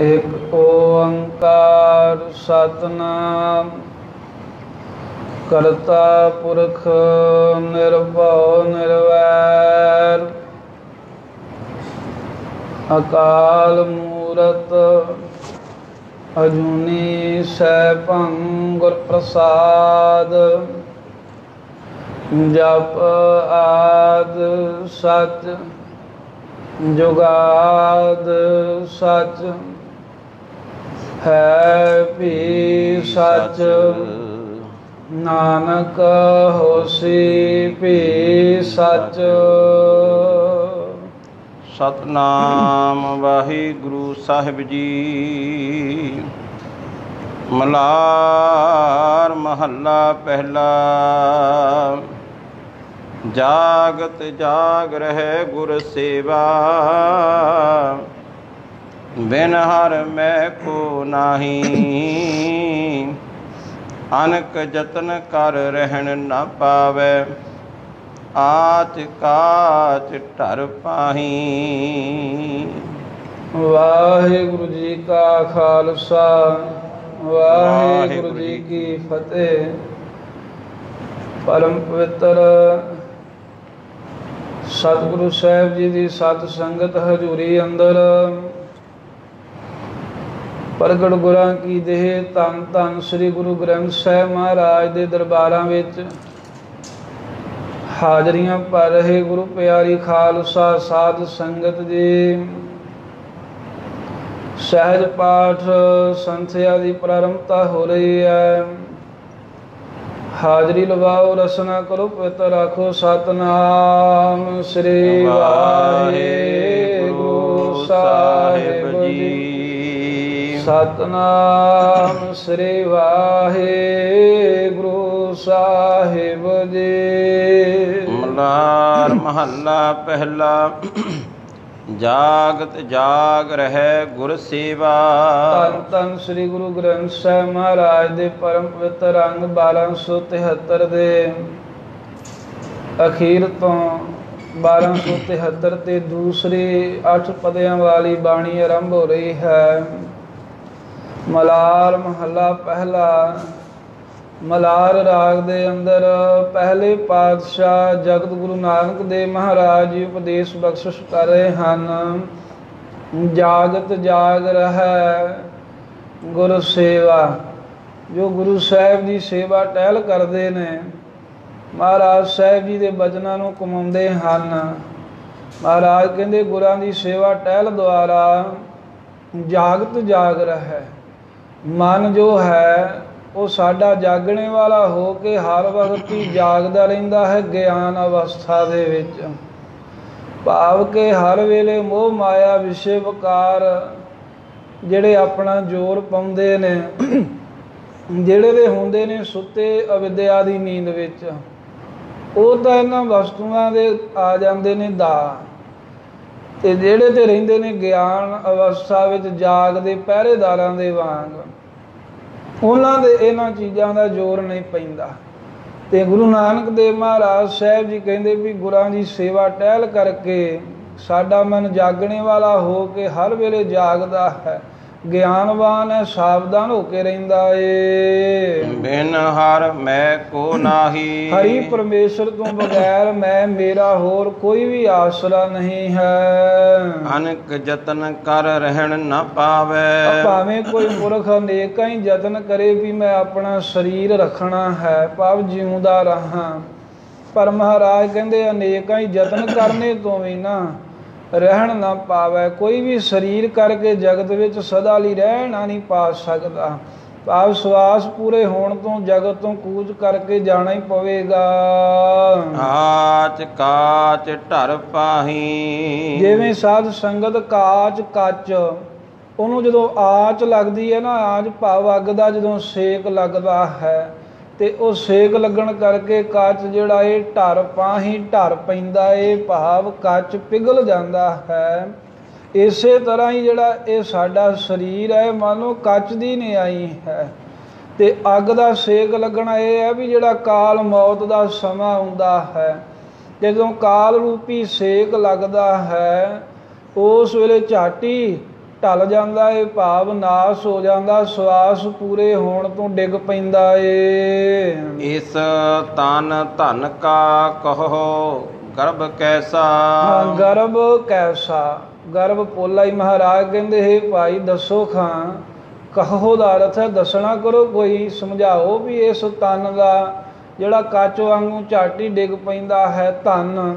ਇਕ ਓੰਕਾਰ ਸਤਨਾਮ ਕਰਤਾ ਪੁਰਖ ਨਿਰਭਉ ਨਿਰਵੈਰ। ਅਕਾਲ ਮੂਰਤ ਅਜੂਨੀ ਸੈਭੰ ਗੁਰ ਪ੍ਰਸਾਦ ਜਪ ਆਦ ਸਚ ਜੁਗਾਦ ਸਚ ਹੈ ਵੀ ਸਚ। ਨਾਨਕ ਹੋਸੀ ਵੀ ਸਚ। ਸਤਨਾਮ ਵਾਹਿਗੁਰੂ ਸਾਹਿਬ ਜੀ। ਮਲਾਰ ਮਹੱਲਾ ਪਹਿਲਾ। ਜਾਗਤ ਜਾਗ ਰਹਿ ਗੁਰ ਸੇਵਾ। ਬਿਨ ਹਰ ਮੈਂ ਕੋ ਨਾਹੀ। ਅਨਕ ਜਤਨ ਕਰ ਰਹਿਣ ਨਾ ਪਾਵੇ। ਆਚ ਕਾਚ ਢਰ ਪਾਹੀ। ਵਾਹਿਗੁਰੂ ਜੀ ਕਾ ਖਾਲਸਾ। ਵਾਹਿਗੁਰੂ ਜੀ ਕੀ ਫਤਿਹ। ਪਰਮ ਪਵਿੱਤਰ ਸਤਿਗੁਰੂ ਸਾਹਿਬ ਜੀ ਦੀ ਸਤ ਸੰਗਤ ਹਜ਼ੂਰੀ ਅੰਦਰ। ਪ੍ਰਗਟ ਗੁਰਾਂ ਕੀ ਦੇਹ, ਧੰਨ ਧੰਨ ਸ੍ਰੀ ਗੁਰੂ ਗ੍ਰੰਥ ਸਾਹਿਬ ਮਹਾਰਾਜ ਦੇ ਦਰਬਾਰਾਂ ਵਿੱਚ। ਹਾਜ਼ਰੀਆਂ ਭਰ ਰਹੇ ਗੁਰੂ ਪਿਆਰੀ ਖਾਲਸਾ ਸਾਧ ਸੰਗਤ ਜੀ। ਸਹਿਜ ਪਾਠ ਸੰਥਿਆ ਦੀ ਪ੍ਰਾਰੰਭਤਾ ਹੋ ਰਹੀ ਹੈ। ਹਾਜ਼ਰੀ ਲਵਾਓ, ਰਸਨਾ ਕਰੋ, ਪਵਿੱਤਰ ਰੱਖੋ ਸਤਨਾਮ ਸ੍ਰੀ ਵਾਹਿਗੁਰੂ ਸਾਹਿਬ ਜੀ। ਸਤਨਾਮ ਸ੍ਰੀ ਵਾਹਿਗੁਰੂ ਸਾਹਿਬ ਜੀ। ਮਲਾਰ ਮਹੱਲਾ ਪਹਿਲਾ ਜਾਗਤ ਜਾਗ ਰਹਿ ਗੁਰ ਸੇਵਾ। ਧੰਨ ਧੰਨ ਸ੍ਰੀ ਗੁਰੂ ਗ੍ਰੰਥ ਸਾਹਿਬ ਮਹਾਰਾਜ ਦੇ ਪਰਮ ਪਵਿੱਤਰ ਅੰਗ 1273 ਦੇ ਅਖੀਰ ਤੋਂ 1273 ਤੇ ਦੂਸਰੀ 8 ਪਦਿਆਂ ਵਾਲੀ ਬਾਣੀ ਆਰੰਭ ਹੋ ਰਹੀ ਹੈ। ਮਲਾਲ ਮਹੱਲਾ ਪਹਿਲਾ ਮਲਾਰ ਰਾਗ ਦੇ ਅੰਦਰ ਪਹਿਲੇ ਪਾਤਸ਼ਾਹ ਜਗਤ ਗੁਰੂ ਨਾਨਕ ਦੇਵ ਮਹਾਰਾਜ ਜੀ ਉਪਦੇਸ਼ ਬਖਸ਼ਿਸ਼ ਕਰ ਰਹੇ ਹਨ। ਜਾਗਤ ਜਾਗ ਰਹਿ, ਗੁਰ ਸੇਵਾ। ਜੋ ਗੁਰੂ ਸਾਹਿਬ ਦੀ ਸੇਵਾ ਟਹਿਲ ਕਰਦੇ ਨੇ, ਮਹਾਰਾਜ ਸਾਹਿਬ ਜੀ ਦੇ ਬਚਨਾਂ ਨੂੰ ਕਮਾਉਂਦੇ ਹਨ। ਮਹਾਰਾਜ ਕਹਿੰਦੇ, ਗੁਰਾਂ ਦੀ ਸੇਵਾ ਟਹਿਲ ਦੁਆਰਾ ਜਾਗਤ ਜਾਗ ਰਹਿ। ਮਨ ਜੋ ਹੈ ਉਹ ਸਾਡਾ ਜਾਗਣੇ ਵਾਲਾ ਹੋ ਕੇ ਹਰ ਵਕਤ ਹੀ ਜਾਗਦਾ ਰਹਿੰਦਾ ਹੈ ਗਿਆਨ ਅਵਸਥਾ ਦੇ ਵਿੱਚ। ਭਾਵ ਕਿ ਹਰ ਵੇਲੇ ਮੋਹ ਮਾਇਆ ਵਿਸ਼ੇ ਵਿਕਾਰ ਜਿਹੜੇ ਆਪਣਾ ਜ਼ੋਰ ਪਾਉਂਦੇ ਨੇ, ਜਿਹੜੇ ਦੇ ਹੁੰਦੇ ਨੇ ਸੁੱਤੇ ਅਵਿਦਿਆ ਦੀ ਨੀਂਦ ਵਿੱਚ, ਉਹ ਤਾਂ ਇਹਨਾਂ ਵਸਤੂਆਂ ਦੇ ਆ ਜਾਂਦੇ ਨੇ ਦਾ ਤੇ ਜਿਹੜੇ ਤੇ ਰਹਿੰਦੇ ਨੇ ਗਿਆਨ ਅਵਸਥਾ ਵਿੱਚ ਜਾਗਦੇ ਪਹਿਰੇਦਾਰਾਂ ਦੇ ਵਾਂਗ। ਉਹਨਾਂ ਦੇ ਇਹਨਾਂ ਚੀਜ਼ਾਂ ਦਾ ਜ਼ੋਰ ਨਹੀਂ ਪੈਂਦਾ। ਤੇ ਗੁਰੂ ਨਾਨਕ ਦੇਵ ਮਹਾਰਾਜ ਸਾਹਿਬ ਜੀ ਕਹਿੰਦੇ ਵੀ ਗੁਰਾਂ ਦੀ ਸੇਵਾ ਟਹਿਲ ਕਰਕੇ ਸਾਡਾ ਮਨ ਜਾਗਣੇ ਵਾਲਾ ਹੋ ਕੇ ਹਰ ਵੇਲੇ ਜਾਗਦਾ ਹੈ। ਗਿਆਨਵਾਨ ਸਾਵਧਾਨ ਹੋ ਕੇ ਰਹਿੰਦਾ ਏ। ਬਿਨ ਹਰ ਮੈਂ ਕੋ ਨਾਹੀ। ਹਰੀ ਪਰਮੇਸ਼ਰ ਤੋਂ ਬਗੈਰ ਮੈਂ ਮੇਰਾ ਹੋਰ ਕੋਈ ਵੀ ਆਸਰਾ ਨਹੀਂ ਹੈ। ਅਨਕ ਜਤਨ ਕਰ ਰਹਿਣ ਨਾ ਪਾਵੇ। ਭਾਵੇਂ ਕੋਈ ਪੁਰਖ ਅਨੇਕਾਂ ਹੀ ਯਤਨ ਕਰੇ ਵੀ ਮੈਂ ਆਪਣਾ ਸਰੀਰ ਰੱਖਣਾ ਹੈ ਭਾਵ ਜਿਉਂਦਾ ਰਹਾ। ਪਰ ਮਹਾਰਾਜ ਕਹਿੰਦੇ ਅਨੇਕਾਂ ਹੀ ਯਤਨ ਕਰਨੇ ਤੋਂ ਵੀ ਨਾ। ਰਹਿਣ ਨਾ ਪਾਵੇ ਕੋਈ ਵੀ ਸਰੀਰ ਕਰਕੇ ਜਗਤ ਵਿੱਚ ਸਦਾ ਲਈ ਰਹਿਣਾ ਨਹੀਂ ਪਾ ਸਕਦਾ। ਭਾਵ ਸਵਾਸ ਪੂਰੇ ਹੋਣ ਤੋਂ ਜਗਤ ਤੋਂ ਕੂਚ ਕਰਕੇ ਜਾਣਾ ਹੀ ਪਵੇਗਾ। ਆਚ ਕਾਚ ਢਰ ਪਾਹੀ। ਜਿਵੇਂ ਸਾਧ ਸੰਗਤ ਕਾਚ ਕੱਚ ਉਹਨੂੰ ਜਦੋਂ ਆਚ ਲੱਗਦੀ ਹੈ ਨਾ ਆਚ ਭਾਵ ਅੱਗ ਦਾ ਜਦੋਂ ਸੇਕ ਲੱਗਦਾ ਹੈ ਤੇ ਉਹ ਸੇਕ ਲੱਗਣ ਕਰਕੇ ਕੱਚ ਜਿਹੜਾ ਇਹ ਢਰ ਪਾਹੀ ਢਰ ਪੈਂਦਾ ਏ, ਭਾਵ ਕੱਚ ਪਿਘਲ ਜਾਂਦਾ ਹੈ। ਇਸੇ ਤਰ੍ਹਾਂ ਹੀ ਜਿਹੜਾ ਇਹ ਸਾਡਾ ਸਰੀਰ ਹੈ, ਮੰਨ ਲਓ ਕੱਚ ਦੀ ਨਹੀਂ ਆਈ ਹੈ। ਤੇ ਅੱਗ ਦਾ ਸੇਕ ਲੱਗਣਾ ਇਹ ਹੈ ਵੀ ਜਿਹੜਾ ਕਾਲ ਮੌਤ ਦਾ ਸਮਾਂ ਆਉਂਦਾ ਹੈ। ਜਦੋਂ ਕਾਲ ਰੂਪੀ ਸੇਕ ਲੱਗਦਾ ਹੈ, ਉਸ ਵੇਲੇ ਝਾਟੀ ਢਲ ਜਾਂਦਾ ਏ ਭਾਵ ਨਾਸ ਹੋ ਜਾਂਦਾ ਸਵਾਸ ਪੂਰੇ ਹੋਣ ਤੋਂ ਡਿੱਗ ਪੈਂਦਾ ਏ। ਇਸ ਤਨ ਧਨ ਕਾ ਕਹੋ ਗਰਭ ਕੈਸਾ? ਗਰਭ ਕੈਸਾ? ਗਰਭ ਪੋਲਾ ਹੀ ਮਹਾਰਾਜ ਕਹਿੰਦੇ ਹੈ ਭਾਈ ਦੱਸੋ ਖਾਂ ਕਹੋ ਦਾ ਅਰਥ ਹੈ ਦੱਸਣਾ ਕਰੋ ਕੋਈ ਸਮਝਾਓ ਵੀ ਇਸ ਤਨ ਦਾ ਜਿਹੜਾ ਕੱਚ ਵਾਂਗੂ ਝਾਟੀ ਡਿੱਗ ਪੈਂਦਾ ਹੈ ਧਨ।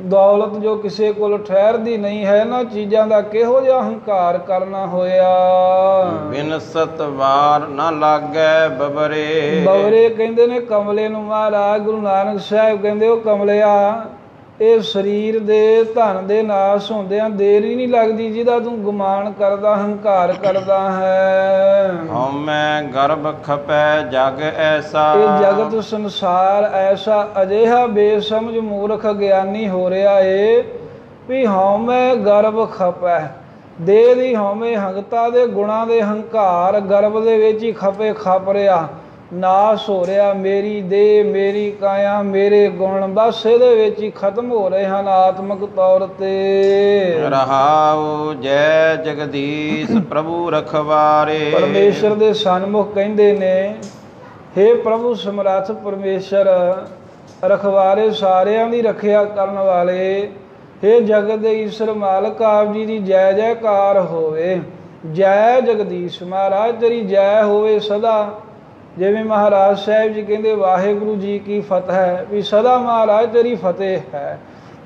ਦੌਲਤ ਜੋ ਕਿਸੇ ਕੋਲ ਠਹਿਰਦੀ ਨਹੀਂ ਹੈ ਨਾ ਚੀਜ਼ਾਂ ਦਾ ਕਿਹੋ ਜਿਹਾ ਹੰਕਾਰ ਕਰਨਾ ਹੋਇਆ? ਬਿਨਸਤ ਵਾਰ ਨਾ ਲਾਗੈ ਬਬਰੇ। ਬਵਰੇ ਕਹਿੰਦੇ ਨੇ ਕਮਲੇ ਨੂੰ ਮਹਾਰਾਜ ਗੁਰੂ ਨਾਨਕ ਸਾਹਿਬ ਕਹਿੰਦੇ ਉਹ ਕਮਲਿਆ ਇਹ ਸਰੀਰ ਦੇ ਧਨ ਦੇ ਨਾਸ ਹੁੰਦਿਆਂ ਦੇਰ ਹੀ ਨਹੀਂ ਲੱਗਦੀ ਜਿਹਦਾ ਤੂੰ ਗੁਮਾਨ ਕਰਦਾ ਹੰਕਾਰ ਕਰਦਾ ਹੈ। ਹਉਮੈ ਗਰਭ ਖਪੈ ਜਗ ਐਸਾ। ਇਹ ਜਗਤ ਸੰਸਾਰ ਐਸਾ ਅਜਿਹਾ ਬੇਸਮਝ ਮੂਰਖ ਗਿਆਨੀ ਹੋ ਰਿਹਾ ਏ ਵੀ ਹਉਮੈ ਗਰਭ ਖਪੈ। ਦੇਹ ਦੀ ਹਉਮੈ ਹੰਗਤਾ ਦੇ ਗੁਣਾ ਦੇ ਹੰਕਾਰ ਗਰਭ ਦੇ ਵਿੱਚ ਹੀ ਖਪੇ ਖਪ ਰਿਹਾ। ਨਾਸ ਹੋ ਰਿਹਾ ਮੇਰੀ ਦੇਹ ਮੇਰੀ ਕਾਇਆ ਮੇਰੇ ਗੁਣ ਬਸ ਇਹਦੇ ਵਿੱਚ ਹੀ ਖਤਮ ਹੋ ਰਹੇ ਹਨ ਆਤਮਿਕ ਤੌਰ ਤੇ। ਰਹਾਉ ਜੈ ਜਗਦੀਸ਼ ਪ੍ਰਭੂ ਰਖਵਾਰੇ। ਪਰਮੇਸ਼ਰ ਦੇ ਸਨਮੁਖ ਕਹਿੰਦੇ ਨੇ हे ਪ੍ਰਭੂ ਸਮਰੱਥ ਪਰਮੇਸ਼ਰ ਰਖਵਾਰੇ ਸਾਰਿਆਂ ਦੀ ਰੱਖਿਆ ਕਰਨ ਵਾਲੇ हे ਜਗਤ ਦੇ ਈਸ਼ਰ ਮਾਲਕ ਆਪ ਜੀ ਦੀ ਜੈ ਜੈਕਾਰ ਹੋਵੇ। ਜੈ ਜਗਦੀਸ਼ ਮਹਾਰਾਜ ਤੇਰੀ ਜੈ ਹੋਵੇ ਸਦਾ। ਜਿਵੇਂ ਮਹਾਰਾਜ ਸਾਹਿਬ ਜੀ ਕਹਿੰਦੇ ਵਾਹਿਗੁਰੂ ਜੀ ਕੀ ਫਤਿਹ ਵੀ ਸਦਾ ਮਹਾਰਾਜ ਤੇਰੀ ਫਤਿਹ ਹੈ।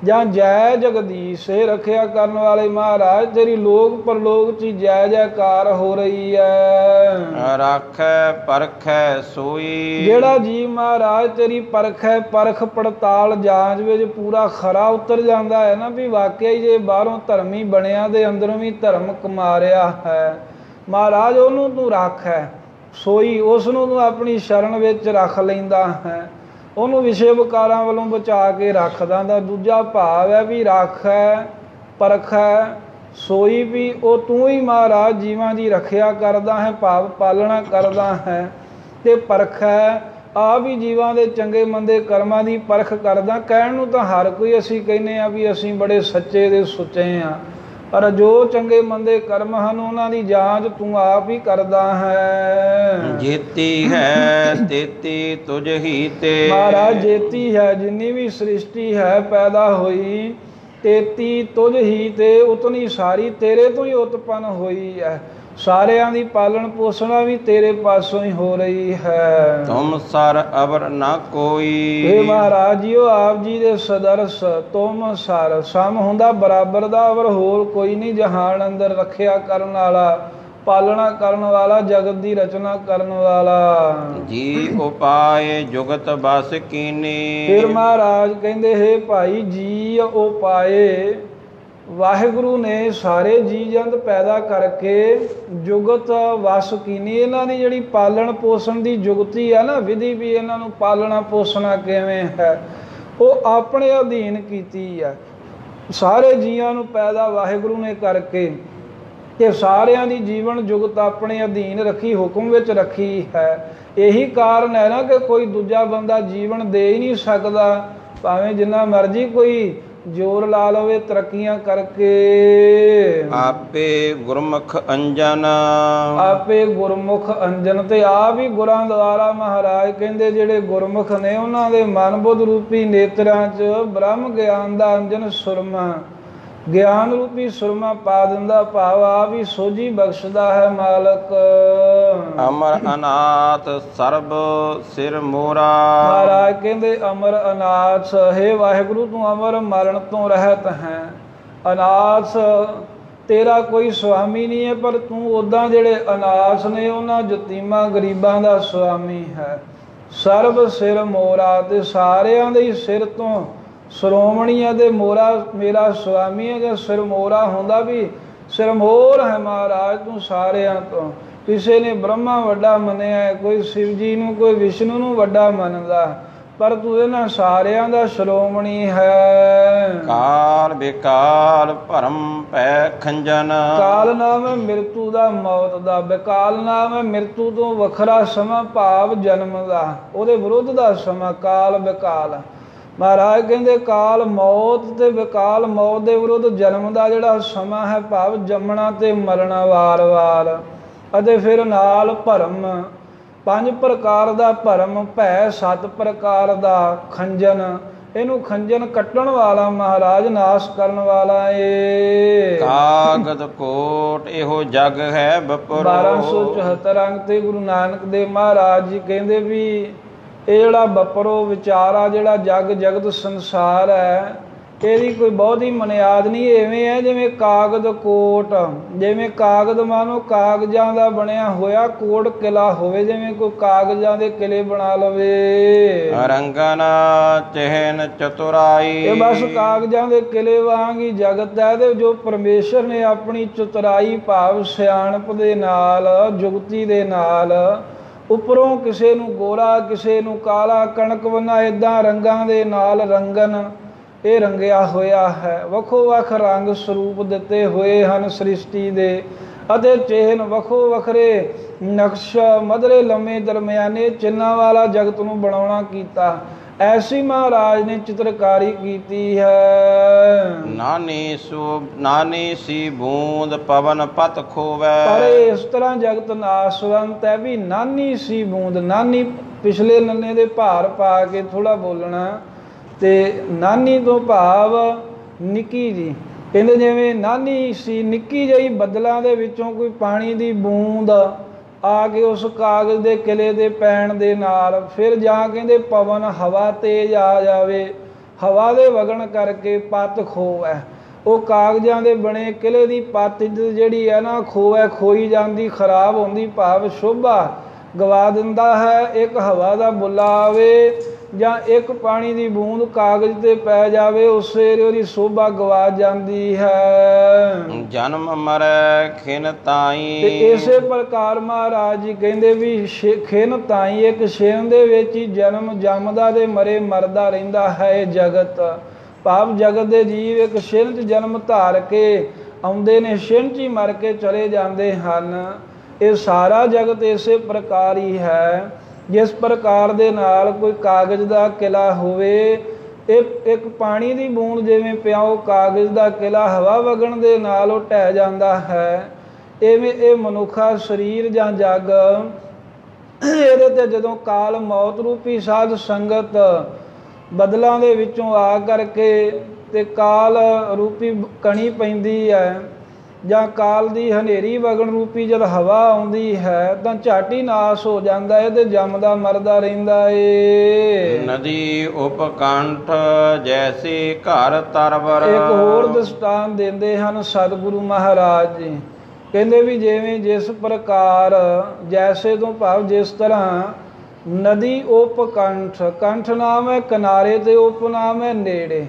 ਜਾਂ ਜੈ ਜਗਦੀਸ਼ ਰੱਖਿਆ ਕਰਨ ਵਾਲੇ ਮਹਾਰਾਜ ਤੇਰੀ ਲੋਕ ਪਰਲੋਕ ਚ ਜੈ ਜੈਕਾਰ ਹੋ ਰਹੀ ਹੈ। ਰਾਖੈ ਪਰਖੈ ਸੋਈ। ਜਿਹੜਾ ਜੀ ਮਹਾਰਾਜ ਤੇਰੀ ਪਰਖ ਪਰਖ ਪੜਤਾਲ ਜਾਂਚ ਵਿੱਚ ਪੂਰਾ ਖਰਾ ਉਤਰ ਜਾਂਦਾ ਹੈ ਨਾ ਵੀ ਵਾਕਿਆ ਹੀ ਜੇ ਬਾਹਰੋਂ ਧਰਮੀ ਬਣਿਆ ਦੇ ਅੰਦਰੋਂ ਵੀ ਧਰਮ ਕਮਾ ਰਿਹਾ ਹੈ। ਮਹਾਰਾਜ ਉਹਨੂੰ ਤੂੰ ਰੱਖ ਹੈ। ਸੋਈ ਉਸ ਨੂੰ ਤੂੰ ਆਪਣੀ ਸ਼ਰਨ ਵਿੱਚ ਰੱਖ ਲੈਂਦਾ ਹੈ। ਉਹਨੂੰ ਵਿਸ਼ੇ ਵਿਕਾਰਾਂ ਵੱਲੋਂ ਬਚਾ ਕੇ ਰੱਖਦਾ ਦਾ ਦੂਜਾ ਭਾਵ ਹੈ ਵੀ ਰੱਖ ਹੈ, ਪਰਖ ਹੈ। ਸੋਈ ਵੀ ਉਹ ਤੂੰ ਹੀ ਮਹਾਰਾਜ ਜੀਵਾਂ ਦੀ ਰੱਖਿਆ ਕਰਦਾ ਹੈ, ਭਾਵ ਪਾਲਣਾ ਕਰਦਾ ਹੈ। ਤੇ ਪਰਖ ਹੈ ਆ ਵੀ ਜੀਵਾਂ ਦੇ ਚੰਗੇ ਮੰਦੇ ਕਰਮਾਂ ਦੀ ਪਰਖ ਕਰਦਾ। ਕਹਿਣ ਨੂੰ ਤਾਂ ਹਰ ਕੋਈ ਅਸੀਂ ਕਹਿੰਨੇ ਆ ਵੀ ਅਸੀਂ ਬੜੇ ਸੱਚੇ ਦੇ ਸੁੱਚੇ ਆ ਪਰ ਜੋ ਚੰਗੇ ਮੰਦੇ ਕਰਮ ਹਨ ਉਹਨਾਂ ਦੀ ਜਾਂਚ ਤੂੰ ਆਪ ਹੀ ਕਰਦਾ ਹੈ। ਜੀਤੀ ਹੈ ਤੇਤੀ ਤੁਝ ਹੀ ਤੇ। ਮਹਾਰਾਜ ਜੇਤੀ ਹੈ ਜਿੰਨੀ ਵੀ ਸ੍ਰਿਸ਼ਟੀ ਹੈ ਪੈਦਾ ਹੋਈ ਤੇਤੀ ਤੁਝ ਹੀ ਤੇ ਉਤਨੀ ਸਾਰੀ ਤੇਰੇ ਤੋਂ ਹੀ ਉਤਪੰਨ ਹੋਈ ਹੈ। ਸਾਰਿਆਂ ਦੀ ਪਾਲਣ ਪੋਸ਼ਣਾ ਵੀ ਤੇਰੇ ਪਾਸੋਂ ਹੀ ਹੋ ਰਹੀ ਹੈ। ਤੁਮ ਸਰ ਅਵਰ ਨਾ ਕੋਈ। ਇਹ ਮਹਾਰਾਜ ਜੀਓ ਆਪ ਜੀ ਦੇ ਸਦਰਸ ਤੁਮ ਸਰ। ਸਮ ਹੁੰਦਾ ਬਰਾਬਰ ਦਾ ਅਵਰ ਹੋਰ ਕੋਈ ਨਹੀਂ ਜਹਾਨ ਅੰਦਰ ਰੱਖਿਆ ਕਰਨ ਵਾਲਾ ਪਾਲਣਾ ਕਰਨ ਵਾਲਾ ਜਗਤ ਦੀ ਰਚਨਾ ਕਰਨ ਵਾਲਾ। ਜੀ ਉਪਾਏ ਜੁਗਤ ਬਸ ਕੀਨੀ। ਫਿਰ ਮਹਾਰਾਜ ਕਹਿੰਦੇ ਹੈ ਭਾਈ ਜੀ ਉਹ ਪਾਏ ਵਾਹਿਗੁਰੂ ਨੇ ਸਾਰੇ ਜੀ ਜੰਤ ਪੈਦਾ ਕਰਕੇ ਜੁਗਤ ਵਸ ਕੀਨੀ, ਇਹਨਾਂ ਦੀ ਜਿਹੜੀ ਪਾਲਣ ਪੋਸ਼ਣ ਦੀ ਜੁਗਤੀ ਆ ਨਾ, ਵਿਧੀ ਵੀ ਇਹਨਾਂ ਨੂੰ ਪਾਲਣਾ ਪੋਸ਼ਣਾ ਕਿਵੇਂ ਹੈ, ਉਹ ਆਪਣੇ ਅਧੀਨ ਕੀਤੀ ਆ। ਸਾਰੇ ਜੀਆਂ ਨੂੰ ਪੈਦਾ ਵਾਹਿਗੁਰੂ ਨੇ ਕਰਕੇ ਤੇ ਸਾਰਿਆਂ ਦੀ ਜੀਵਨ ਜੁਗਤ ਆਪਣੇ ਅਧੀਨ ਰੱਖੀ, ਹੁਕਮ ਵਿੱਚ ਰੱਖੀ ਹੈ। ਇਹੀ ਕਾਰਨ ਹੈ ਨਾ ਕਿ ਕੋਈ ਦੂਜਾ ਬੰਦਾ ਜੀਵਨ ਦੇ ਹੀ ਨਹੀਂ ਸਕਦਾ, ਭਾਵੇਂ ਜਿੰਨਾ ਮਰਜ਼ੀ ਕੋਈ ਜ਼ੋਰ ਲਾ ਲਵੇ ਤਰੱਕੀਆਂ ਕਰਕੇ। ਆਪੇ ਗੁਰਮੁਖ ਅੰਜਨ। ਆਪੇ ਗੁਰਮੁਖ ਅੰਜਨ ਤੇ ਆਪ ਹੀ ਗੁਰਾਂ ਦੁਆਰਾ ਮਹਾਰਾਜ ਕਹਿੰਦੇ ਜਿਹੜੇ ਗੁਰਮੁਖ ਨੇ ਉਹਨਾਂ ਦੇ ਮਨ ਬੁੱਧ ਰੂਪੀ ਨੇਤਰਾਂ 'ਚ ਬ੍ਰਹਮ ਗਿਆਨ ਦਾ ਅੰਜਨ ਸੁਰਮਾ। ਗਿਆਨ ਰੂਪੀ ਸੁਰਮਾ ਪਾ ਦਿੰਦਾ ਭਾਵ ਆ ਵੀ ਸੋਝੀ ਬਖਸ਼ਦਾ ਹੈ ਮਾਲਕ। ਅਮਰ ਅਨਾਥ ਸਰਬ ਸਿਰ ਮੋਰਾ। ਮਹਾਰਾਜ ਕਹਿੰਦੇ ਅਮਰ ਅਨਾਥ ਹੈ ਵਾਹਿਗੁਰੂ ਤੂੰ ਅਮਰ ਮਰਨ ਤੋਂ ਰਹਿਤ ਹੈ। ਅਨਾਥ ਤੇਰਾ ਕੋਈ ਸੁਆਮੀ ਨਹੀਂ ਹੈ ਪਰ ਤੂੰ ਉਦਾਂ ਜਿਹੜੇ ਅਨਾਥ ਨੇ ਉਹਨਾਂ ਯਤੀਮਾਂ ਗਰੀਬਾਂ ਦਾ ਸੁਆਮੀ ਹੈ। ਸਰਬ ਸਿਰ ਮੋਰਾ ਤੇ ਸਾਰਿਆਂ ਦੇ ਹੀ ਸਿਰ ਤੋਂ ਸ਼੍ਰੋਮਣੀਆਂ ਦੇ ਮੋਰਾ ਮੇਰਾ ਸੁਆਮੀ ਹੈ ਜੇ ਸਿਰ ਮੋਰਾ ਹੁੰਦਾ ਵੀ ਸਿਰ ਮੋਰ ਹੈ ਮਹਾਰਾਜ ਤੂੰ ਸਾਰਿਆਂ ਤੋਂ। ਕਿਸੇ ਨੇ ਬ੍ਰਹਮਾ ਵੱਡਾ ਮੰਨਿਆ ਕੋਈ ਸ਼ਿਵ ਜੀ ਨੂੰ ਕੋਈ ਵਿਸ਼ਨੂੰ ਨੂੰ ਵੱਡਾ ਮੰਨਦਾ ਪਰ ਤੂੰ ਇਹਨਾਂ ਸਾਰਿਆਂ ਦਾ ਸ਼੍ਰੋਮਣੀ ਹੈ। ਕਾਲ ਬਿਕਾਲ ਭਰਮ ਪੈ ਖੰਜਨ। ਕਾਲ ਨਾਮ ਹੈ ਮਿਰਤੂ ਦਾ ਮੌਤ ਦਾ ਬਕਾਲ ਨਾਮ ਹੈ ਮਿਰਤੂ ਤੋਂ ਵੱਖਰਾ ਸਮਾਂ ਭਾਵ ਜਨਮ ਦਾ। ਉਹਦੇ ਵਿਰੁੱਧ ਦਾ ਸਮਾਂ ਕਾਲ ਬਕਾਲ। ਮਹਾਰਾਜ ਕਹਿੰਦੇ ਕਾਲ ਮੌਤ ਤੇ ਵਿਕਾਲ ਮੌਤ ਦੇ ਵਿਰੁੱਧ ਜਨਮ ਦਾ ਜਿਹੜਾ ਸਮਾਂ ਹੈ ਭਾਵ ਜੰਮਣਾ ਤੇ ਮਰਨਾ ਵਾਰ-ਵਾਰ ਅਤੇ ਫਿਰ ਨਾਲ ਭਰਮ। ਪੰਜ ਪ੍ਰਕਾਰ ਦਾ ਭਰਮ ਭੈ ਸੱਤ ਪ੍ਰਕਾਰ ਦਾ ਖੰਜਨ। ਇਹਨੂੰ ਖੰਜਨ ਕੱਟਣ ਵਾਲਾ ਮਹਾਰਾਜ ਨਾਸ਼ ਕਰਨ ਵਾਲਾ ਏ। ਕਾਗਦ ਕੋਟ ਇਹੋ ਜਗ ਹੈ ਬਪਰੋ। 1274 ਅੰਕ ਤੇ ਗੁਰੂ ਨਾਨਕ ਦੇਵ ਮਹਾਰਾਜ ਜੀ ਕਹਿੰਦੇ ਵੀ ਇਹ ਜਿਹੜਾ ਬਪਰੋ ਵਿਚਾਰ ਆ ਜਿਹੜਾ ਜਗ ਜਗਤ ਸੰਸਾਰ ਹੈ ਇਹਦੀ ਕੋਈ ਬਹੁਤੀ ਮਨਿਆਦ ਨਹੀਂ ਐਵੇਂ ਹੈ ਜਿਵੇਂ ਕਾਗਜ਼ ਕੋਟ ਜਿਵੇਂ ਕਾਗਜ਼ ਮਾਨੋ ਕਾਗਜ਼ਾਂ ਦਾ ਬਣਿਆ ਹੋਇਆ ਕੋਟ ਕਿਲਾ ਹੋਵੇ ਜਿਵੇਂ ਕੋਈ ਕਾਗਜ਼ਾਂ ਦੇ ਕਿਲੇ ਬਣਾ ਲਵੇ। ਰੰਗਨ ਚਹਿਨ ਚਤੁਰਾਈ। ਇਹ ਬਸ ਕਾਗਜ਼ਾਂ ਦੇ ਕਿਲੇ ਵਾਂਗ ਹੀ ਜਗਤ ਹੈ ਤੇ ਜੋ ਪਰਮੇਸ਼ਰ ਨੇ ਆਪਣੀ ਚਤੁਰਾਈ ਭਾਵ ਸਿਆਣਪ ਦੇ ਨਾਲ ਜੁਗਤੀ ਦੇ ਨਾਲ ਉਪਰੋਂ ਕਿਸੇ ਨੂੰ ਗੋਰਾ, ਕਿਸੇ ਨੂੰ ਕਾਲਾ ਕਣਕ ਵੰਨਾ ਇਦਾਂ ਰੰਗਾਂ ਦੇ ਨਾਲ ਰੰਗਨ, ਇਹ ਰੰਗਿਆ ਹੋਇਆ ਹੈ। ਵੱਖੋ ਵੱਖ ਰੰਗ ਸਰੂਪ ਦਿੱਤੇ ਹੋਏ ਹਨ ਸ੍ਰਿਸ਼ਟੀ ਦੇ ਅਤੇ ਚਿਹਨ ਵੱਖੋ ਵੱਖਰੇ ਨਕਸ਼ਾ ਮਧਰੇ ਲੰਮੇ ਦਰਮਿਆਨੇ ਚਿੰਨਾਂ ਵਾਲਾ ਜਗਤ ਨੂੰ ਬਣਾਉਣਾ ਕੀਤਾ। ਐਸੀ ਮਹਾਰਾਜ ਨੇ ਚਿੱਤਰਕਾਰੀ ਕੀਤੀ ਹੈ। ਨਾਨੀ ਸੋ ਨਾਨੀ ਸੀ ਬੂੰਦ ਪਵਨ ਪਤ ਖੋਵੈ। ਪਰ ਇਸ ਤਰ੍ਹਾਂ ਜਗਤ ਨਾਸਵੰਤ ਹੈ ਵੀ ਨਾਨੀ ਸੀ ਬੂੰਦ ਨਾਨੀ ਪਿਛਲੇ ਨੰਨੇ ਦੇ ਭਾਰ ਪਾ ਕੇ ਥੋੜਾ ਬੋਲਣਾ ਤੇ ਨਾਨੀ ਤੋਂ ਭਾਵ ਨਿੱਕੀ ਜੀ। ਕਹਿੰਦੇ ਜਿਵੇਂ ਨਾਨੀ ਸੀ ਨਿੱਕੀ ਜਿਹੀ ਬੱਦਲਾਂ ਦੇ ਵਿੱਚੋਂ ਕੋਈ ਪਾਣੀ ਦੀ ਬੂੰਦ ਆ ਕੇ ਉਸ ਕਾਗਜ਼ ਦੇ ਕਿਲੇ ਦੇ ਪੈਣ ਦੇ ਨਾਲ ਫਿਰ ਜਾਂ ਕਹਿੰਦੇ ਪਵਨ ਹਵਾ ਤੇਜ਼ ਆ ਜਾਵੇ, ਹਵਾ ਦੇ ਵਗਣ ਕਰਕੇ ਪੱਤ ਖੋਵੈ। ਉਹ ਕਾਗਜ਼ਾਂ ਦੇ ਬਣੇ ਕਿਲੇ ਦੀ ਪੱਤ ਜਿਹੜੀ ਹੈ ਨਾ, ਖੋਵੈ, ਖੋਈ ਜਾਂਦੀ, ਖਰਾਬ ਹੁੰਦੀ, ਭਾਵ ਸ਼ੋਭਾ ਗਵਾ ਦਿੰਦਾ ਹੈ, ਇੱਕ ਹਵਾ ਦਾ ਬੁੱਲਾ ਆਵੇ। ਜਾਂ ਇੱਕ ਪਾਣੀ ਦੀ ਬੂੰਦ ਕਾਗਜ਼ ਤੇ ਪੈ ਜਾਵੇ ਉਸੇ ਵੇਲੇ ਉਹਦੀ ਸ਼ੋਭਾ ਗਵਾ ਜਾਂਦੀ ਹੈ। ਜਨਮ ਮਰੈ ਖਿਨ ਤੇ ਤਾਈ ਇਸੇ ਪ੍ਰਕਾਰ ਮਹਾਰਾਜ ਜੀ ਕਹਿੰਦੇ ਵੀ ਖਿਨ ਤਾਈ ਇੱਕ ਛੇਨ ਦੇ ਵਿੱਚ ਹੀ ਜਨਮ ਜੰਮਦਾ ਤੇ ਮਰੇ ਮਰਦਾ ਰਹਿੰਦਾ ਹੈ ਇਹ ਜਗਤ। ਭਾਵ ਜਗਤ ਦੇ ਜੀਵ ਇੱਕ ਛਿਨ ਚ ਜਨਮ ਧਾਰ ਕੇ ਆਉਂਦੇ ਨੇ ਛਿਨ ਚ ਹੀ ਮਰ ਕੇ ਚਲੇ ਜਾਂਦੇ ਹਨ। ਇਹ ਸਾਰਾ ਜਗਤ ਇਸੇ ਪ੍ਰਕਾਰ ਹੀ ਹੈ। ਜਿਸ ਪ੍ਰਕਾਰ ਦੇ ਨਾਲ ਕੋਈ ਕਾਗਜ਼ ਦਾ ਕਿਲਾ ਹੋਵੇ, ਇਹ ਇੱਕ ਪਾਣੀ ਦੀ ਬੂੰਦ ਜਿਵੇਂ ਪਿਆਓ ਕਾਗਜ਼ ਦਾ ਕਿਲਾ ਹਵਾ ਵਗਣ ਦੇ ਨਾਲ ਉਹ ਢਹਿ ਜਾਂਦਾ ਹੈ। ਐਵੇਂ ਇਹ ਮਨੁੱਖਾ ਸਰੀਰ ਜਾਂ ਜਗ, ਇਹਦੇ ਤੇ ਜਦੋਂ ਕਾਲ ਮੌਤ ਰੂਪੀ ਸਾਧ ਸੰਗਤ ਬਦਲਾਂ ਦੇ ਵਿੱਚੋਂ ਆ ਕਰਕੇ ਤੇ ਕਾਲ ਰੂਪੀ ਕਣੀ ਪੈਂਦੀ ਹੈ ਜਾਂ ਕਾਲ ਦੀ ਹਨੇਰੀ ਵਗਣ ਰੂਪੀ ਜਦ ਹਵਾ ਆਉਂਦੀ ਹੈ ਤਾਂ ਝਾਟੀ ਨਾਸ ਹੋ ਜਾਂਦਾ ਹੈ ਤੇ ਜੰਮਦਾ ਮਰਦਾ ਰਹਿੰਦਾ ਏ। ਨਦੀ ਉਪਕੰਠ ਜੈਸੇ ਘਰ ਤਰਵਰ। ਇੱਕ ਹੋਰ ਦਸਤਾਨ ਦਿੰਦੇ ਹਨ ਸਤਿਗੁਰੂ ਮਹਾਰਾਜ ਜੀ। ਕਹਿੰਦੇ ਵੀ ਜਿਵੇਂ ਜਿਸ ਪ੍ਰਕਾਰ ਜੈਸੇ ਤੋਂ ਭਾਵ ਜਿਸ ਤਰ੍ਹਾਂ ਨਦੀ ਉਪਕੰਠ ਕੰਠ ਨਾਮ ਹੈ ਕਿਨਾਰੇ ਤੇ ਉਪਨਾਮ ਹੈ ਨੇੜੇ।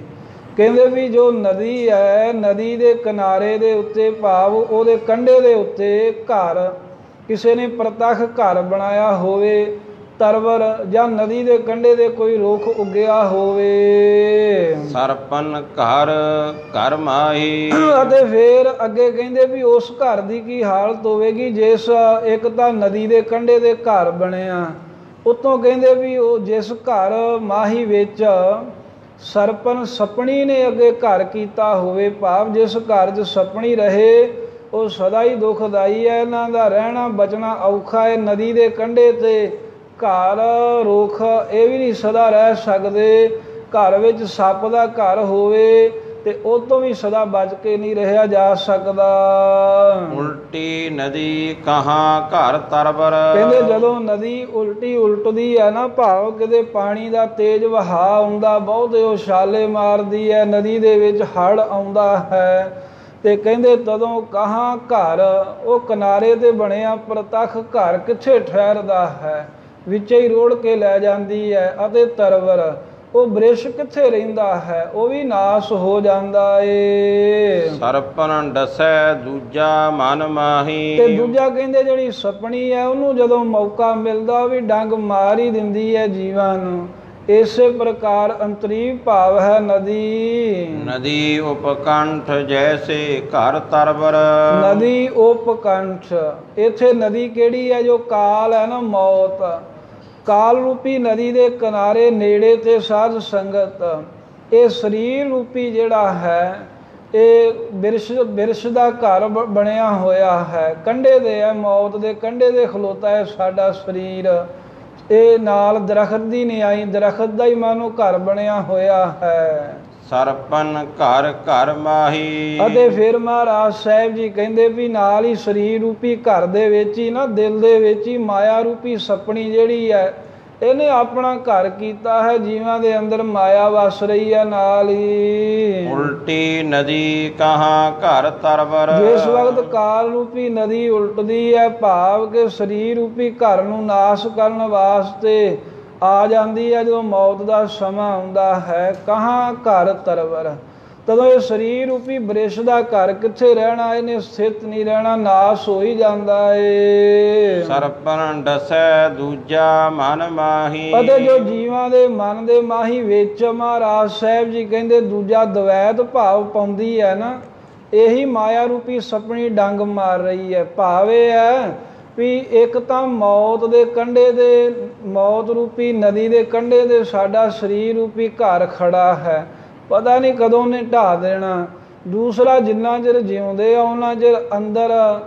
ਕਹਿੰਦੇ ਵੀ ਜੋ ਨਦੀ ਹੈ ਨਦੀ ਦੇ ਕਿਨਾਰੇ ਦੇ ਉੱਤੇ ਭਾਵ ਉਹਦੇ ਕੰਢੇ ਦੇ ਉੱਤੇ ਘਰ ਕਿਸੇ ਨੇ ਪ੍ਰਤੱਖ ਘਰ ਬਣਾਇਆ ਹੋਵੇ ਤਰਵਰ ਜਾਂ ਨਦੀ ਦੇ ਕੰਢੇ ਦੇ ਕੋਈ ਰੁੱਖ ਉੱਗਿਆ ਹੋਵੇ। ਸਰਪਨ ਘਰ ਘਰ ਮਾਹੀ। ਅਤੇ ਫਿਰ ਅੱਗੇ ਕਹਿੰਦੇ ਵੀ ਉਸ ਘਰ ਦੀ ਕੀ ਹਾਲਤ ਹੋਵੇਗੀ ਜਿਸ ਇੱਕ ਤਾਂ ਨਦੀ ਦੇ ਕੰਢੇ ਦੇ ਘਰ ਬਣਿਆ। ਉਤੋਂ ਕਹਿੰਦੇ ਵੀ ਉਹ ਜਿਸ ਘਰ ਮਾਹੀ ਵਿੱਚ ਸਰਪਨ ਸਪਣੀ ਨੇ ਅੱਗੇ ਘਰ ਕੀਤਾ ਹੋਵੇ ਭਾਵ, ਜਿਸ ਘਰ 'ਚ ਸਪਣੀ ਰਹੇ, ਉਹ ਸਦਾ ਹੀ ਦੁਖਦਾਈ ਹੈ ਇਹਨਾਂ ਦਾ ਰਹਿਣਾ ਬਚਣਾ ਔਖਾ ਹੈ ਨਦੀ ਦੇ ਕੰਢੇ ਤੇ ਘਰ ਰੁੱਖ, ਇਹ ਵੀ ਨਹੀਂ ਸਦਾ ਰਹਿ ਸਕਦੇ। ਘਰ ਵਿੱਚ ਸੱਪ ਦਾ ਘਰ ਹੋਵੇ ਤੇ ਤੋਂ ਵੀ ਸਦਾ ਬਚ ਕੇ ਨਹੀਂ ਰਿਹਾ ਜਾ ਸਕਦਾ। ਉਲਟੀ ਨਦੀ ਕਹਾਂ ਘਰ ਤਰਵਰ ਕਹਿੰਦੇ ਜਦੋਂ ਨਦੀ ਉਲਟੀ ਉਲਟਦੀ ਹੈ ਨਾ ਭਾਵ ਕਿਤੇ ਪਾਣੀ ਦਾ ਤੇਜ਼ ਵਹਾਅ ਆਉਂਦਾ ਬਹੁਤ ਉਹ ਛਾਲੇ ਮਾਰਦੀ ਹੈ ਨਦੀ ਦੇ ਵਿੱਚ ਹੜ ਆਉਂਦਾ ਹੈ। ਤੇ ਕਹਿੰਦੇ ਤਦੋਂ ਕਹਾਂ ਘਰ? ਉਹ ਕਿਨਾਰੇ ਤੇ ਬਣਿਆ ਪ੍ਰਤੱਖ ਘਰ ਕਿੱਥੇ ਠਹਿਰਦਾ ਹੈ? ਵਿੱਚੇ ਹੀ ਰੋੜ ਕੇ ਲੈ ਜਾਂਦੀ ਹੈ ਅਤੇ ਤਰਵਰ ਉਹ ਬ੍ਰਿਸ਼ ਕਿੱਥੇ ਰਹਿੰਦਾ ਹੈ? ਉਹ ਵੀ ਨਾਸ ਹੋ ਜਾਂਦਾ ਏ। ਸਰਪਨ ਡਸੈ ਦੂਜਾ ਮਨ ਤੇ ਮਾਹੀ ਦੂਜਾ ਕਹਿੰਦੇ ਜਿਹੜੀ ਸਪਣੀ ਹੈ ਉਹਨੂੰ ਜਦੋਂ ਮੌਕਾ ਮਿਲਦਾ ਵੀ ਡੰਗ ਮਾਰ ਹੀ ਦਿੰਦੀ ਹੈ ਜੀਵਾਂ ਨੂੰ। ਇਸੇ ਪ੍ਰਕਾਰ ਅੰਤਰੀਵ ਭਾਵ ਹੈ ਨਦੀ। ਨਦੀ ਉਪਕੰਠ ਜੈਸੇ ਘਰ ਤਰਵਰ। ਨਦੀ ਉਪਕੰਠ। ਇੱਥੇ ਨਦੀ ਕਿਹੜੀ ਹੈ? ਜੋ ਕਾਲ ਹੈ ਨਾ ਮੌਤ। ਕਾਲ ਰੂਪੀ ਨਦੀ ਦੇ ਕਿਨਾਰੇ ਨੇੜੇ ਤੇ ਸਾਧ ਸੰਗਤ, ਇਹ ਸਰੀਰ ਰੂਪੀ ਜਿਹੜਾ ਹੈ, ਇਹ ਬਿਰਸ਼ ਬਿਰਸ਼ ਦਾ ਘਰ ਬ- ਬਣਿਆ ਹੋਇਆ ਹੈ। ਕੰਡੇ ਦੇ ਹੈ, ਮੌਤ ਦੇ ਕੰਡੇ ਦੇ ਖਲੋਤਾ ਹੈ ਸਾਡਾ ਸਰੀਰ। ਇਹ ਨਾਲ ਦਰਖਤ ਦੀ ਨਿਆਈ, ਦਰਖਤ ਦਾ ਹੀ ਮਾਨੋ ਘਰ ਬਣਿਆ ਹੋਇਆ ਹੈ। ਸਰਪਨ ਘਰ ਘਰ ਮਾਹੀ। ਅਤੇ ਫਿਰ ਮਹਾਰਾਜ ਸਾਹਿਬ ਜੀ ਕਹਿੰਦੇ ਵੀ ਨਾਲ ਹੀ ਸਰੀਰ ਰੂਪੀ ਘਰ ਦੇ ਵਿੱਚ ਹੀ ਨਾ ਦਿਲ ਦੇ ਵਿੱਚ ਹੀ ਮਾਇਆ ਰੂਪੀ ਸੱਪਣੀ ਜਿਹੜੀ ਹੈ ਇਹਨੇ ਆਪਣਾ ਘਰ ਕੀਤਾ ਹੈ ਜੀਵਾਂ ਦੇ ਅੰਦਰ ਮਾਇਆ ਵਸ ਰਹੀ ਹੈ ਨਾਲ ਹੀ। ਉਲਟੀ ਨਦੀ ਕਹਾਂ ਘਰ ਤਰਵਰ। ਜਿਸ ਵਕਤ ਕਾਲ ਰੂਪੀ ਨਦੀ ਉਲਟਦੀ ਹੈ ਭਾਵ ਕਿ ਸਰੀਰ ਰੂਪੀ ਘਰ ਨੂੰ ਨਾਸ਼ ਕਰਨ ਵਾਸਤੇ ਆ ਜਾਂਦੀ ਹੈ ਜਦੋਂ ਮੌਤ ਦਾ ਸਮਾਂ ਆਉਂਦਾ ਹੈ। ਕਹਾਂ ਘਰ ਤਰਵਰ? ਤਦੋਂ ਇਹ ਸਰੀਰ ਰੂਪੀ ਬ੍ਰਿਸ਼ ਦਾ ਘਰ ਕਿੱਥੇ ਰਹਿਣਾ? ਇਹਨੇ ਸਥਿਤ ਨਹੀਂ ਰਹਿਣਾ ਨਾਸ਼ ਹੋ ਹੀ ਜਾਂਦਾ ਏ। ਸਰਪਨ ਡਸੈ ਦੂਜਾ ਮਨ ਮਾਹੀ। ਅਤੇ ਜੋ ਜੀਵਾਂ ਦੇ ਮਨ ਦੇ ਮਾਹੀ ਵਿੱਚ ਮਹਾਰਾਜ ਸਾਹਿਬ ਜੀ ਕਹਿੰਦੇ ਦੂਜਾ ਦਵੈਤ ਭਾਵ ਪਾਉਂਦੀ ਹੈ ਨਾ ਇਹੀ ਮਾਇਆ ਰੂਪੀ ਸਪਣੀ ਡੰਗ ਮਾਰ ਰਹੀ ਹੈ। ਭਾਵ ਹੈ ਵੀ ਇੱਕ ਤਾਂ ਮੌਤ ਦੇ ਕੰਢੇ ਦੇ, ਮੌਤ ਰੂਪੀ ਨਦੀ ਦੇ ਕੰਢੇ ਦੇ ਸਾਡਾ ਸਰੀਰ ਰੂਪੀ ਘਰ ਖੜਾ ਹੈ। ਪਤਾ ਨਹੀਂ ਕਦੋਂ ਨੇ ਢਾ ਦੇਣਾ। ਦੂਸਰਾ, ਜਿੰਨਾ ਚਿਰ ਜਿਉਂਦੇ ਆ, ਉਹਨਾਂ ਚਿਰ ਅੰਦਰ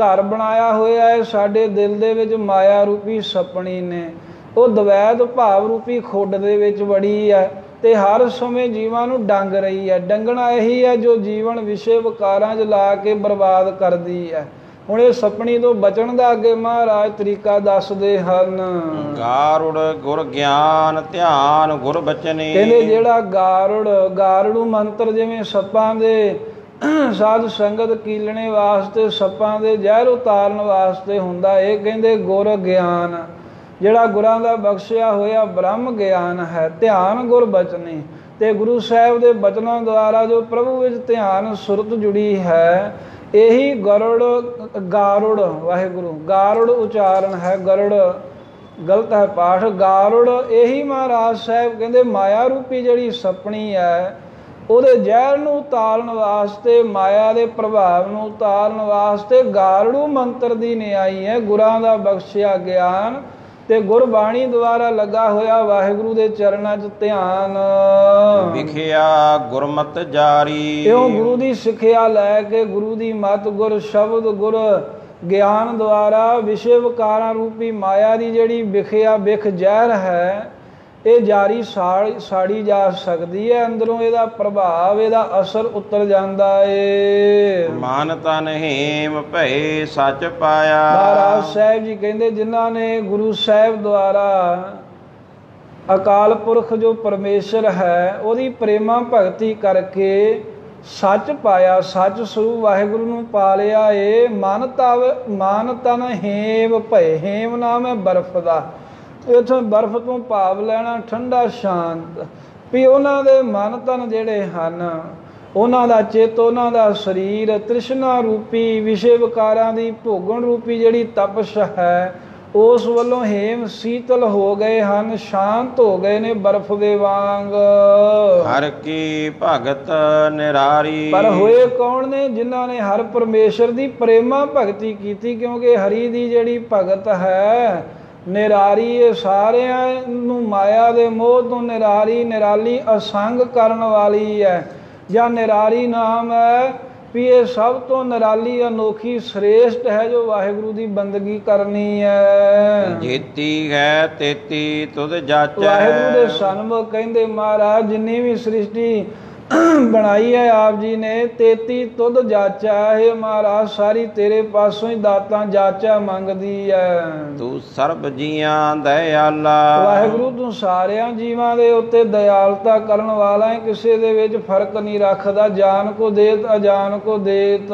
ਘਰ ਬਣਾਇਆ ਹੋਇਆ ਹੈ। ਸਾਡੇ ਦਿਲ ਦੇ ਵਿੱਚ ਮਾਇਆ ਰੂਪੀ ਸਪਣੀ ਨੇ। ਉਹ ਦਵੈਤ ਭਾਵ ਰੂਪੀ ਖੁੱਡ ਦੇ ਵਿੱਚ ਵੜੀ ਹੈ ਤੇ ਹਰ ਸਮੇਂ ਜੀਵਾਂ ਨੂੰ ਡੰਗ ਰਹੀ ਹੈ। ਡੰਗਣਾ ਇਹੀ ਹੈ ਜੋ ਜੀਵਨ ਵਿਸ਼ੇ ਵਿਕਾਰਾਂ 'ਚ ਲਾ ਕੇ ਬਰਬਾਦ ਕਰਦੀ ਹੈ। ਹੁਣ ਇਹ ਸਪਣੀ ਤੋਂ ਬਚਣ ਦਾ ਅੱਗੇ ਮਹਾਰਾਜ ਤਰੀਕਾ ਦੱਸਦੇ ਹਨ। ਗਾਰੁੜ ਗੁਰ ਗਿਆਨ ਧਿਆਨ ਗੁਰ ਬਚਨੀ। ਕਹਿੰਦੇ ਜਿਹੜਾ ਗਾਰੁੜ ਗਾਰੜੂ ਮੰਤਰ ਜਿਵੇਂ ਸੱਪਾਂ ਦੇ ਸਾਧ ਸੰਗਤ ਕੀਲਣੇ ਵਾਸਤੇ ਸੱਪਾਂ ਦੇ ਜ਼ਹਿਰ ਉਤਾਰਨ ਵਾਸਤੇ ਹੁੰਦਾ ਇਹ ਕਹਿੰਦੇ ਗੁਰ ਗਿਆਨ। ਜਿਹੜਾ ਗੁਰਾਂ ਦਾ ਬਖਸ਼ਿਆ ਹੋਇਆ ਬ੍ਰਹਮ ਗਿਆਨ ਹੈ ਧਿਆਨ ਗੁਰ ਬਚਨੀ। ਤੇ ਗੁਰੂ ਸਾਹਿਬ ਦੇ ਬਚਨਾਂ ਦੁਆਰਾ ਜੋ ਪ੍ਰਭੂ ਵਿੱਚ ਧਿਆਨ ਸੁਰਤ ਜੁੜੀ ਹੈ ਇਹੀ ਗਰੜ, ਗਾਰੁੜ, ਵਾਹਿਗੁਰੂ। ਗਾਰੁੜ ਉਚਾਰਨ ਹੈ ਗਰੜ, ਗਲਤ ਹੈ ਪਾਠ। ਗਾਰੁੜ ਇਹੀ ਮਹਾਰਾਜ ਸਾਹਿਬ ਕਹਿੰਦੇ, ਮਾਇਆ ਰੂਪੀ ਜਿਹੜੀ ਸਪਣੀ ਹੈ, ਉਹਦੇ ਜ਼ਹਿਰ ਨੂੰ ਉਤਾਰਨ ਵਾਸਤੇ, ਮਾਇਆ ਦੇ ਪ੍ਰਭਾਵ ਨੂੰ ਉਤਾਰਨ ਵਾਸਤੇ ਗਾਰੜੂ ਮੰਤਰ ਦੀ ਨਿਆਈ ਹੈ। ਗੁਰਾਂ ਦਾ ਬਖਸ਼ਿਆ ਗਿਆਨ ਤੇ ਗੁਰਬਾਣੀ ਦੁਆਰਾ ਲੱਗਾ ਹੋਇਆ ਵਾਹਿਗੁਰੂ ਦੇ ਚਰਨਾਂ 'ਚ ਧਿਆਨ। ਵਿਖਿਆ ਗੁਰਮਤ ਜਾਰੀ। ਇਉਂ ਗੁਰੂ ਦੀ ਸਿੱਖਿਆ ਲੈ ਕੇ ਗੁਰੂ ਦੀ ਮਤ ਗੁਰ ਸ਼ਬਦ ਗੁਰ ਗਿਆਨ ਦੁਆਰਾ ਵਿਸ਼ੇ ਵਿਕਾਰਾਂ ਰੂਪੀ ਮਾਇਆ ਦੀ ਜਿਹੜੀ ਵਿਖਿਆ ਵਿਖ ਜ਼ਹਿਰ ਹੈ ਇਹ ਜਾਰੀ ਸਾੜ- ਸਾੜੀ ਜਾ ਸਕਦੀ ਹੈ ਅੰਦਰੋਂ ਇਹਦਾ ਪ੍ਰਭਾਵ ਇਹਦਾ ਅਸਰ ਉਤਰ ਜਾਂਦਾ ਏ। ਮਨ ਤਨ ਹੇਮ ਭਏ ਸੱਚ ਪਾਇਆ। ਮਹਾਰਾਜ ਸਾਹਿਬ ਜੀ ਕਹਿੰਦੇ ਜਿਨ੍ਹਾਂ ਨੇ ਗੁਰੂ ਸਾਹਿਬ ਦੁਆਰਾ ਅਕਾਲ ਪੁਰਖ ਜੋ ਪਰਮੇਸ਼ਰ ਹੈ ਉਹਦੀ ਪ੍ਰੇਮਾ ਭਗਤੀ ਕਰਕੇ ਸੱਚ ਪਾਇਆ ਸੱਚ ਸਰੂਪ ਵਾਹਿਗੁਰੂ ਨੂੰ ਪਾ ਲਿਆ ਏ। ਮਨ ਤਵ ਮਨ ਤਨ ਹੇਮ ਭਏ ਹੇਮ ਨਾਮ ਹੈ ਬਰਫ਼ ਦਾ। ਇਥੋਂ ਬਰਫ਼ ਤੋਂ ਭਾਵ ਲੈਣਾ ਠੰਡਾ ਸ਼ਾਂਤ। ਵੀ ਉਹਨਾਂ ਦੇ ਮਨ ਤਨ ਜਿਹੜੇ ਹਨ ਉਹਨਾਂ ਦਾ ਚਿੱਤ ਉਹਨਾਂ ਦਾ ਸਰੀਰ ਤ੍ਰਿਸ਼ਨਾ ਰੂਪੀ ਵਿਸ਼ੇ ਵਿਕਾਰਾਂ ਦੀ ਭੋਗਣ ਰੂਪੀ ਜਿਹੜੀ ਤਪਸ਼ ਹੈ ਉਸ ਵੱਲੋਂ ਹੇਮ ਸੀਤਲ ਹੋ ਗਏ ਹਨ ਸ਼ਾਂਤ ਹੋ ਗਏ ਨੇ ਬਰਫ਼ ਦੇ ਵਾਂਗ। ਹਰ ਕੀ ਭਗਤ ਨਿਰਾਰੀ। ਪਰ ਹੋਏ ਕੌਣ ਨੇ ਜਿਨ੍ਹਾਂ ਨੇ ਹਰ ਪਰਮੇਸ਼ਰ ਦੀ ਪ੍ਰੇਮਾ ਭਗਤੀ ਕੀਤੀ? ਕਿਉਂਕਿ ਹਰੀ ਦੀ ਜਿਹੜੀ ਭਗਤ ਹੈ ਨਿਰਾਰੀ ਇਹ ਸਾਰਿਆਂ ਨੂੰ ਮਾਇਆ ਦੇ ਮੋਹ ਤੋਂ ਨਿਰਾਰੀ ਨਿਰਾਲੀ ਅਸੰਗ ਕਰਨ ਵਾਲੀ ਹੈ ਜਾਂ ਨਿਰਾਰੀ ਨਾਮ ਹੈ ਵੀ ਇਹ ਸਭ ਤੋਂ ਨਿਰਾਲੀ ਅਨੋਖੀ ਸ੍ਰੇਸ਼ਟ ਹੈ ਜੋ ਵਾਹਿਗੁਰੂ ਦੀ ਬੰਦਗੀ ਕਰਨੀ ਹੈ ਜੀਤੀ ਹੈ ਤੇਤੀ ਤੁਧ ਜਾਚੈ। ਵਾਹਿਗੁਰੂ ਦੇ ਸਨਮੁਖ ਕਹਿੰਦੇ ਮਹਾਰਾਜ ਜਿੰਨੀ ਵੀ ਸ੍ਰਿਸ਼ਟੀ ਬਣਾਈ ਹੈ ਆਪ ਜੀ ਨੇ 33 ਤੁਧ ਜਾਚਾ ਹੈ ਮਹਾਰਾਜ ਸਾਰੀ ਤੇਰੇ ਪਾਸੋਂ ਹੀ ਦਾਤਾਂ ਜਾਚਾ ਮੰਗਦੀ ਹੈ। ਤੂੰ ਸਰਬ ਜੀਆਂ ਦਇਆਲਾ। ਵਾਹਿਗੁਰੂ ਤੂੰ ਸਾਰਿਆਂ ਜੀਵਾਂ ਦੇ ਉੱਤੇ ਦਇਆਲਤਾ ਕਰਨ ਵਾਲਾ ਹੈ ਕਿਸੇ ਦੇ ਵਿੱਚ ਫ਼ਰਕ ਨਹੀਂ ਰੱਖਦਾ ਜਾਨ ਕੋ ਦੇਤ ਅਜਾਨ ਕੋ ਦੇਤ।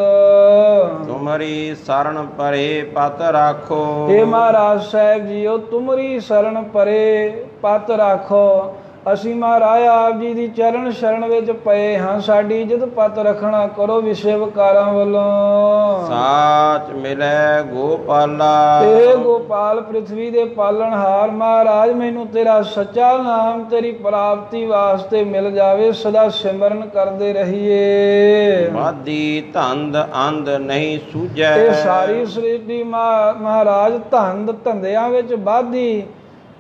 ਤੁਮਰੀ ਸਰਣ ਪਰੇ ਪਤ ਰਾਖੋ। ਇਹ ਮਹਾਰਾਜ ਸਾਹਿਬ ਜੀਓ ਤੁਮਰੀ ਸ਼ਰਨ ਪਰੇ ਪਤ ਰਾਖੋ। ਅਸੀਂ ਮਹਾਰਾਜ ਆਪ ਜੀ ਦੀ ਚਰਨ ਸ਼ਰਨ ਵਿੱਚ ਪਏ ਹਾਂ। ਸਾਡੀ ਇੱਜ਼ਤ ਪਤ ਰੱਖਣਾ ਕਰੋ ਵਿਸ਼ੇ ਵਿਕਾਰਾਂ ਵੱਲੋਂ। ਸਾਚ ਮਿਲੈ ਗੋਪਾਲਾ। ਇਹ ਗੋਪਾਲ ਪ੍ਰithvi ਦੇ ਪਾਲਣਹਾਰ ਮਹਾਰਾਜ ਮੈਨੂੰ ਤੇਰਾ ਸੱਚਾ ਨਾਮ ਤੇਰੀ ਪ੍ਰਾਪਤੀ ਵਾਸਤੇ ਮਿਲ ਜਾਵੇ। ਸਦਾ ਸਿਮਰਨ ਕਰਦੇ ਰਹੀਏ। ਵਾਦੀ ਧੰਦ ਅੰਧ ਨਹੀਂ ਸੂਝੈ। ਇਹ ਸਾਰੀ ਸ੍ਰਿਸ਼ਟੀ ਮਹਾ- ਮਹਾਰਾਜ ਧੰਦ ਧੰਦਿਆਂ ਵਿੱਚ ਬਾਧੀ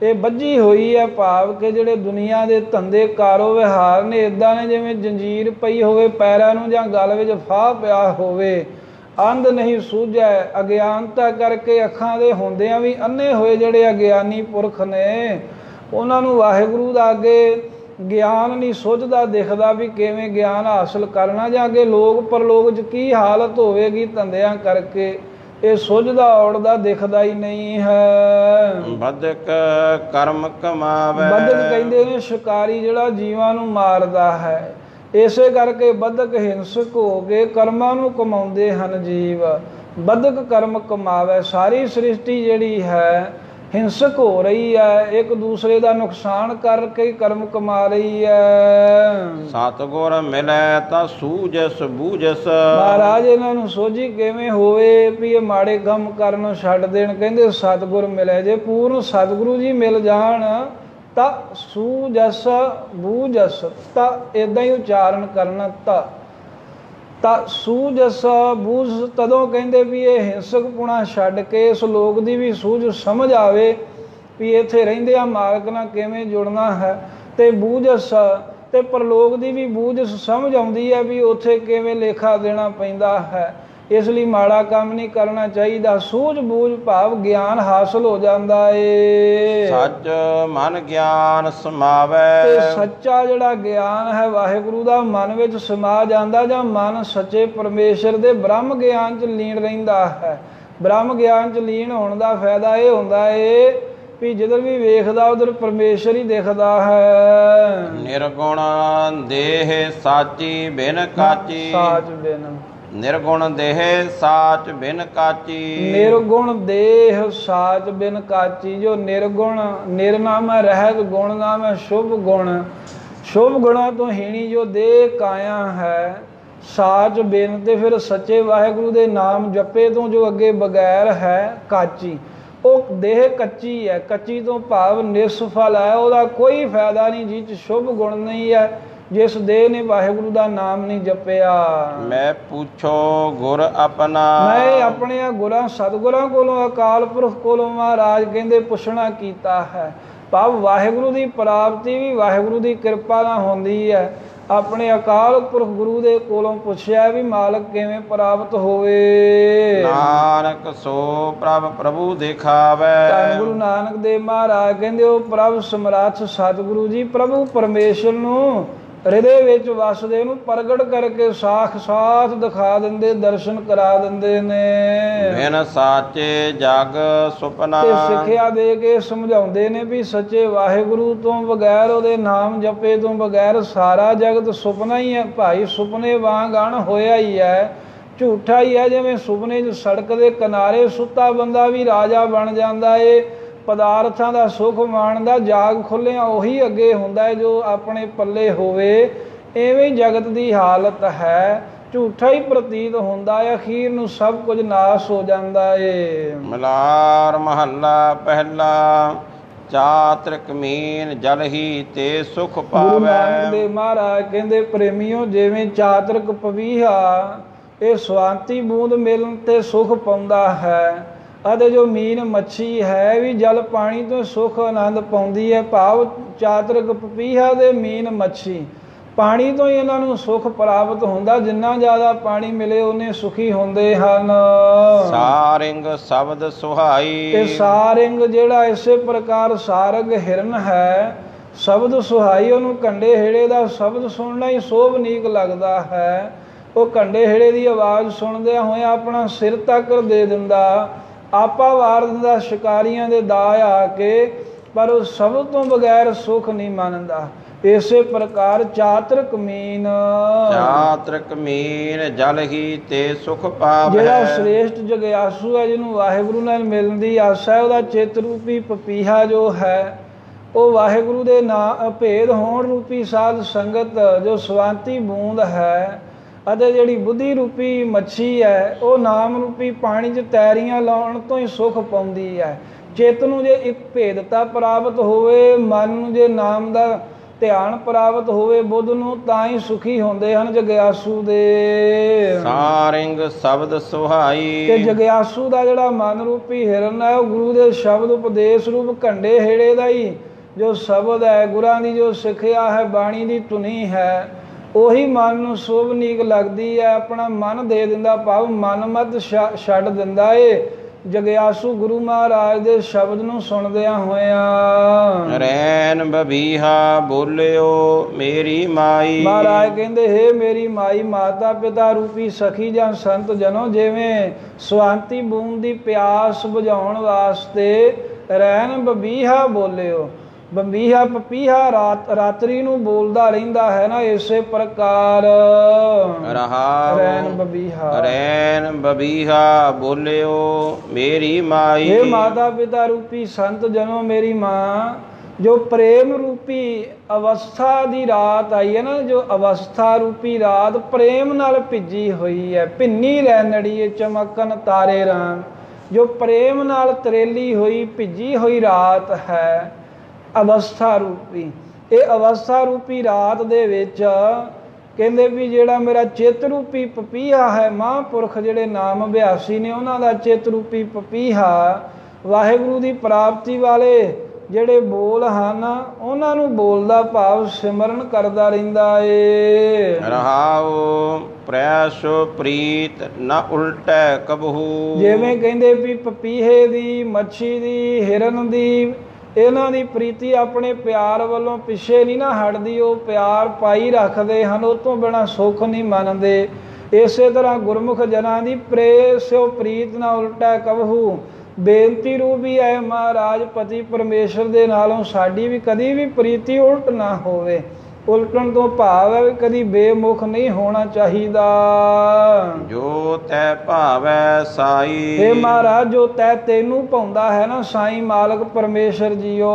ਇਹ ਬੱਝੀ ਹੋਈ ਹੈ ਭਾਵ ਕਿ ਜਿਹੜੇ ਦੁਨੀਆ ਦੇ ਧੰਦੇ ਕਾਰੋ ਵਿਹਾਰ ਨੇ ਇਦਾਂ ਨੇ ਜਿਵੇਂ ਜੰਜੀਰ ਪਈ ਹੋਵੇ, ਪੈਰਾਂ ਨੂੰ ਜਾਂ ਗਲ ਵਿੱਚ ਫਾਹ ਪਿਆ ਹੋਵੇ। ਅੰਧ ਨਹੀਂ ਸੂਝੈ, ਅਗਿਆਨਤਾ ਕਰਕੇ ਅੱਖਾਂ ਦੇ ਹੁੰਦਿਆਂ ਵੀ ਅੰਨੇ ਹੋਏ ਜਿਹੜੇ ਅਗਿਆਨੀ ਪੁਰਖ ਨੇ। ਉਹਨਾਂ ਨੂੰ ਵਾਹਿਗੁਰੂ ਦਾ ਅੱਗੇ ਗਿਆਨ ਨਹੀਂ ਸੁਝਦਾ, ਦਿਖਦਾ ਵੀ ਕਿਵੇਂ ਗਿਆਨ ਹਾਸਲ ਕਰਨਾ ਜਾਂ ਅੱਗੇ ਲੋਕ ਪਰਲੋਕ 'ਚ ਕੀ ਹਾਲਤ ਹੋਵੇਗੀ ਧੰਦਿਆਂ ਕਰਕੇ। ਇਹ ਸੁਝਦਾ ਔੜਦਾ ਦਿਖਦਾ ਹੀ ਨਹੀਂ ਹੈ। ਬਦਕ ਕਰਮ ਕਮਾਵੇ। ਬੱਧਕ ਕਹਿੰਦੇ ਨੇ ਸ਼ਿਕਾਰੀ ਜਿਹੜਾ ਜੀਵਾਂ ਨੂੰ ਮਾਰਦਾ ਹੈ। ਇਸੇ ਕਰਕੇ ਬੱਧਕ ਹਿੰਸਕ ਹੋ ਕੇ ਕਰਮਾਂ ਨੂੰ ਕਮਾਉਂਦੇ ਹਨ ਜੀਵ। ਬੱਧਕ ਕਰਮ ਕਮਾਵੇ ਸਾਰੀ ਸ੍ਰਿਸ਼ਟੀ ਜਿਹੜੀ ਹੈ ਹਿੰਸਕ ਹੋ ਰਹੀ ਹੈ ਇੱਕ ਦੂਸਰੇ ਦਾ ਨੁਕਸਾਨ ਕਰਕੇ ਕਰਮ ਕਮਾ ਰਹੀ ਹੈ। ਸਤਗੁਰ ਮਿਲੈ ਤਾਂ ਸੂਝਸ ਬੂਝਸ ਮਹਾਰਾਜ ਇਹਨਾਂ ਨੂੰ ਸੋਝੀ ਕਿਵੇਂ ਹੋਵੇ ਵੀ ਇਹ ਮਾੜੇ ਕੰਮ ਕਰਨ ਛੱਡ ਦੇਣ? ਕਹਿੰਦੇ ਸਤਿਗੁਰ ਮਿਲੇ ਜੇ ਪੂਰਨ ਸਤਿਗੁਰੂ ਜੀ ਮਿਲ ਜਾਣ ਤਾਂ ਸੂਜਸ ਬੂਜਸ ਤਾਂ ਇਦਾਂ ਹੀ ਉਚਾਰਨ ਕਰਨਾ ਤਾਂ। ਤਾਂ ਸੂਜਸ ਬੂਝ ਤਦੋਂ ਕਹਿੰਦੇ ਵੀ ਇਹ ਹਿੰਸਕ ਪੁਣਾ ਛੱਡ ਕੇ ਇਸ ਲੋਕ ਦੀ ਵੀ ਸੂਝ ਸਮਝ ਆਵੇ ਵੀ ਇੱਥੇ ਰਹਿੰਦੇ ਆ ਮਾਲਕ ਨਾਲ ਕਿਵੇਂ ਜੁੜਨਾ ਹੈ ਤੇ ਬੂਝਸ ਤੇ ਪਰਲੋਕ ਦੀ ਵੀ ਬੂਝ ਸਮਝ ਆਉਂਦੀ ਹੈ ਵੀ ਉੱਥੇ ਕਿਵੇਂ ਲੇਖਾ ਦੇਣਾ ਪੈਂਦਾ ਹੈ। ਇਸ ਲਈ ਮਾੜਾ ਕੰਮ ਨਹੀਂ ਕਰਨਾ ਚਾਹੀਦਾ। ਸੂਝ ਬੂਝ ਭਾਵ ਗਿਆਨ ਹਾਸਲ ਹੋ ਜਾਂਦਾ ਏ। ਸੱਚ ਮਨ ਗਿਆਨ ਤੇ ਸਮਾਵੈ ਸੱਚਾ ਜਿਹੜਾ ਗਿਆਨ ਹੈ ਵਾਹਿਗੁਰੂ ਦਾ ਮਨ ਵਿੱਚ ਸਮਾ ਜਾਂਦਾ ਜਾਂ ਮਨ ਸੱਚੇ ਪਰਮੇਸ਼ਰ ਦੇ ਬ੍ਰਹਮ ਗਿਆਨ 'ਚ ਲੀਨ ਰਹਿੰਦਾ ਹੈ। ਬ੍ਰਹਮ ਗਿਆਨ 'ਚ ਲੀਨ ਹੋਣ ਦਾ ਫਾਇਦਾ ਇਹ ਹੁੰਦਾ ਏ ਵੀ ਜਿੱਧਰ ਵੀ ਵੇਖਦਾ ਉਧਰ ਪਰਮੇਸ਼ਰ ਹੀ ਦਿਖਦਾ ਹੈ। ਨਿਰਗੁਣ ਦੇਹ ਸਾਚੀ ਬਿਨ ਕਾਚੀ। ਸਾਚ ਬਿਨ ਨਿਰਗੁਣ ਦੇਹ ਸਾਚ ਬਿਨ ਕਾਚੀ। ਨਿਰਗੁਣ ਦੇਹ ਸਾਚ ਬਿਨ ਕਾਚੀ, ਜੋ ਨਿਰਗੁਣ, ਨਿਰਨਾਮ ਰਹਿਤ ਗੁਣ ਨਾਮ ਸ਼ੁਭ ਗੁਣ। ਸ਼ੁਭ ਗੁਣਾਂ ਤੋਂ ਹੀਣੀ ਜੋ ਦੇਹ ਕਾਇਆ ਹੈ, ਸਾਚ ਬਿਨ ਤੇ ਫਿਰ ਸੱਚੇ ਵਾਹਿਗੁਰੂ ਦੇ ਨਾਮ ਜਪੇ ਤੋਂ ਜੋ ਅੱਗੇ ਬਗੈਰ ਹੈ ਕਾਚੀ। ਉਹ ਦੇਹ ਕੱਚੀ ਹੈ, ਕੱਚੀ ਤੋਂ ਭਾਵ ਨਿਸਫਲ ਹੈ, ਉਹਦਾ ਕੋਈ ਫਾਇਦਾ ਨਹੀਂ, ਜਿਹ ਚ ਸ਼ੁਭ ਗੁਣ ਨਹੀਂ ਹੈ। ਜਿਸ ਦੇਹ ਨੇ ਵਾਹਿਗੁਰੂ ਦਾ ਨਾਮ ਨਹੀਂ ਜਪਿਆ। ਮੈਂ ਪੁੱਛੋ ਗੁਰ ਆਪਣਾ। ਮੈਂ ਆਪਣੇ ਗੁਰਾਂ ਸਤਿਗੁਰਾਂ ਕੋਲੋਂ ਅਕਾਲ ਪੁਰਖ ਕੋਲੋਂ ਮਹਾਰਾਜ ਕਹਿੰਦੇ ਪੁੱਛਣਾ ਕੀਤਾ ਹੈ। ਭਾਵ ਵਾਹਿਗੁਰੂ ਦੀ ਪ੍ਰਾਪਤੀ ਵੀ ਵਾਹਿਗੁਰੂ ਦੀ ਕਿਰਪਾ ਨਾਲ ਹੁੰਦੀ ਹੈ। ਆਪਣੇ ਅਕਾਲ ਪੁਰਖ ਗੁਰੂ ਦੇ ਕੋਲੋਂ ਪੁੱਛਿਆ ਵੀ ਮਾਲਕ ਕਿਵੇਂ ਪ੍ਰਾਪਤ ਹੋਵੇ। ਨਾਨਕ ਸੋ ਪ੍ਰਭ ਪ੍ਰਭੂ ਦਿਖਾਵੇ। ਧੰਨ ਗੁਰੂ ਨਾਨਕ ਦੇਵ ਮਹਾਰਾਜ ਕਹਿੰਦੇ ਉਹ ਪ੍ਰਭ ਸਮਰੱਥ ਸਤਿਗੁਰੂ ਜੀ ਪ੍ਰਭੂ ਪਰਮੇਸ਼ਰ ਨੂੰ ਹਿਰਦੇ ਵਿੱਚ ਵਸਦੇ ਨੂੰ ਪ੍ਰਗਟ ਕਰਕੇ ਸਾਖ ਸਾਥ ਦਿਖਾ ਦਿੰਦੇ ਦਰਸ਼ਨ ਕਰਾ ਦਿੰਦੇ ਨੇ। ਬਿਨ ਸਾਚੇ ਜਗ ਸੁਪਨਾ। ਤੇ ਸਿੱਖਿਆ ਦੇ ਕੇ ਸਮਝਾਉਂਦੇ ਨੇ ਵੀ ਸੱਚੇ ਵਾਹਿਗੁਰੂ ਤੋਂ ਬਗੈਰ ਉਹਦੇ ਨਾਮ ਜਪੇ ਤੋਂ ਬਗੈਰ ਸਾਰਾ ਜਗਤ ਸੁਪਨਾ ਹੀ ਹੈ। ਭਾਈ ਸੁਪਨੇ ਵਾਂਗ ਅਣ ਹੋਇਆ ਹੀ ਹੈ। ਝੂਠਾ ਹੀ ਹੈ ਜਿਵੇਂ ਸੁਪਨੇ 'ਚ ਸੜਕ ਦੇ ਕਿਨਾਰੇ ਸੁੱਤਾ ਬੰਦਾ ਵੀ ਰਾਜਾ ਬਣ ਜਾਂਦਾ ਏ। ਪਦਾਰਥਾਂ ਦਾ ਸੁਖ ਮਾਣਦਾ ਜਾਗ ਖੁੱਲਿਆ ਉਹੀ ਅੱਗੇ ਹੁੰਦਾ ਹੈ ਜੋ ਆਪਣੇ ਪੱਲੇ ਹੋਵੇ। ਐਵੇਂ ਜਗਤ ਦੀ ਹਾਲਤ ਹੈ ਝੂਠਾ ਹੀ ਪ੍ਰਤੀਤ ਹੁੰਦਾ ਹੈ ਅਖੀਰ ਨੂੰ ਸਭ ਕੁਝ ਨਾਸ ਹੋ ਜਾਂਦਾ ਏ। ਮਲਾਰ ਮਹੱਲਾ ਪਹਿਲਾ ਚਾਤ੍ਰਿਕ ਮੀਨ ਜਲ ਹੀ ਤੇ ਸੁਖ ਪਾਵੈ। ਦੇਵ ਮਹਾਰਾਜ ਕਹਿੰਦੇ ਪ੍ਰੇਮੀਓ ਜਿਵੇਂ ਚਾਤਰਕ ਪਵੀਹਾ ਇਹ ਸਵਾਂਤੀ ਬੂੰਦ ਮਿਲਣ ਤੇ ਸੁਖ ਪਾਉਂਦਾ ਹੈ। ਅਤੇ ਜੋ ਮੀਨ ਮੱਛੀ ਹੈ ਵੀ ਜਲ ਪਾਣੀ ਤੋਂ ਸੁਖ ਆਨੰਦ ਪਾਉਂਦੀ ਹੈ। ਭਾਵ ਚਾਤਰਕ ਪਪੀਹਾ ਦੇ ਮੀਨ ਮੱਛੀ। ਪਾਣੀ ਤੋਂ ਹੀ ਇਹਨਾਂ ਨੂੰ ਸੁਖ ਪ੍ਰਾਪਤ ਹੁੰਦਾ। ਜਿੰਨਾ ਜ਼ਿਆਦਾ ਪਾਣੀ ਮਿਲੇ ਉਹਨੇ ਸੁਖੀ ਹੁੰਦੇ ਹਨ। ਸਾਰਿੰਗ ਸ਼ਬਦ ਤੇ ਸੁਹਾਈ ਸਾਰਿੰਗ ਜਿਹੜਾ ਇਸੇ ਪ੍ਰਕਾਰ ਸਾਰਗ ਹਿਰਨ ਹੈ ਸ਼ਬਦ ਸੁਹਾਈ ਉਹਨੂੰ ਕੰਡੇ ਹੇੜੇ ਦਾ ਸ਼ਬਦ ਸੁਣਨਾ ਹੀ ਸੋਭ ਨੀਕ ਲੱਗਦਾ ਹੈ। ਉਹ ਕੰਡੇ ਹੇੜੇ ਦੀ ਆਵਾਜ਼ ਸੁਣਦਿਆਂ ਹੋਇਆ ਆਪਣਾ ਸਿਰ ਤੱਕ ਦੇ ਦਿੰਦਾ। ਆਪਾ ਵਾਰ ਦਿੰਦਾ ਸ਼ਿਕਾਰੀਆਂ ਦੇ ਦਾ ਆ ਕੇ ਪਰ ਉਹ ਸ਼ਬਦ ਤੋਂ ਬਗੈਰ ਸੁਖ ਨਹੀਂ ਮੰਨਦਾ। ਇਸੇ ਪ੍ਰਕਾਰ ਚਾਤਰਕ ਮੀਨ। ਚਾਤ੍ਰਿਕ ਮੀਨ ਜਲ ਹੀ ਤੇ ਸੁਖ ਪਾਵੈ। ਜਿਹੜਾ ਸ੍ਰੇਸ਼ਟ ਜਗਿਆਸੂ ਹੈ ਜਿਹਨੂੰ ਵਾਹਿਗੁਰੂ ਨਾਲ ਮਿਲਣ ਦੀ ਆਸਾ ਹੈ ਉਹਦਾ ਚਿੱਤ ਰੂਪੀ ਪਪੀਹਾ ਜੋ ਹੈ ਉਹ ਵਾਹਿਗੁਰੂ ਦੇ ਨਾਂ ਭੇਦ ਹੋਣ ਰੂਪੀ ਸਾਧ ਸੰਗਤ ਜੋ ਸਵਾਂਤੀ ਬੂੰਦ ਹੈ। ਅਤੇ ਜਿਹੜੀ ਬੁੱਧੀ ਰੂਪੀ ਮੱਛੀ ਹੈ ਉਹ ਨਾਮ ਰੂਪੀ ਪਾਣੀ 'ਚ ਤੈਰੀਆਂ ਲਾਉਣ ਤੋਂ ਹੀ ਸੁਖ ਪਾਉਂਦੀ ਹੈ। ਚਿੱਤ ਨੂੰ ਜੇ ਇੱਕ ਭੇਦਤਾ ਪ੍ਰਾਪਤ ਹੋਵੇ ਮਨ ਨੂੰ ਜੇ ਨਾਮ ਦਾ ਧਿਆਨ ਪ੍ਰਾਪਤ ਹੋਵੇ ਬੁੱਧ ਨੂੰ ਤਾਂ ਹੀ ਸੁਖੀ ਹੁੰਦੇ ਹਨ ਜਗਿਆਸੂ ਦੇ। ਸਾਰਿੰਗ ਸ਼ਬਦ ਸੁਹਾਈ। ਜਗਿਆਸੂ ਦਾ ਜਿਹੜਾ ਮਨ ਰੂਪੀ ਹਿਰਨ ਹੈ ਉਹ ਗੁਰੂ ਦੇ ਸ਼ਬਦ ਉਪਦੇਸ਼ ਰੂਪ ਘੰਡੇ ਹੇੜੇ ਦਾ ਹੀ ਜੋ ਸ਼ਬਦ ਹੈ ਗੁਰਾਂ ਦੀ ਜੋ ਸਿੱਖਿਆ ਹੈ ਬਾਣੀ ਦੀ ਧੁਨੀ ਹੈ। ਉਹੀ ਮਨ ਨੂੰ ਸ਼ੋਭ ਨੀਕ ਲੱਗਦੀ ਹੈ ਆਪਣਾ ਮਨ ਦੇ ਦਿੰਦਾ ਭਾਵ ਮਨ ਮਤ ਛੱਡ ਦਿੰਦਾ ਏ। ਜਗਿਆਸੂ ਗੁਰੂ ਮਹਾਰਾਜ ਦੇ ਸ਼ਬਦ ਨੂੰ ਸੁਣਦਿਆਂ ਹੋਇਆਂ। ਰੈਨ ਬਬੀਹਾ ਬੋਲਿਓ ਮੇਰੀ ਮਾਈ। ਮਹਾਰਾਜ ਕਹਿੰਦੇ ਹੇ ਮੇਰੀ ਮਾਈ ਮਾਤਾ ਪਿਤਾ ਰੂਪੀ ਸਖੀ ਜਾਂ ਸੰਤ ਜਨੋ ਜਿਵੇਂ ਸਵਾਂਤੀ ਬੂੰਦ ਦੀ ਪਿਆਸ ਬੁਝਾਉਣ ਵਾਸਤੇ ਰਹਿਣ ਬਬੀਹਾ ਬੋਲਿਓ। ਬੰਬੀਹਾ ਪਪੀਹਾ ਰਾਤ ਰਾਤਰੀ ਨੂੰ ਬੋਲਦਾ ਰਹਿੰਦਾ ਹੈ ਨਾ ਇਸੇ ਪ੍ਰਕਾਰ। ਰਹਾਉ ਰਹਿਣ ਬਬੀਹਾ। ਰੈਨ ਬਬੀਹਾ ਬੋਲਿਓ ਮੇਰੀ ਮਾਈ। ਇਹ ਮਾਤਾ ਪਿਤਾ ਰੂਪੀ ਸੰਤ ਜਨੋ ਮੇਰੀ ਮਾਂ ਜੋ ਪ੍ਰੇਮ ਰੂਪੀ ਅਵਸਥਾ ਦੀ ਰਾਤ ਆਈ ਹੈ ਨਾ ਜੋ ਅਵਸਥਾ ਰੂਪੀ ਰਾਤ ਪ੍ਰੇਮ ਨਾਲ ਭਿੱਜੀ ਹੋਈ ਹੈ। ਭਿੰਨੀ ਰਹਿਣੜੀ ਚਮਕਨ ਤਾਰੇ ਰਾਂ ਜੋ ਪ੍ਰੇਮ ਨਾਲ ਤਰੇਲੀ ਹੋਈ ਭਿੱਜੀ ਹੋਈ ਰਾਤ ਹੈ। ਅਵਸਥਾ ਰੂਪੀ ਇਹ ਅਵਸਥਾ ਰੂਪੀ ਰਾਤ ਦੇ ਵਿੱਚ ਕਹਿੰਦੇ ਵੀ ਜਿਹੜਾ ਮੇਰਾ ਚਿੱਤ ਰੂਪੀ ਪਪੀਹਾ ਹੈ ਮਹਾਂਪੁਰਖ ਜਿਹੜੇ ਨਾਮ ਅਭਿਆਸੀ ਨੇ ਉਹਨਾਂ ਦਾ ਚਿੱਤ ਰੂਪੀ ਪਪੀਹਾ ਵਾਹਿਗੁਰੂ ਦੀ ਪ੍ਰਾਪਤੀ ਵਾਲੇ ਜਿਹੜੇ ਬੋਲ ਹਨ ਉਹਨਾਂ ਨੂੰ ਬੋਲਦਾ ਭਾਵ ਸਿਮਰਨ ਕਰਦਾ ਰਹਿੰਦਾ ਏ। ਰਹਾਉ ਪ੍ਰੈਸ ਪ੍ਰੀਤ ਨ ਉਲਟੈ ਕਬਹੂ। ਜਿਵੇਂ ਕਹਿੰਦੇ ਵੀ ਪਪੀਹੇ ਦੀ ਮੱਛੀ ਦੀ ਹਿਰਨ ਦੀ ਇਹਨਾਂ ਦੀ ਪ੍ਰੀਤੀ ਆਪਣੇ ਪਿਆਰ ਵੱਲੋਂ ਪਿੱਛੇ ਨਹੀਂ ਨਾ ਹਟਦੀ, ਉਹ ਪਿਆਰ ਪਾਈ ਰੱਖਦੇ ਹਨ, ਉਹ ਤੋਂ ਬਿਨਾ ਸੁੱਖ ਨਹੀਂ ਮੰਨਦੇ। ਇਸੇ ਤਰ੍ਹਾਂ ਗੁਰਮੁਖ ਜਨਾਂ ਦੀ ਪ੍ਰੇਸਿਓ ਪ੍ਰੀਤ ਨਾ ਉਲਟਾ ਕਬਹੂ ਬੇਨਤੀ ਰੂਪੀ ਹੈ ਮਹਾਰਾਜ, ਪਤੀ ਪਰਮੇਸ਼ਰ ਦੇ ਨਾਲੋਂ ਸਾਡੀ ਵੀ ਕਦੀ ਵੀ ਪ੍ਰੀਤੀ ਉਲਟ ਨਾ ਹੋਵੇ। ਉਲਟਣ ਤੋਂ ਭਾਵ ਹੈ ਵੀ ਕਦੀ ਬੇਮੁਖ ਨਹੀਂ ਹੋਣਾ ਚਾਹੀਦਾ। ਜੋ ਤੈ ਭਾਵੈ ਸਾਈ। ਇਹ ਮਹਾਰਾਜ ਜੋ ਤੈ ਤੈਨੂੰ ਪਾਉਂਦਾ ਹੈ ਨਾ ਸਾਈਂ ਮਾਲਕ ਪਰਮੇਸ਼ਰ ਜੀਓ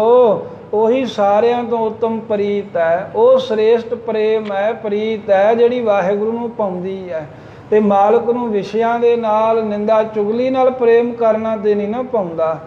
ਉਹੀ ਸਾਰਿਆਂ ਤੋਂ ਉੱਤਮ ਪ੍ਰੀਤ ਹੈ। ਉਹ ਸ੍ਰੇਸ਼ਟ ਪ੍ਰੇਮ ਹੈ ਪ੍ਰੀਤ ਹੈ ਜਿਹੜੀ ਵਾਹਿਗੁਰੂ ਨੂੰ ਪਾਉਂਦੀ ਹੈ। ਤੇ ਮਾਲਕ ਨੂੰ ਵਿਸ਼ਿਆਂ ਦੇ ਨਾਲ ਨਿੰਦਾ ਚੁਗਲੀ ਨਾਲ ਪ੍ਰੇਮ ਕਰਨਾ ਤੇ ਨਹੀਂ ਨਾ ਪਾਉਂਦਾ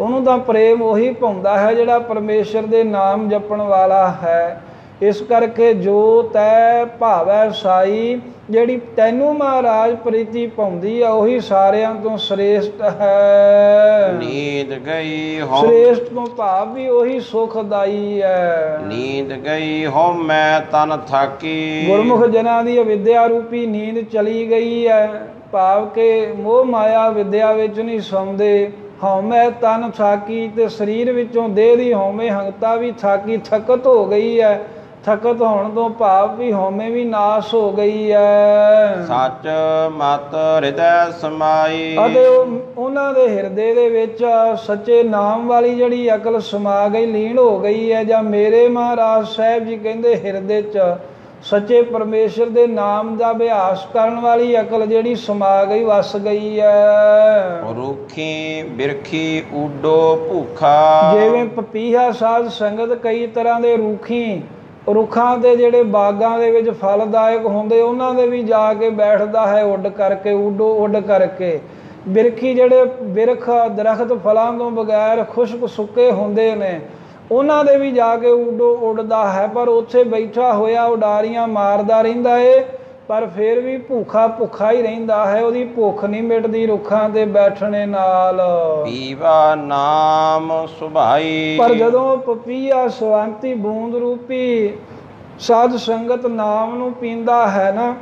ਉਹਨੂੰ ਤਾਂ ਪ੍ਰੇਮ ਉਹੀ ਪਾਉਂਦਾ ਹੈ ਜਿਹੜਾ ਪਰਮੇਸ਼ਰ ਦੇ ਨਾਮ ਜਪਣ ਵਾਲਾ ਹੈ। ਇਸ ਕਰਕੇ ਜੋ ਤੈ ਭਾਵੈ ਸਾਈ ਜਿਹੜੀ ਤੈਨੂੰ ਮਹਾਰਾਜ ਪ੍ਰੀਤੀ ਪਾਉਂਦੀ ਆ ਉਹੀ ਸਾਰਿਆਂ ਤੋਂ ਸ੍ਰੇਸ਼ਟ ਹੈ। ਨੀਂਦ ਗਈ ਹਉ ਸ੍ਰੇਸ਼ਟ ਤੋਂ ਭਾਵ ਵੀ ਉਹੀ ਸੁਖਦਾਈ ਹੈ। ਨੀਂਦ ਗਈ ਹਉ ਮੈਂ ਤਨ ਥਾਕੀ। ਗੁਰਮੁਖ ਜਨਾਂ ਦੀ ਅਵਿਦਿਆ ਰੂਪੀ ਨੀਂਦ ਚਲੀ ਗਈ ਹੈ। ਭਾਵ ਕਿ ਮੋਹ ਮਾਇਆ ਵਿਦਿਆ ਵਿੱਚ ਨਹੀਂ ਸੌਂਦੇ। ਹਉਮੈ ਤਨ ਥਾਕੀ ਤੇ ਸਰੀਰ ਵਿੱਚੋਂ ਦੇਹ ਦੀ ਹਉਮੈ ਹੰਗਤਾ ਵੀ ਥਾਕੀ ਥਕਤ ਹੋ ਗਈ ਹੈ। ਥਕਤ ਹੋਣ ਤੋਂ ਭਾਵ ਵੀ ਹਉਮੈ ਵੀ ਨਾਸ ਹੋ ਗਈ ਹੈ ਸੱਚ ਮਤ ਹਿਰਦੈ ਸਮਾਈ। ਅਤੇ ਉਹ- ਉਹਨਾਂ ਦੇ ਹਿਰਦੇ ਦੇ ਵਿੱਚ ਸੱਚੇ ਨਾਮ ਵਾਲੀ ਜਿਹੜੀ ਅਕਲ ਸਮਾ ਗਈ ਲੀਨ ਹੋ ਗਈ ਹੈ ਜਾਂ ਮੇਰੇ ਮਹਾਰਾਜ ਸਾਹਿਬ ਜੀ ਕਹਿੰਦੇ ਹਿਰਦੇ 'ਚ ਸੱਚੇ ਪਰਮੇਸ਼ਰ ਦੇ ਨਾਮ ਦਾ ਅਭਿਆਸ ਕਰਨ ਵਾਲੀ ਅਕਲ ਜਿਹੜੀ ਸਮਾ ਗਈ ਵਸ ਗਈ ਹੈ ਰੁਖੀ ਬਿਰਖੀ ਊਡੋ ਭੂਖਾ। ਜਿਵੇਂ ਪਪੀਹਾ ਸਾਧ ਸੰਗਤ ਕਈ ਤਰ੍ਹਾਂ ਦੇ ਰੂਖੀ ਰੁੱਖਾਂ ਦੇ ਜਿਹੜੇ ਬਾਗਾਂ ਦੇ ਵਿੱਚ ਫਲਦਾਇਕ ਹੁੰਦੇ, ਉਹਨਾਂ ਦੇ ਵੀ ਜਾ ਕੇ ਬੈਠਦਾ ਹੈ ਉੱਡ ਕਰਕੇ, ਉੱਡੋ ਉੱਡ ਕਰਕੇ। ਬਿਰਖੀ ਜਿਹੜੇ ਬਿਰਖ, ਦਰਖਤ ਫਲਾਂ ਤੋਂ ਬਗੈਰ ਖੁਸ਼ਕ ਸੁੱਕੇ ਹੁੰਦੇ ਨੇ, ਉਹਨਾਂ ਦੇ ਵੀ ਜਾ ਕੇ ਉੱਡੋ ਉੱਡਦਾ ਹੈ, ਪਰ ਉੱਥੇ ਬੈਠਾ ਹੋਇਆ ਉਡਾਰੀਆਂ ਮਾਰਦਾ ਰਹਿੰਦਾ ਏ। ਪਰ ਫਿਰ ਵੀ ਭੁੱਖਾ ਭੁੱਖਾ ਹੀ ਰਹਿੰਦਾ ਹੈ ਉਹਦੀ ਭੁੱਖ ਨਹੀਂ ਮਿਟਦੀ ਰੁੱਖਾਂ ਤੇ ਬੈਠਣੇ ਨਾਲ। ਪੀਵਾ ਨਾਮ ਸੁਭਾਈ। ਪਰ ਜਦੋਂ ਪਪੀਆ ਸਵਾਂਤੀ ਬੂੰਦ ਰੂਪੀ ਸਾਧ ਸੰਗਤ ਨਾਮ ਨੂੰ ਪੀਂਦਾ ਹੈ ਨਾ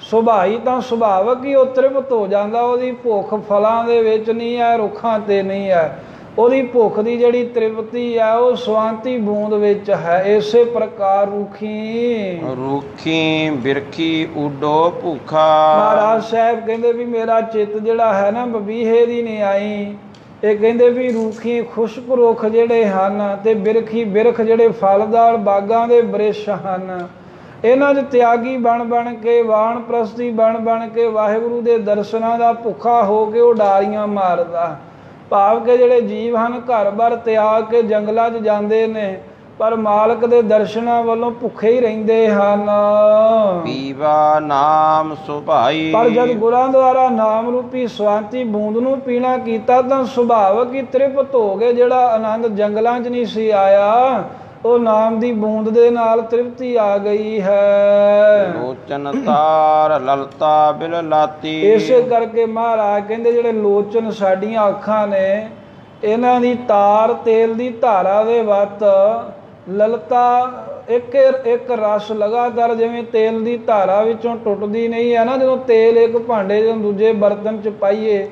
ਸੁਭਾਈ ਤਾਂ ਸੁਭਾਵਕ ਹੀ ਉਹ ਤ੍ਰਿਪਤ ਹੋ ਜਾਂਦਾ ਉਹਦੀ ਭੁੱਖ ਫਲਾਂ ਦੇ ਵਿੱਚ ਨਹੀਂ ਹੈ ਰੁੱਖਾਂ ਤੇ ਨਹੀਂ ਹੈ। ਉਹਦੀ ਭੁੱਖ ਦੀ ਜਿਹੜੀ ਤ੍ਰਿਪਤੀ ਹੈ ਉਹ ਸਵਾਂਤੀ ਬੂੰਦ ਵਿੱਚ ਹੈ। ਇਸੇ ਪ੍ਰਕਾਰ ਰੁਖੀ। ਰੁਖੀ ਬਿਰਖੀ ਊਡੋ ਭੂਖਾ। ਮਹਾਰਾਜ ਸਾਹਿਬ ਕਹਿੰਦੇ ਵੀ ਮੇਰਾ ਚਿੱਤ ਜਿਹੜਾ ਹੈ ਨਾ ਬਬੀਹੇ ਦੀ ਨਹੀਂ ਆਈ। ਇਹ ਕਹਿੰਦੇ ਵੀ ਰੂਖੀ ਖੁਸ਼ਕ ਰੁੱਖ ਜਿਹੜੇ ਹਨ ਤੇ ਬਿਰਖੀ ਬਿਰਖ ਜਿਹੜੇ ਫਲਦਾਰ ਬਾਗਾਂ ਦੇ ਬ੍ਰਿਸ਼ ਹਨ। ਇਹਨਾਂ 'ਚ ਤਿਆਗੀ ਬਣ ਬਣ ਕੇ ਵਾਣ ਪ੍ਰਸਤੀ ਬਣ ਬਣ ਕੇ ਵਾਹਿਗੁਰੂ ਦੇ ਦਰਸ਼ਨਾਂ ਦਾ ਭੁੱਖਾ ਹੋ ਕੇ ਉਹ ਡਾਰੀਆਂ ਮਾਰਦਾ। ਭਾਵ ਕਿ ਜਿਹੜੇ ਜੀਵ ਹਨ ਘਰ-ਬਾਰ ਤਿਆਗ ਕੇ ਜੰਗਲਾਂ 'ਚ ਜਾਂਦੇ ਨੇ ਪਰ ਮਾਲਕ ਦੇ ਦਰਸ਼ਨਾਂ ਵੱਲੋਂ ਭੁੱਖੇ ਹੀ ਰਹਿੰਦੇ ਹਨ। ਪੀਵਾ ਨਾਮ ਸੁਭਾਈ। ਪਰ ਜਦ ਗੁਰਾਂ ਦੁਆਰਾ ਨਾਮ ਰੂਪੀ ਸਵਾਂਤੀ ਬੂੰਦ ਨੂੰ ਪੀਣਾ ਕੀਤਾ ਤਾਂ ਸੁਭਾਵਕ ਹੀ ਤ੍ਰਿਪਤ ਹੋ ਗਏ ਜਿਹੜਾ ਆਨੰਦ ਜੰਗਲਾਂ 'ਚ ਨਹੀਂ ਸੀ ਆਇਆ ਉਹ ਨਾਮ ਦੀ ਬੂੰਦ ਦੇ ਨਾਲ ਤ੍ਰਿਪਤੀ ਆ ਗਈ ਹੈ। ਲੋਚਨ ਤਾਰ ਲਲਤਾ ਬਿਲ ਲਾਤੀ। ਇਸੇ ਕਰਕੇ ਮਹਾਰਾਜ ਕਹਿੰਦੇ ਜਿਹੜੇ ਲੋਚਨ ਸਾਡੀਆਂ ਅੱਖਾਂ ਨੇ ਇਹਨਾਂ ਦੀ ਤਾਰ ਤੇਲ ਦੀ ਧਾਰਾ ਦੇ ਵੱਤ ਲਲਤਾ ਇੱਕ ਇੱਕ ਰਸ ਲਗਾਤਾਰ ਜਿਵੇਂ ਤੇਲ ਦੀ ਧਾਰਾ ਵਿੱਚੋਂ ਟੁੱਟਦੀ ਨਹੀਂ ਹੈ ਨਾ ਜਦੋਂ ਤੇਲ ਇੱਕ ਭਾਂਡੇ ਜਾਂ ਦੂਜੇ ਬਰਤਨ 'ਚ ਪਾਈਏ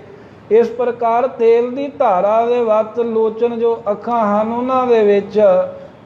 ਇਸ ਪ੍ਰਕਾਰ ਤੇਲ ਦੀ ਧਾਰਾ ਦੇ ਵੱਤ ਲੋਚਨ ਜੋ ਅੱਖਾਂ ਹਨ ਉਹਨਾਂ ਦੇ ਵਿੱਚ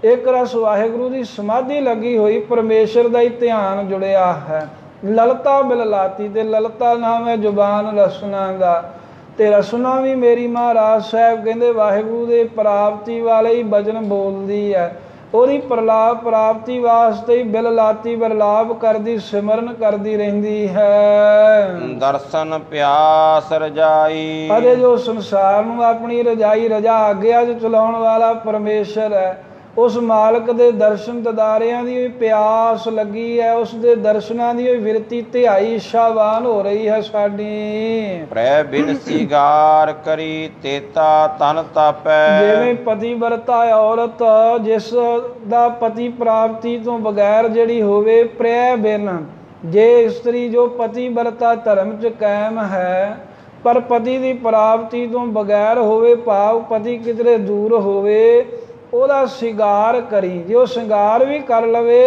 ਇੱਕ ਰਸ ਵਾਹਿਗੁਰੂ ਦੀ ਸਮਾਧੀ ਲੱਗੀ ਹੋਈ ਪਰਮੇਸ਼ਰ ਦਾ ਹੀ ਧਿਆਨ ਜੁੜਿਆ ਹੈ। ਲਲਤਾ ਬਿਲ ਲਾਤੀ ਤੇ ਲਲਤਾ ਨਾਮ ਹੈ ਜ਼ੁਬਾਨ ਰਸਨਾ ਦਾ। ਤੇ ਰਸਨਾ ਵੀ ਮੇਰੀ ਮਹਾਰਾਜ ਸਾਹਿਬ ਕਹਿੰਦੇ ਵਾਹਿਗੁਰੂ ਦੇ ਪ੍ਰਾਪਤੀ ਵਾਲੇ ਹੀ ਬਚਨ ਬੋਲਦੀ ਹੈ। ਉਹਦੀ ਪ੍ਰਲਾਪ ਪ੍ਰਾਪਤੀ ਵਾਸਤੇ ਹੀ ਬਿਲ ਲਾਤੀ ਬਰਲਾਪ ਕਰਦੀ ਸਿਮਰਨ ਕਰਦੀ ਰਹਿੰਦੀ ਹੈ। ਦਰਸ਼ਨ ਪਿਆਸ ਰਜਾਈ। ਅਤੇ ਜੋ ਸੰਸਾਰ ਨੂੰ ਆਪਣੀ ਰਜਾਈ ਰਜਾ ਆਗਿਆ ਚ ਚਲਾਉਣ ਵਾਲਾ ਪਰਮੇਸ਼ਰ ਹੈ। ਉਸ ਮਾਲਕ ਦੇ ਦਰਸ਼ਨ ਦਦਾਰਿਆਂ ਦੀ ਵੀ ਪਿਆਸ ਲੱਗੀ ਹੈ ਉਸ ਦੇ ਦਰਸ਼ਨਾਂ ਦੀ ਵੀ ਵਿਰਤੀ ਧਿਆਈ ਸ਼ਾਵਾਨ ਹੋ ਰਹੀ ਹੈ ਸਾਡੀ। ਪ੍ਰੈ ਬਿਨ ਸਿਗਾਰ ਕਰੀ ਤੇਤਾ ਤਨ ਤਾਪੈ। ਜਿਵੇਂ ਪਤੀ ਵਰਤਾ ਔਰਤ ਜਿਸ ਦਾ ਪਤੀ ਪ੍ਰਾਪਤੀ ਤੋਂ ਬਗੈਰ ਜਿਹੜੀ ਹੋਵੇ ਪ੍ਰੈ ਬਿਨ। ਜੇ ਇਸਤਰੀ ਜੋ ਪਤੀ ਵਰਤਾ ਧਰਮ ਚ ਕਾਇਮ ਹੈ ਪਰ ਪਤੀ ਦੀ ਪ੍ਰਾਪਤੀ ਤੋਂ ਬਗੈਰ ਹੋਵੇ ਭਾਵ ਪਤੀ ਕਿਧਰੇ ਦੂਰ ਹੋਵੇ ਉਹਦਾ ਸ਼ਿੰਗਾਰ ਕਰੀ ਜੇ ਉਹ ਸ਼ਿੰਗਾਰ ਵੀ ਕਰ ਲਵੇ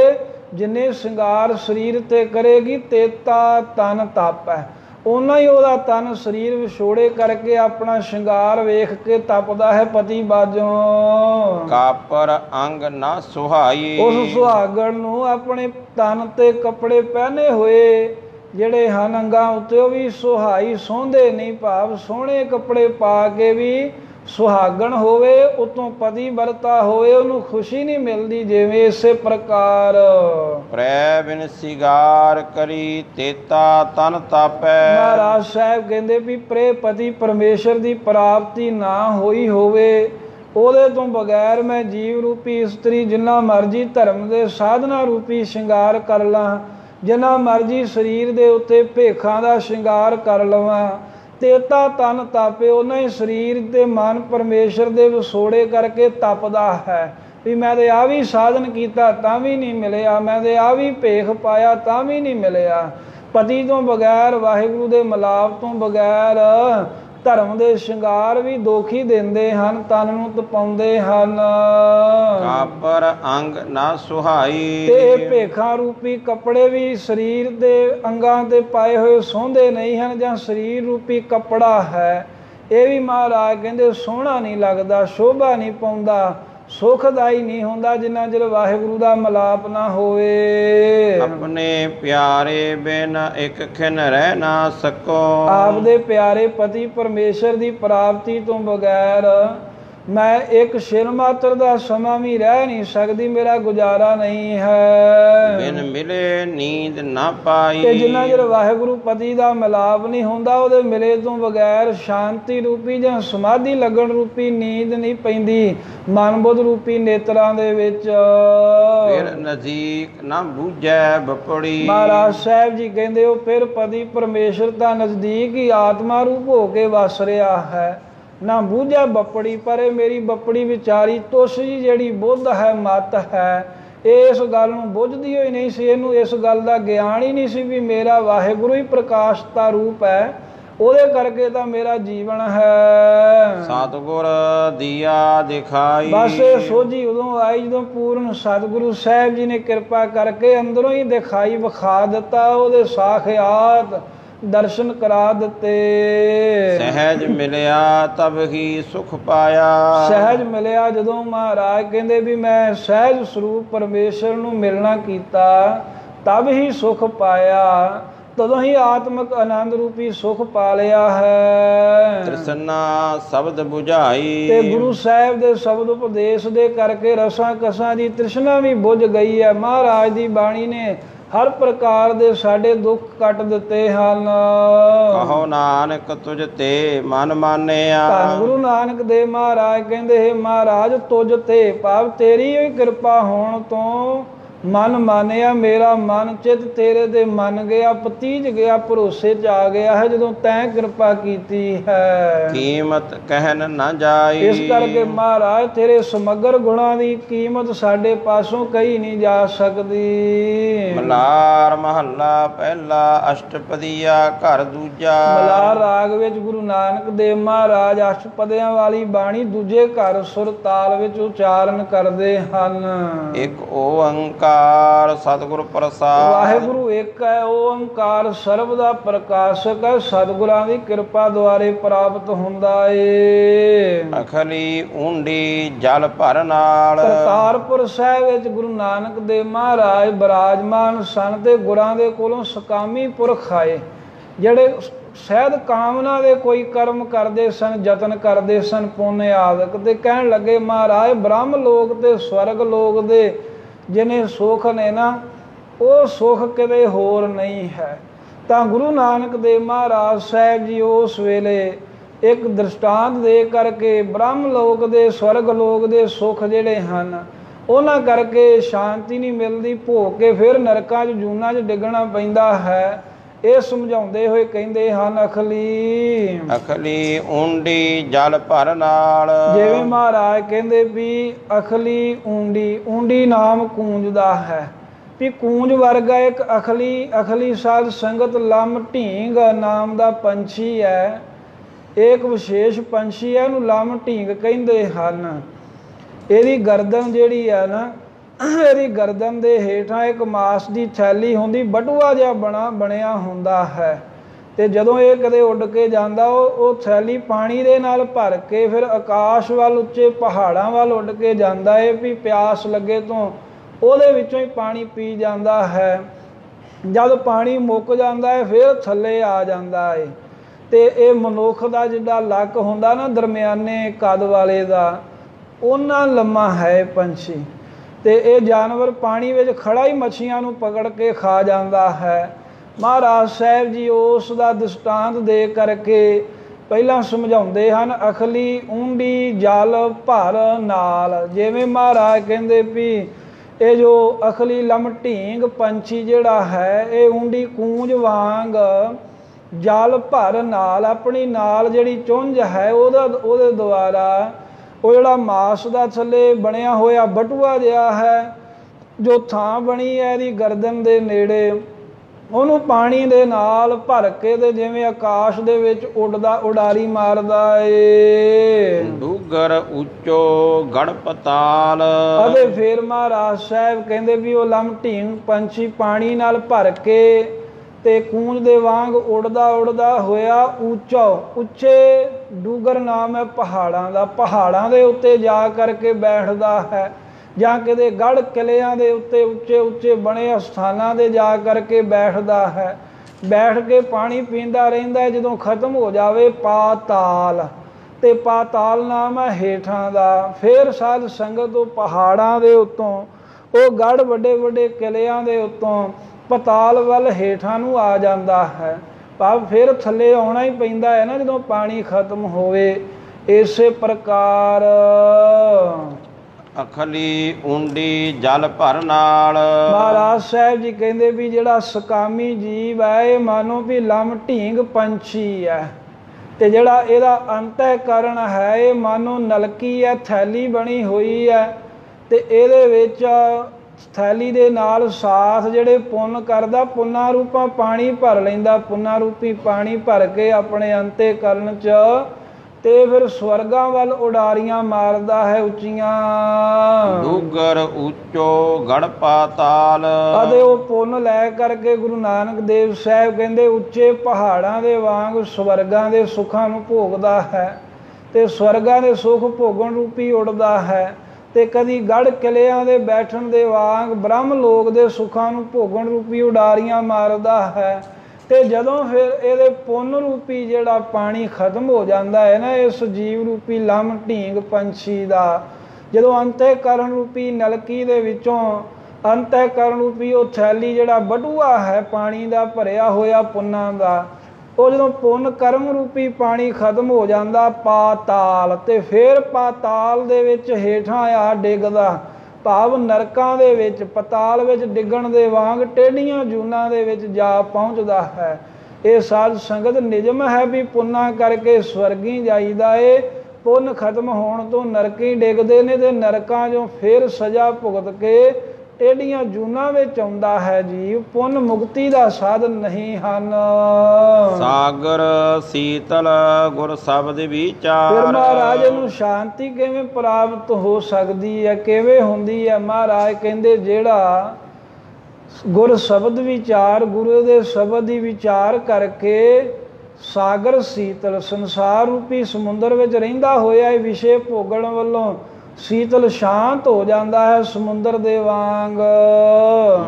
ਜਿੰਨੇ ਸ਼ਿੰਗਾਰ ਸਰੀਰ ਤੇ ਕਰੇਗੀ ਤੇਤਾ ਤਨ ਤਾਪੈ ਉਹਨਾਂ ਹੀ ਉਹਦਾ ਤਨ ਸਰੀਰ ਵਿਛੋੜੇ ਕਰਕੇ ਆਪਣਾ ਸ਼ਿੰਗਾਰ ਵੇਖ ਕੇ ਤਪਦਾ ਹੈ ਪਤੀ ਬਾਝੋਂ ਕਾਪਰ ਅੰਗ ਨਾ ਸੁਹਾਈ। ਉਸ ਸੁਹਾਗਣ ਨੂੰ ਆਪਣੇ ਤਨ ਤੇ ਕੱਪੜੇ ਪਹਿਨੇ ਹੋਏ ਜਿਹੜੇ ਹਨ ਅੰਗਾਂ ਉੱਤੇ ਉਹ ਵੀ ਸੁਹਾਈ ਸੋਹੰਦੇ ਨਹੀਂ ਭਾਵ ਸੋਹਣੇ ਕੱਪੜੇ ਪਾ ਕੇ ਵੀ ਸੁਹਾਗਣ ਹੋਵੇ ਉਤੋਂ ਪਤੀ ਵਰਤਾ ਹੋਵੇ ਉਹਨੂੰ ਖੁਸ਼ੀ ਨਹੀਂ ਮਿਲਦੀ ਜਿਵੇਂ ਇਸੇ ਪ੍ਰਕਾਰ। ਪ੍ਰੈ ਬਿਨ ਸਿਗਾਰ ਕਰੀ ਤੇਤਾ ਤਨ ਤਾਪੈ। ਮਹਾਰਾਜ ਸਾਹਿਬ ਕਹਿੰਦੇ ਵੀ ਪ੍ਰੇ ਪਤੀ ਪਰਮੇਸ਼ਰ ਦੀ ਪ੍ਰਾਪਤੀ ਨਾ ਹੋਈ ਹੋਵੇ ਉਹਦੇ ਤੋਂ ਬਗੈਰ ਮੈਂ ਜੀਵ ਰੂਪੀ ਇਸਤਰੀ ਜਿੰਨਾ ਮਰਜ਼ੀ ਧਰਮ ਦੇ ਸਾਧਨਾ ਰੂਪੀ ਸ਼ਿੰਗਾਰ ਕਰ ਲਾਂ ਜਿੰਨਾ ਮਰਜ਼ੀ ਸਰੀਰ ਦੇ ਉੱਤੇ ਭੇਖਾਂ ਦਾ ਸ਼ਿੰਗਾਰ ਕਰ ਲਵਾਂ। ਤੇਤਾ ਤਨ ਤਾਪੇ, ਉਹਨਾਂ ਹੀ ਸਰੀਰ ਤੇ ਮਨ ਪਰਮੇਸ਼ਰ ਦੇ ਵਿਸੋੜੇ ਕਰਕੇ ਤਪਦਾ ਹੈ। ਵੀ ਮੈਂ ਤੇ ਆ ਵੀ ਸਾਧਨ ਕੀਤਾ, ਤਾਂ ਵੀ ਨਹੀਂ ਮਿਲਿਆ। ਮੈਂ ਤੇ ਆ ਵੀ ਭੇਖ ਪਾਇਆ, ਤਾਂ ਵੀ ਨਹੀਂ ਮਿਲਿਆ। ਪਤੀ ਤੋਂ ਬਗੈਰ, ਵਾਹਿਗੁਰੂ ਦੇ ਮਲਾਪ ਤੋਂ ਬਗੈਰ ਧਰਮ ਦੇ ਸ਼ਿੰਗਾਰ ਵੀ ਦੋਖੀ ਦਿੰਦੇ ਹਨ ਤਨ ਨੂੰ ਤਪਾਉਂਦੇ ਹਨ। ਕਾਪਰ ਅੰਗ ਨਾ ਸੁਹਾਈ। ਤੇ ਭੇਖਾਂ ਰੂਪੀ ਕੱਪੜੇ ਵੀ ਸਰੀਰ ਦੇ ਅੰਗਾਂ ਤੇ ਪਾਏ ਹੋਏ ਸੋਹੰਦੇ ਨਹੀਂ ਹਨ ਜਾਂ ਸਰੀਰ ਰੂਪੀ ਕੱਪੜਾ ਹੈ। ਇਹ ਵੀ ਮਹਾਰਾਜ ਕਹਿੰਦੇ ਸੋਹਣਾ ਨਹੀਂ ਲੱਗਦਾ ਸ਼ੋਭਾ ਨਹੀਂ ਪਾਉਂਦਾ। ਸੁਖਦਾਈ ਨਹੀਂ ਹੁੰਦਾ ਜਿੰਨਾ ਚਿਰ ਵਾਹਿਗੁਰੂ ਦਾ ਮਲਾਪ ਨਾ ਹੋਵੇ। ਆਪਣੇ ਪਿਆਰੇ ਬਿਨ ਇੱਕ ਖਿਨ ਰਹਿ ਨਾ ਸਕੋ। ਆਪ ਦੇ ਪਿਆਰੇ ਪਤੀ ਪਰਮੇਸ਼ਰ ਦੀ ਪ੍ਰਾਪਤੀ ਤੋਂ ਬਗੈਰ ਮੈਂ ਇੱਕ ਸ਼ਿਰ ਮਾਤਰ ਦਾ ਸਮਾਂ ਵੀ ਰਹਿ ਨਹੀਂ ਸਕਦੀ ਮੇਰਾ ਗੁਜ਼ਾਰਾ ਨਹੀਂ ਹੈ। ਬਿਨ ਮਿਲੇ ਨੀਂਦ ਨਾ ਪਾਈ। ਤੇ ਜਿੰਨਾ ਚਿਰ ਵਾਹਿਗੁਰੂ ਪਤੀ ਦਾ ਮਿਲਾਪ ਨਹੀਂ ਹੁੰਦਾ ਉਹਦੇ ਮਿਲੇ ਤੋਂ ਬਗੈਰ ਸ਼ਾਂਤੀ ਰੂਪੀ ਜਾਂ ਸਮਾਧੀ ਲੱਗਣ ਰੂਪੀ ਨੀਂਦ ਨਹੀਂ ਪੈਂਦੀ। ਮਨ ਬੁੱਧ ਰੂਪੀ ਨੇਤਰਾਂ ਦੇ ਵਿੱਚ। ਫਿਰ ਨਜ਼ੀਕ ਨਾ ਬੂਝੈ ਬਪੜੀ। ਮਹਾਰਾਜ ਸਾਹਿਬ ਜੀ ਕਹਿੰਦੇ ਉਹ ਫਿਰ ਪਤੀ ਪਰਮੇਸ਼ਰ ਦਾ ਨਜ਼ਦੀਕ ਹੀ ਆਤਮਾ ਰੂਪ ਹੋ ਕੇ ਵਸ ਰਿਹਾ ਹੈ। ਨਾ ਬੂਝੈ ਬੱਪੜੀ ਪਰ ਮੇਰੀ ਬੱਪੜੀ ਵਿਚਾਰੀ ਤੁਸ ਜੀ ਜਿਹੜੀ ਬੁੱਧ ਹੈ ਮਤ ਹੈ। ਇਸ ਗੱਲ ਨੂੰ ਬੁੱਝਦੀ ਹੋਈ ਨਹੀਂ ਸੀ। ਇਹਨੂੰ ਇਸ ਗੱਲ ਦਾ ਗਿਆਨ ਹੀ ਨਹੀਂ ਸੀ ਵੀ ਮੇਰਾ ਵਾਹਿਗੁਰੂ ਹੀ ਪ੍ਰਕਾਸ਼ ਦਾ ਰੂਪ ਹੈ। ਉਹਦੇ ਕਰਕੇ ਤਾਂ ਮੇਰਾ ਜੀਵਨ ਹੈ। ਸਤਿਗੁਰ ਦੀਆ ਦਿਖਾਈ। ਬਸ ਇਹ ਸੋਝੀ ਉਦੋਂ ਆਈ ਜਦੋਂ ਪੂਰਨ ਸਤਿਗੁਰੂ ਸਾਹਿਬ ਜੀ ਨੇ ਕਿਰਪਾ ਕਰਕੇ ਅੰਦਰੋਂ ਹੀ ਦਿਖਾਈ ਵਿਖਾ ਦਿੱਤਾ। ਉਹਦੇ ਸਾਖਿਆਤ ਦਰਸ਼ਨ ਕਰਾ ਦਿੱਤੇ। ਸਹਿਜ ਮਿਲਿਆ ਤਬ ਹੀ ਸੁਖ ਪਾਇਆ। ਸਹਿਜ ਮਿਲਿਆ ਜਦੋਂ ਮਹਾਰਾਜ ਕਹਿੰਦੇ ਵੀ ਮੈਂ ਸਹਿਜ ਸਰੂਪ ਪਰਮੇਸ਼ਰ ਨੂੰ ਮਿਲਣਾ ਕੀਤਾ ਤਬ ਹੀ ਸੁਖ ਪਾਇਆ। ਤਦੋਂ ਹੀ ਆਤਮਿਕ ਆਨੰਦ ਰੂਪੀ ਸੁਖ ਪਾ ਲਿਆ ਹੈ। ਤ੍ਰਿਸ਼ਨਾ ਸ਼ਬਦ 부ਝਾਈ ਤੇ ਗੁਰੂ ਸਾਹਿਬ ਦੇ ਸ਼ਬਦ ਉਪਦੇਸ਼ ਦੇ ਕਰਕੇ ਰਸਾਂ ਕਸਾਂ ਦੀ ਤ੍ਰਿਸ਼ਨਾ ਵੀ ਬੁਝ ਗਈ ਹੈ। ਮਹਾਰਾਜ ਦੀ ਬਾਣੀ ਨੇ ਹਰ ਪ੍ਰਕਾਰ ਦੇ ਸਾਡੇ ਦੁੱਖ ਕੱਟ ਦਿੱਤੇ ਹਨ ਕਹੋ ਨਾਨਕ ਤੁਝ ਤੇ ਮਨ ਮਾਨਿਆ। ਧੰਨ ਗੁਰੂ ਨਾਨਕ ਦੇਵ ਮਹਾਰਾਜ ਕਹਿੰਦੇ ਹੈ ਮਹਾਰਾਜ ਤੁਝ ਤੇ ਭਾਵ ਤੇਰੀ ਹੀ ਕਿਰਪਾ ਹੋਣ ਤੋਂ ਮਨ ਮਾਨਿਆ ਮੇਰਾ ਮਨ ਚਿਤ ਤੇਰੇ ਦੇ ਮੰਨ ਗਿਆ ਪਤੀਜ ਗਿਆ ਭਰੋਸੇ ਚ ਆ ਗਿਆ ਹੈ ਜਦੋਂ ਤੈਂ ਕਿਰਪਾ ਕੀਤੀ ਹੈ। ਕੀਮਤ ਕਹਿਨ ਨਾ ਜਾਈ। ਇਸ ਕਰਕੇ ਮਹਾਰਾਜ ਤੇਰੇ ਸਮਗਰ ਗੁਣਾਂ ਦੀ ਕੀਮਤ ਸਾਡੇ ਪਾਸੋਂ ਕਹੀ ਨਹੀਂ ਜਾ ਸਕਦੀ। ਮਲਾਰ ਮਹੱਲਾ ਪਹਿਲਾ ਅਸ਼ਟਪਦੀਆ ਘਰ ਦੂਜਾ। ਮਲਾਰ ਰਾਗ ਵਿੱਚ ਗੁਰੂ ਨਾਨਕ ਦੇਵ ਮਹਾਰਾਜ ਅਸ਼ਟਪਦੀਆਂ ਵਾਲੀ ਬਾਣੀ ਦੂਜੇ ਘਰ ਸੁਰ ਤਾਲ ਵਿੱਚ ਉਚਾਰਨ ਕਰਦੇ ਹਨ। ਇੱਕ ਓੰਕਾਰ ਸਤਿਗੁਰ ਪ੍ਰਸਾਦ। ਵਾਹਿਗੁਰੂ ਇੱਕ ਹੈ ਓੰਕਾਰ ਸਰਬ ਦਾ ਪ੍ਰਕਾਸ਼ਕ ਹੈ ਸਤਿਗੁਰਾਂ ਦੀ ਕਿਰਪਾ ਦੁਆਰੇ ਪ੍ਰਾਪਤ ਹੁੰਦਾ ਏ। ਅਖਲੀ ਉਂਡੀ ਜਲ ਭਰ ਨਾਲ। ਕਰਤਾਰਪੁਰ ਸਾਹਿਬ ਵਿੱਚ ਗੁਰੂ ਨਾਨਕ ਦੇਵ ਮਹਾਰਾਜ ਬਿਰਾਜਮਾਨ ਸਨ ਤੇ ਗੁਰਾਂ ਦੇ ਕੋਲੋਂ ਸਕਾਮੀ ਪੁਰਖ ਆਏ ਜਿਹੜੇ ਸਹਿਦ ਕਾਮਨਾ ਦੇ ਕੋਈ ਕਰਮ ਕਰਦੇ ਸਨ ਯਤਨ ਕਰਦੇ ਸਨ ਪੁੰਨ ਆਦਿਕ ਤੇ ਕਹਿਣ ਲੱਗੇ ਮਹਾਰਾਜ ਬ੍ਰਹਮ ਲੋਕ ਤੇ ਸਵਰਗ ਲੋਕ ਦੇ ਜਿਨੇ ਸੁਖ ਨੇ ਨਾ, ਉਹ ਸੁਖ ਕਿਤੇ ਹੋਰ ਨਹੀਂ ਹੈ। ਤਾਂ ਗੁਰੂ ਨਾਨਕ ਦੇਵ ਮਹਾਰਾਜ ਸਾਹਿਬ ਜੀ ਉਸ ਵੇਲੇ ਇੱਕ ਦ੍ਰਿਸ਼ਟਾਂਤ ਦੇ ਕਰਕੇ ਬ੍ਰਹਮ ਲੋਕ ਦੇ, ਸਵਰਗ ਲੋਕ ਦੇ ਸੁਖ ਜਿਹੜੇ ਹਨ, ਉਹਨਾਂ ਕਰਕੇ ਸ਼ਾਂਤੀ ਨਹੀਂ ਮਿਲਦੀ, ਭੋਗ ਕੇ ਫਿਰ ਨਰਕਾਂ 'ਚ, ਜੂਨਾਂ 'ਚ ਡਿੱਗਣਾ ਪੈਂਦਾ ਹੈ। ਇਹ ਸਮਝਾਉਂਦੇ ਹੋਏ ਕਹਿੰਦੇ ਹਨ ਅਖਲੀ ਅਖਲੀ ਉਂਡੀ ਜਲ ਭਰ ਨਾਲ। ਜਿਵੇਂ ਮਹਾਰਾਜ ਕਹਿੰਦੇ ਵੀ ਅਖਲੀ ਊਂਡੀ ਊਂਡੀ ਨਾਮ ਕੂੰਜ ਦਾ ਹੈ। ਵੀ ਕੂੰਜ ਵਰਗਾ ਇੱਕ ਅਖਲੀ ਅਖਲੀ ਸਾਧ ਸੰਗਤ ਲੰਮ ਢੀਂਗ ਨਾਮ ਦਾ ਪੰਛੀ ਹੈ। ਇੱਕ ਵਿਸ਼ੇਸ਼ ਪੰਛੀ ਹੈ ਇਹਨੂੰ ਲੰਮ ਢੀਂਗ ਕਹਿੰਦੇ ਹਨ। ਇਹਦੀ ਗਰਦਨ ਜਿਹੜੀ ਹੈ ਨਾ ਇਹਦੀ ਗਰਦਨ ਦੇ ਹੇਠਾਂ ਇੱਕ ਮਾਸ ਦੀ ਥੈਲੀ ਹੁੰਦੀ, ਬਟੂਆ ਜਿਹਾ ਬਣਾ, ਬਣਿਆ ਹੁੰਦਾ ਹੈ। ਤੇ ਜਦੋਂ ਇਹ ਕਦੇ ਉੱਡ ਕੇ ਜਾਂਦਾ, ਉਹ ਉਹ ਥੈਲੀ ਪਾਣੀ ਦੇ ਨਾਲ ਭਰ ਕੇ ਫਿਰ ਆਕਾਸ਼ ਵੱਲ, ਉੱਚੇ ਪਹਾੜਾਂ ਵੱਲ ਉੱਡ ਕੇ ਜਾਂਦਾ ਏ, ਵੀ ਪਿਆਸ ਲੱਗੇ ਤੋਂ ਉਹਦੇ ਵਿੱਚੋਂ ਹੀ ਪਾਣੀ ਪੀ ਜਾਂਦਾ ਹੈ। ਜਦ ਪਾਣੀ ਮੁੱਕ ਜਾਂਦਾ ਹੈ ਫਿਰ ਥੱਲੇ ਆ ਜਾਂਦਾ ਏ। ਤੇ ਇਹ ਮਨੁੱਖ ਦਾ ਜਿਹੜਾ ਲੱਕ ਹੁੰਦਾ ਨਾ, ਦਰਮਿਆਨੇ ਕਦ ਵਾਲੇ ਦਾ, ਉਹਨਾਂ ਲੰਮਾ ਹੈ ਪੰਛੀ। ਤੇ ਇਹ ਜਾਨਵਰ ਪਾਣੀ ਵਿੱਚ ਖੜਾ ਹੀ ਮੱਛੀਆਂ ਨੂੰ ਪਕੜ ਕੇ ਖਾ ਜਾਂਦਾ ਹੈ। ਮਹਾਰਾਜ ਸਾਹਿਬ ਜੀ ਉਸ ਦਾ ਦ੍ਰਿਸ਼ਟਾਂਤ ਦੇ ਕਰਕੇ ਪਹਿਲਾਂ ਸਮਝਾਉਂਦੇ ਹਨ, ਅਖਲੀ ਉਂਡੀ ਜਲ ਭਰ ਨਾਲ। ਜਿਵੇਂ ਮਹਾਰਾਜ ਕਹਿੰਦੇ ਵੀ ਇਹ ਜੋ ਅਖਲੀ ਲਮਟੀਂਗ ਪੰਛੀ ਜਿਹੜਾ ਹੈ, ਇਹ ਉਂਡੀ ਕੂੰਜ ਵਾਂਗ ਜਲ ਭਰ ਨਾਲ, ਆਪਣੀ ਨਾਲ ਜਿਹੜੀ ਚੁੰਝ ਹੈ, ਉਹਦਾ ਉਹਦੇ ਦੁਆਰਾ ਉਹ ਜਿਹੜਾ ਮਾਸ ਦਾ ਥੱਲੇ ਬਣਿਆ ਹੋਇਆ ਬਟੂਆ ਜਿਹਾ ਹੈ ਜੋ ਥਾਂ ਬਣੀ ਹੈ ਇਹਦੀ ਗਰਦਨ ਦੇ ਨੇੜੇ ਉਹਨੂੰ ਪਾਣੀ ਦੇ ਨਾਲ ਭਰ ਕੇ ਤੇ ਜਿਵੇਂ ਆਕਾਸ਼ ਦੇ ਵਿੱਚ ਉੱਡਦਾ ਉਡਾਰੀ ਮਾਰਦਾ ਏ। ਡੂਗਰ ਉੱਚੋ ਗੜ ਪਤਾਲ ਅਤੇ ਫੇਰ ਮਹਾਰਾਜ ਸਾਹਿਬ ਕਹਿੰਦੇ ਵੀ ਉਹ ਲਮ ਢੀਂਗ ਪੰਛੀ ਪਾਣੀ ਨਾਲ ਭਰ ਕੇ ਤੇ ਕੂੰਜ ਦੇ ਵਾਂਗ ਉੜਦਾ ਉੜਦਾ ਹੋਇਆ ਉੱਚਾ, ਉੱਚੇ ਡੂਗਰ ਨਾਮ ਹੈ ਪਹਾੜਾਂ ਦਾ। ਪਹਾੜਾਂ ਦੇ ਉੱਤੇ ਜਾ ਕਰਕੇ ਬੈਠਦਾ ਹੈ। ਜਾਂ ਕਿਤੇ ਗੜ ਕਿਲਿਆਂ ਦੇ ਉੱਤੇ ਉੱਚੇ ਉੱਚੇ ਬਣੇ ਸਥਾਨਾਂ ਦੇ ਜਾ ਕਰਕੇ ਬੈਠਦਾ ਹੈ। ਬੈਠ ਕੇ ਪਾਣੀ ਪੀਂਦਾ ਰਹਿੰਦਾ ਜਦੋਂ ਖਤਮ ਹੋ ਜਾਵੇ ਪਾਤਾਲ। ਤੇ ਪਾਤਾਲ ਨਾਮ ਹੈ ਹੇਠਾਂ ਦਾ। ਫੇਰ ਸਾਧ ਸੰਗਤ ਉਹ ਪਹਾੜਾਂ ਦੇ ਉੱਤੋਂ, ਉਹ ਗੜ ਵੱਡੇ ਵੱਡੇ ਕਿਲਿਆਂ ਦੇ ਉੱਤੋਂ ਪਤਾਲ ਵੱਲ ਹੇਠਾਂ ਨੂੰ ਆ ਜਾਂਦਾ ਹੈ। ਭਾਵ ਫਿਰ ਥੱਲੇ ਆਉਣਾ ਹੀ ਪੈਂਦਾ ਹੈ ਨਾ ਜਦੋਂ ਪਾਣੀ ਖਤਮ ਹੋਵੇ। ਇਸੇ ਪ੍ਰਕਾਰ ਅਖਲੀ ਉਂਡੀ ਜਲ ਭਰ ਨਾਲ। ਮਹਾਰਾਜ ਸਾਹਿਬ ਜੀ ਕਹਿੰਦੇ ਵੀ ਜਿਹੜਾ ਸਕਾਮੀ ਜੀਵ ਹੈ ਇਹ ਮਾਨੋ ਵੀ ਲਮ ਢੀਂਗ ਪੰਛੀ ਹੈ। ਤੇ ਜਿਹੜਾ ਇਹਦਾ ਅੰਤःਕਰਨ ਹੈ ਇਹ ਮਾਨੋ ਨਲਕੀ ਹੈ ਥੈਲੀ ਬਣੀ ਹੋਈ ਹੈ। ਤੇ ਇਹਦੇ ਵਿੱਚ ਥੈਲੀ ਦੇ ਨਾਲ ਸਾਥ ਜਿਹੜੇ ਪੁੰਨ ਕਰਦਾ ਪੁੰਨਾ ਰੂਪਾ ਪਾਣੀ ਭਰ ਲੈਂਦਾ ਪੁੰਨਾ ਰੂਪੀ ਪਾਣੀ ਭਰ ਕੇ ਆਪਣੇ ਅੰਤःਕਰਨ ਚ ਤੇ ਫਿਰ ਸਵਰਗਾਂ ਵੱਲ ਉਡਾਰੀਆਂ ਮਾਰਦਾ ਹੈ ਉੱਚੀਆਂ। ਡੂਗਰ ਉੱਚੋ ਗੜ ਪਾਤਾਲ। ਅਤੇ ਉਹ ਪੁੰਨ ਲੈ ਕਰਕੇ ਗੁਰੂ ਨਾਨਕ ਦੇਵ ਸਾਹਿਬ ਕਹਿੰਦੇ ਉੱਚੇ ਪਹਾੜਾਂ ਦੇ ਵਾਂਗ ਸਵਰਗਾਂ ਦੇ ਸੁੱਖਾਂ ਨੂੰ ਭੋਗਦਾ ਹੈ ਤੇ ਸਵਰਗਾਂ ਦੇ ਸੁੱਖ ਭੋਗਣ ਰੂਪੀ ਉੜਦਾ ਹੈ। ਤੇ ਕਦੀ ਗੜ ਕਿਲਿਆਂ ਦੇ ਬੈਠਣ ਦੇ ਵਾਂਗ ਬ੍ਰਹਮ ਲੋਕ ਦੇ ਸੁੱਖਾਂ ਨੂੰ ਭੋਗਣ ਰੂਪੀ ਉਡਾਰੀਆਂ ਮਾਰਦਾ ਹੈ। ਤੇ ਜਦੋਂ ਫਿਰ ਇਹਦੇ ਪੁੰਨ ਰੂਪੀ ਜਿਹੜਾ ਪਾਣੀ ਖਤਮ ਹੋ ਜਾਂਦਾ ਹੈ ਨਾ, ਇਸ ਜੀਵ ਰੂਪੀ ਲੰਮ ਢੀਂਗ ਪੰਛੀ ਦਾ, ਜਦੋਂ ਅੰਤःਕਰਨ ਰੂਪੀ ਨਲਕੀ ਦੇ ਵਿੱਚੋਂ ਅੰਤःਕਰਨ ਰੂਪੀ ਉਹ ਥੈਲੀ ਜਿਹੜਾ ਬਟੂਆ ਹੈ ਪਾਣੀ ਦਾ ਭਰਿਆ ਹੋਇਆ ਪੁੰਨਾਂ ਦਾ ਉਹ ਜਦੋਂ ਪੁੰਨ ਕਰਮ ਰੂਪੀ ਪਾਣੀ ਖਤਮ ਹੋ ਜਾਂਦਾ, ਪਾਤਾਲ ਤੇ ਫਿਰ ਪਾਤਾਲ ਦੇ ਵਿੱਚ ਹੇਠਾਂ ਆ ਡਿੱਗਦਾ। ਭਾਵ ਨਰਕਾਂ ਦੇ ਵਿੱਚ, ਪਤਾਲ ਵਿੱਚ ਡਿੱਗਣ ਦੇ ਵਾਂਗ ਟੇਢੀਆਂ ਜੂਨਾਂ ਦੇ ਵਿੱਚ ਜਾ ਪਹੁੰਚਦਾ ਹੈ। ਇਹ ਸਾਧ ਸੰਗਤ ਨਿਯਮ ਹੈ ਵੀ ਪੁੰਨਾ ਕਰਕੇ ਸਵਰਗੀ ਜਾਈਦਾ ਏ। ਪੁੰਨ ਖਤਮ ਹੋਣ ਤੋਂ ਨਰਕੀ ਡਿੱਗਦੇ ਨੇ ਤੇ ਨਰਕਾਂ 'ਚੋਂ ਫਿਰ ਸਜ਼ਾ ਭੁਗਤ ਕੇ ਟੇਢੀਆਂ ਜੂਨਾਂ ਵਿੱਚ ਆਉਂਦਾ ਹੈ ਜੀਵ ਪੁੰਨ ਮੁਕਤੀ ਦਾ ਸਾਧਨ ਨਹੀਂ ਹਨ। ਸਾਗਰ ਸੀਤਲ ਗੁਰ ਸ਼ਬਦ ਫਿਰ ਵਿਚਾਰ ਮਹਾਰਾਜ ਨੂੰ ਸ਼ਾਂਤੀ ਕਿਵੇਂ ਪ੍ਰਾਪਤ ਹੋ ਸਕਦੀ ਹੈ ਕਿਵੇਂ ਹੁੰਦੀ ਹੈ? ਮਹਾਰਾਜ ਕਹਿੰਦੇ ਜਿਹੜਾ ਗੁਰ ਸ਼ਬਦ ਵਿਚਾਰ ਗੁਰੂ ਦੇ ਸ਼ਬਦ ਦੀ ਵਿਚਾਰ ਕਰਕੇ ਸਾਗਰ ਸੀਤਲ ਸੰਸਾਰ ਰੂਪੀ ਸਮੁੰਦਰ ਵਿੱਚ ਰਹਿੰਦਾ ਹੋਇਆ ਇਹ ਵਿਸ਼ੇ ਭੋਗਣ ਵੱਲੋਂ ਸੀਤਲ ਸ਼ਾਂਤ ਹੋ ਜਾਂਦਾ ਹੈ ਸਮੁੰਦਰ ਦੇ ਵਾਂਗ।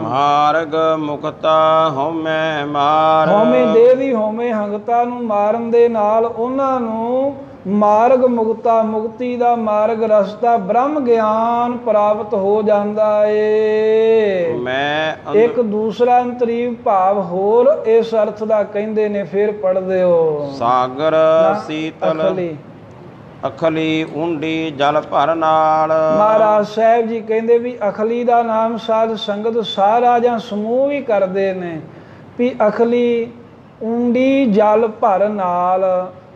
ਮਾਰਗ ਮੁਕਤਾ ਹਉਮੈ ਮਾਰ। ਹਉਮੈ ਦੇਹ ਦੀ ਹਉਮੈ ਹੰਗਤਾ ਨੂੰ ਮਾਰਨ ਦੇ ਨਾਲ ਉਹਨਾਂ ਨੂੰ ਮਾਰਗ ਮੁਕਤਾ ਮੁਕਤੀ ਦਾ ਮਾਰਗ ਰਸਤਾ ਬ੍ਰਹਮ ਗਿਆਨ ਪ੍ਰਾਪਤ ਹੋ ਜਾਂਦਾ ਏ। ਮੈਂ ਇੱਕ ਦੂਸਰਾ ਅੰਤਰੀਵ ਭਾਵ ਹੋਰ ਇਸ ਅਰਥ ਦਾ ਕਹਿੰਦੇ ਨੇ ਫਿਰ ਪੜਦੇ ਹੋ ਸਾਗਰ ਸੀਤਲ ਅਖਲੀ ਅਖਲੀ ਉਂਡੀ ਜਲ ਭਰ ਨਾਲ। ਮਹਾਰਾਜ ਸਾਹਿਬ ਜੀ ਕਹਿੰਦੇ ਵੀ ਅਖਲੀ ਦਾ ਨਾਮ ਸਾਧ ਸੰਗਤ ਸਾਰਾ ਜਾਂ ਸਮੂਹ ਵੀ ਕਰਦੇ ਨੇ, ਵੀ ਅਖਲੀ ਉਂਡੀ ਜਲ ਭਰ ਨਾਲ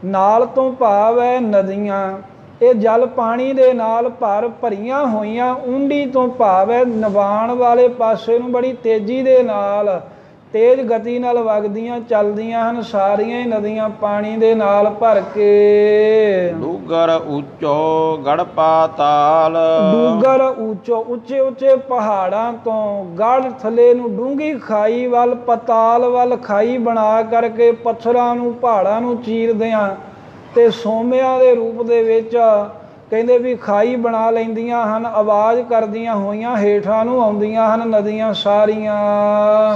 ਨਾਲ ਤੋਂ ਭਾਵ ਹੈ ਨਦੀਆਂ, ਇਹ ਜਲ ਪਾਣੀ ਦੇ ਨਾਲ ਭਰ ਭਰੀਆਂ ਹੋਈਆਂ, ਉਂਡੀ ਤੋਂ ਭਾਵ ਹੈ ਨਿਵਾਣ ਵਾਲੇ ਪਾਸੇ ਨੂੰ ਬੜੀ ਤੇਜ਼ੀ ਦੇ ਨਾਲ। ਤੇਜ਼ ਗਤੀ ਨਾਲ ਵਗਦੀਆਂ ਚੱਲਦੀਆਂ ਹਨ ਸਾਰੀਆਂ ਹੀ ਨਦੀਆਂ ਪਾਣੀ ਦੇ ਨਾਲ ਭਰ ਕੇ। ਡੂਗਰ ਉੱਚੋ ਗੜ ਪਾਤਾਲ। ਡੂਗਰ ਉੱਚੋ ਉੱਚੇ ਉੱਚੇ ਪਹਾੜਾਂ ਤੋਂ ਗੜ ਥਲੇ ਨੂੰ ਡੂੰਗੀ ਖਾਈ ਵੱਲ ਪਤਾਲ ਵੱਲ ਖਾਈ ਬਣਾ ਕਰਕੇ ਪੱਥਰਾਂ ਨੂੰ ਪਹਾੜਾਂ ਨੂੰ ਚੀਰਦਿਆਂ ਤੇ ਸੋਮਿਆਂ ਦੇ ਰੂਪ ਦੇ ਵਿੱਚ ਕਹਿੰਦੇ ਵੀ ਖਾਈ ਬਣਾ ਲੈਂਦੀਆਂ ਹਨ ਆਵਾਜ਼ ਕਰਦੀਆਂ ਹੋਈਆਂ ਹੇਠਾਂ ਨੂੰ ਆਉਂਦੀਆਂ ਹਨ ਨਦੀਆਂ ਸਾਰੀਆਂ।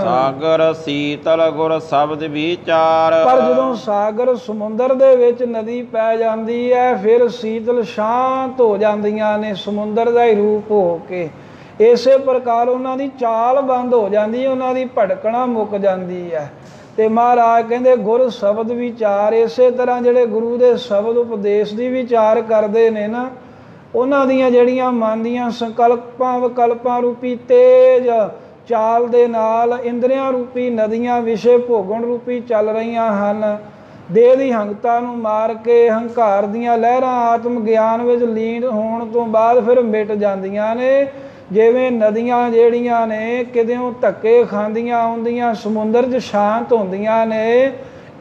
ਸਾਗਰ ਸੀਤਲ ਗੁਰ ਸ਼ਬਦ ਵਿਚਾਰ। ਪਰ ਜਦੋਂ ਸਾਗਰ ਸਮੁੰਦਰ ਦੇ ਵਿੱਚ ਨਦੀ ਪੈ ਜਾਂਦੀ ਹੈ ਫਿਰ ਸੀਤਲ ਸ਼ਾਂਤ ਹੋ ਜਾਂਦੀਆਂ ਨੇ ਸਮੁੰਦਰ ਦਾ ਹੀ ਰੂਪ ਹੋ ਕੇ। ਇਸੇ ਪ੍ਰਕਾਰ ਉਹਨਾਂ ਦੀ ਚਾਲ ਬੰਦ ਹੋ ਜਾਂਦੀ ਹੈ ਉਹਨਾਂ ਦੀ ਭਟਕਣਾ ਮੁੱਕ ਜਾਂਦੀ ਹੈ। ਤੇ ਮਹਾਰਾਜ ਕਹਿੰਦੇ, ਗੁਰ ਸ਼ਬਦ ਵਿਚਾਰ ਇਸੇ ਤਰ੍ਹਾਂ ਜਿਹੜੇ ਗੁਰੂ ਦੇ ਸ਼ਬਦ ਉਪਦੇਸ਼ ਦੀ ਵਿਚਾਰ ਕਰਦੇ ਨੇ ਨਾ, ਉਹਨਾਂ ਦੀਆਂ ਜਿਹੜੀਆਂ ਮਨ ਦੀਆਂ ਸੰਕਲਪਾਂ, ਵਿਕਲਪਾਂ ਰੂਪੀ ਤੇਜ ਚਾਲ ਦੇ ਨਾਲ ਇੰਦਰੀਆਂ ਰੂਪੀ ਨਦੀਆਂ ਵਿਸ਼ੇ ਭੋਗਣ ਰੂਪੀ ਚੱਲ ਰਹੀਆਂ ਹਨ। ਦੇਹ ਦੀ ਹੰਗਤਾ ਨੂੰ ਮਾਰ ਕੇ ਹੰਕਾਰ ਦੀਆਂ ਲਹਿਰਾਂ ਆਤਮ ਗਿਆਨ ਵਿੱਚ ਲੀਨ ਹੋਣ ਤੋਂ ਬਾਅਦ ਫਿਰ ਮਿਟ ਜਾਂਦੀਆਂ ਨੇ। ਜਿਵੇਂ ਨਦੀਆਂ ਜਿਹੜੀਆਂ ਨੇ ਕਿਦਿਓਂ ਧੱਕੇ ਖਾਂਦੀਆਂ ਆਉਂਦੀਆਂ ਸਮੁੰਦਰ 'ਚ ਸ਼ਾਂਤ ਹੁੰਦੀਆਂ ਨੇ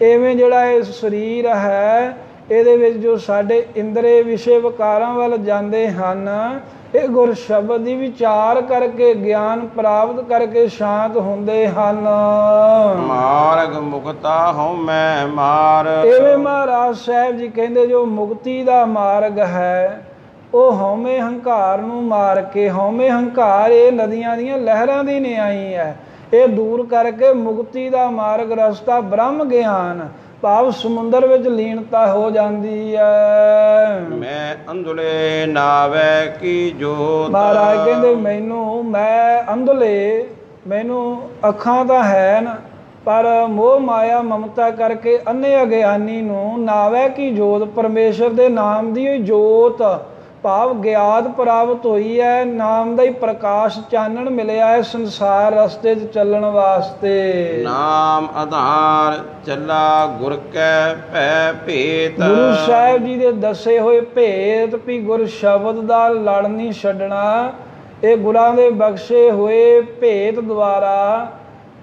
ਐਵੇਂ ਜਿਹੜਾ ਇਹ ਸਰੀਰ ਹੈ ਇਹਦੇ ਵਿੱਚ ਜੋ ਸਾਡੇ ਇੰਦਰੇ ਵਿਸ਼ੇ ਵਿਕਾਰਾਂ ਵੱਲ ਜਾਂਦੇ ਹਨ ਇਹ ਗੁਰ ਸ਼ਬਦ ਦੀ ਵਿਚਾਰ ਕਰਕੇ ਗਿਆਨ ਪ੍ਰਾਪਤ ਕਰਕੇ ਸ਼ਾਂਤ ਹੁੰਦੇ ਹਨ। ਮਾਰਗ ਮੁਕਤਾ ਹਉਮੈ ਮਾਰ। ਐਵੇਂ ਮਹਾਰਾਜ ਸਾਹਿਬ ਜੀ ਕਹਿੰਦੇ ਜੋ ਮੁਕਤੀ ਦਾ ਮਾਰਗ ਹੈ ਉਹ ਹਉਮੈ ਹੰਕਾਰ ਨੂੰ ਮਾਰ ਕੇ ਹਉਮੈ ਹੰਕਾਰ ਇਹ ਨਦੀਆਂ ਦੀਆਂ ਲਹਿਰਾਂ ਦੀ ਨਿਆਈ ਹੈ। ਇਹ ਦੂਰ ਕਰਕੇ ਮੁਕਤੀ ਦਾ ਮਾਰਗ ਰਸਤਾ ਬ੍ਰਹਮ ਗਿਆਨ ਭਾਵ ਸਮੁੰਦਰ ਵਿੱਚ ਲੀਨਤਾ ਹੋ ਜਾਂਦੀ ਹੈ। ਮੈਂ ਅੰਧਲੇ ਨਾਵੇ ਕੀ ਜੋਤ? ਮਹਾਰਾਜ ਕਹਿੰਦੇ ਮੈਨੂੰ ਮੈਂ ਅੰਧਲੇ ਮੈਨੂੰ ਅੱਖਾਂ ਤਾਂ ਹੈ ਨਾ ਪਰ ਮੋਹ ਮਾਇਆ ਮਮਤਾ ਕਰਕੇ ਅੰਨੇ ਅਗਿਆਨੀ ਨੂੰ ਨਾਵੇ ਕੀ ਜੋਤ? ਪਰਮੇਸ਼ਰ ਦੇ ਨਾਮ ਦੀ ਜੋਤ ਭਾਵ ਗਿਆਤ ਪ੍ਰਾਪਤ ਹੋਈ ਹੈ ਨਾਮ ਦਾ ਹੀ ਪ੍ਰਕਾਸ਼ ਚਾਨਣ ਮਿਲਿਆ ਹੈ ਸੰਸਾਰ ਰਸਤੇ 'ਚ ਚੱਲਣ ਵਾਸਤੇ। ਨਾਮ ਆਧਾਰ ਚੱਲਾ ਗੁਰ ਕੈ ਭੈ ਭੇਤ। ਗੁਰੂ ਸਾਹਿਬ ਜੀ ਦੇ ਦੱਸੇ ਹੋਏ ਭੇਤ ਵੀ ਗੁਰ ਸ਼ਬਦ ਦਾ ਲੜ ਨਹੀਂ ਛੱਡਣਾ। ਇਹ ਗੁਰਾਂ ਦੇ ਬਖਸ਼ੇ ਹੋਏ ਭੇਤ ਦੁਆਰਾ